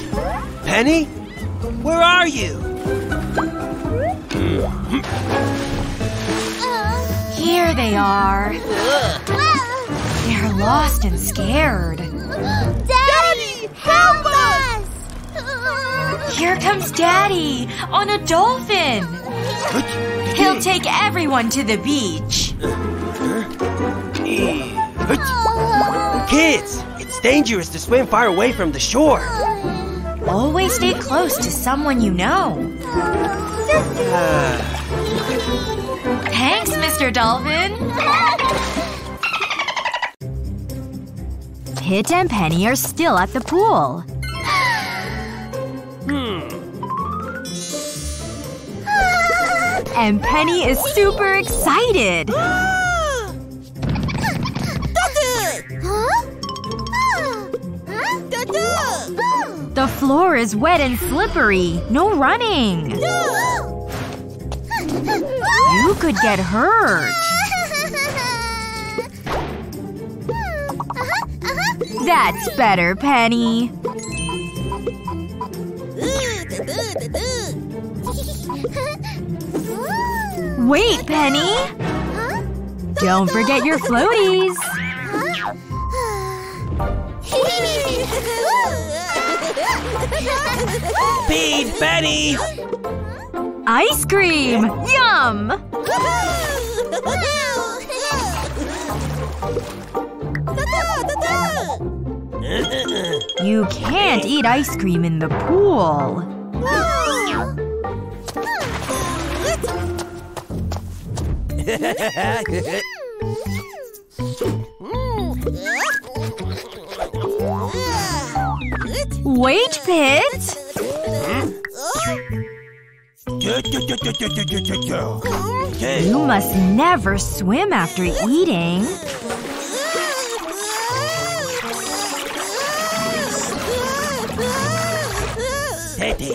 Penny? Where are you? Lost and scared. Daddy, help us! Here comes Daddy on a dolphin. He'll take everyone to the beach. Kids, it's dangerous to swim far away from the shore. Always stay close to someone you know. Ah. Thanks, Mr. Dolphin. Pit and Penny are still at the pool. Hmm. And Penny is super excited. The floor is wet and slippery. No running. You could get hurt. That's better, Penny. Wait, Penny! Don't forget your floaties. Speed, Penny! Ice cream! Yum! You can't eat ice cream in the pool. Wait, Pit! You must never swim after eating.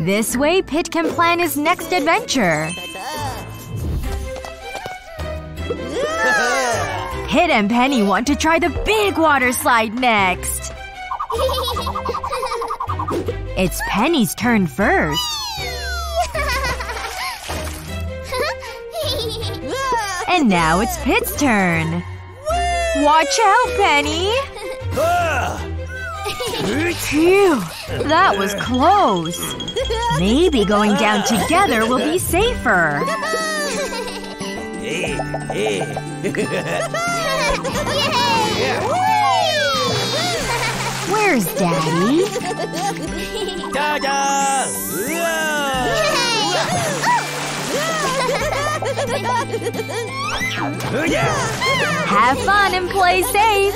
This way, Pit can plan his next adventure. Pit and Penny want to try the big water slide next. It's Penny's turn first. And now it's Pit's turn. Watch out, Penny! Ah. Phew, that was close. Maybe going down ah. together will be safer. Where's Daddy? Ta-da! Have fun and play safe.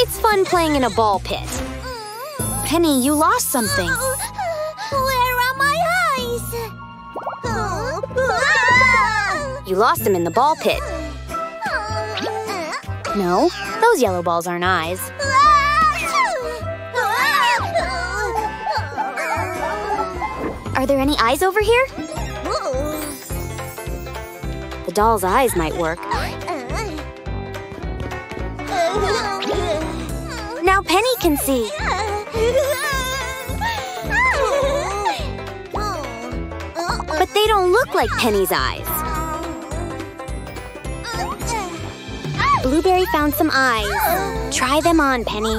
It's fun playing in a ball pit. Penny, you lost something. Where are my eyes? You lost them in the ball pit. No, those yellow balls aren't eyes. Are there any eyes over here? The doll's eyes might work. Now Penny can see. But they don't look like Penny's eyes. Blueberry found some eyes. Try them on, Penny.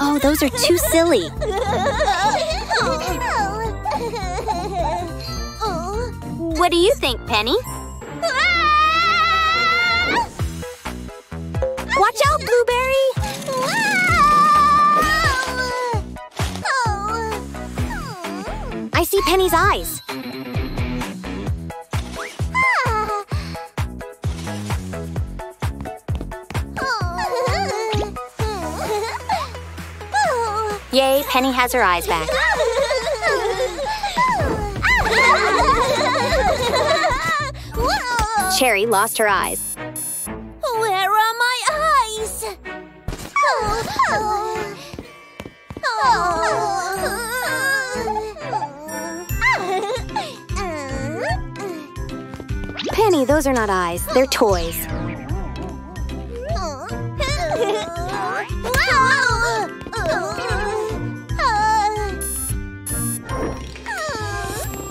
Oh, those are too silly. What do you think, Penny? Watch out, Blueberry! I see Penny's eyes. Yay, Penny has her eyes back. Cherry lost her eyes. Where are my eyes? Penny, those are not eyes. They're toys.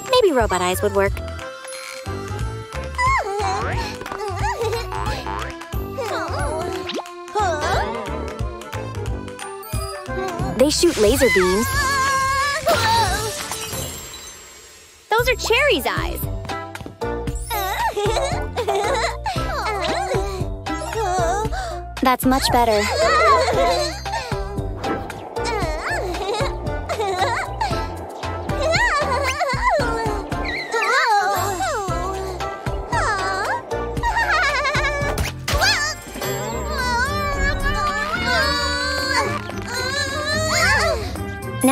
Maybe robot eyes would work. They shoot laser beams. Those are Cherry's eyes. That's much better.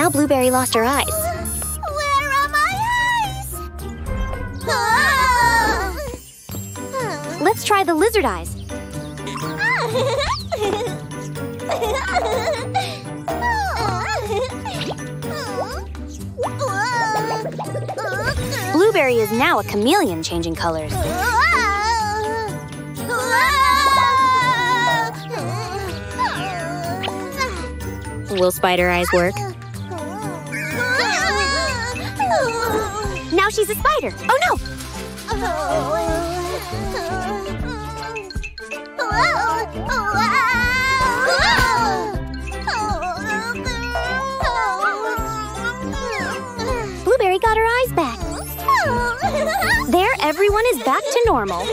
Now Blueberry lost her eyes. Where are my eyes? Ah. Let's try the lizard eyes. Blueberry is now a chameleon changing colors. Will spider eyes work? Spider. Oh no! Blueberry got her eyes back. There, everyone is back to normal.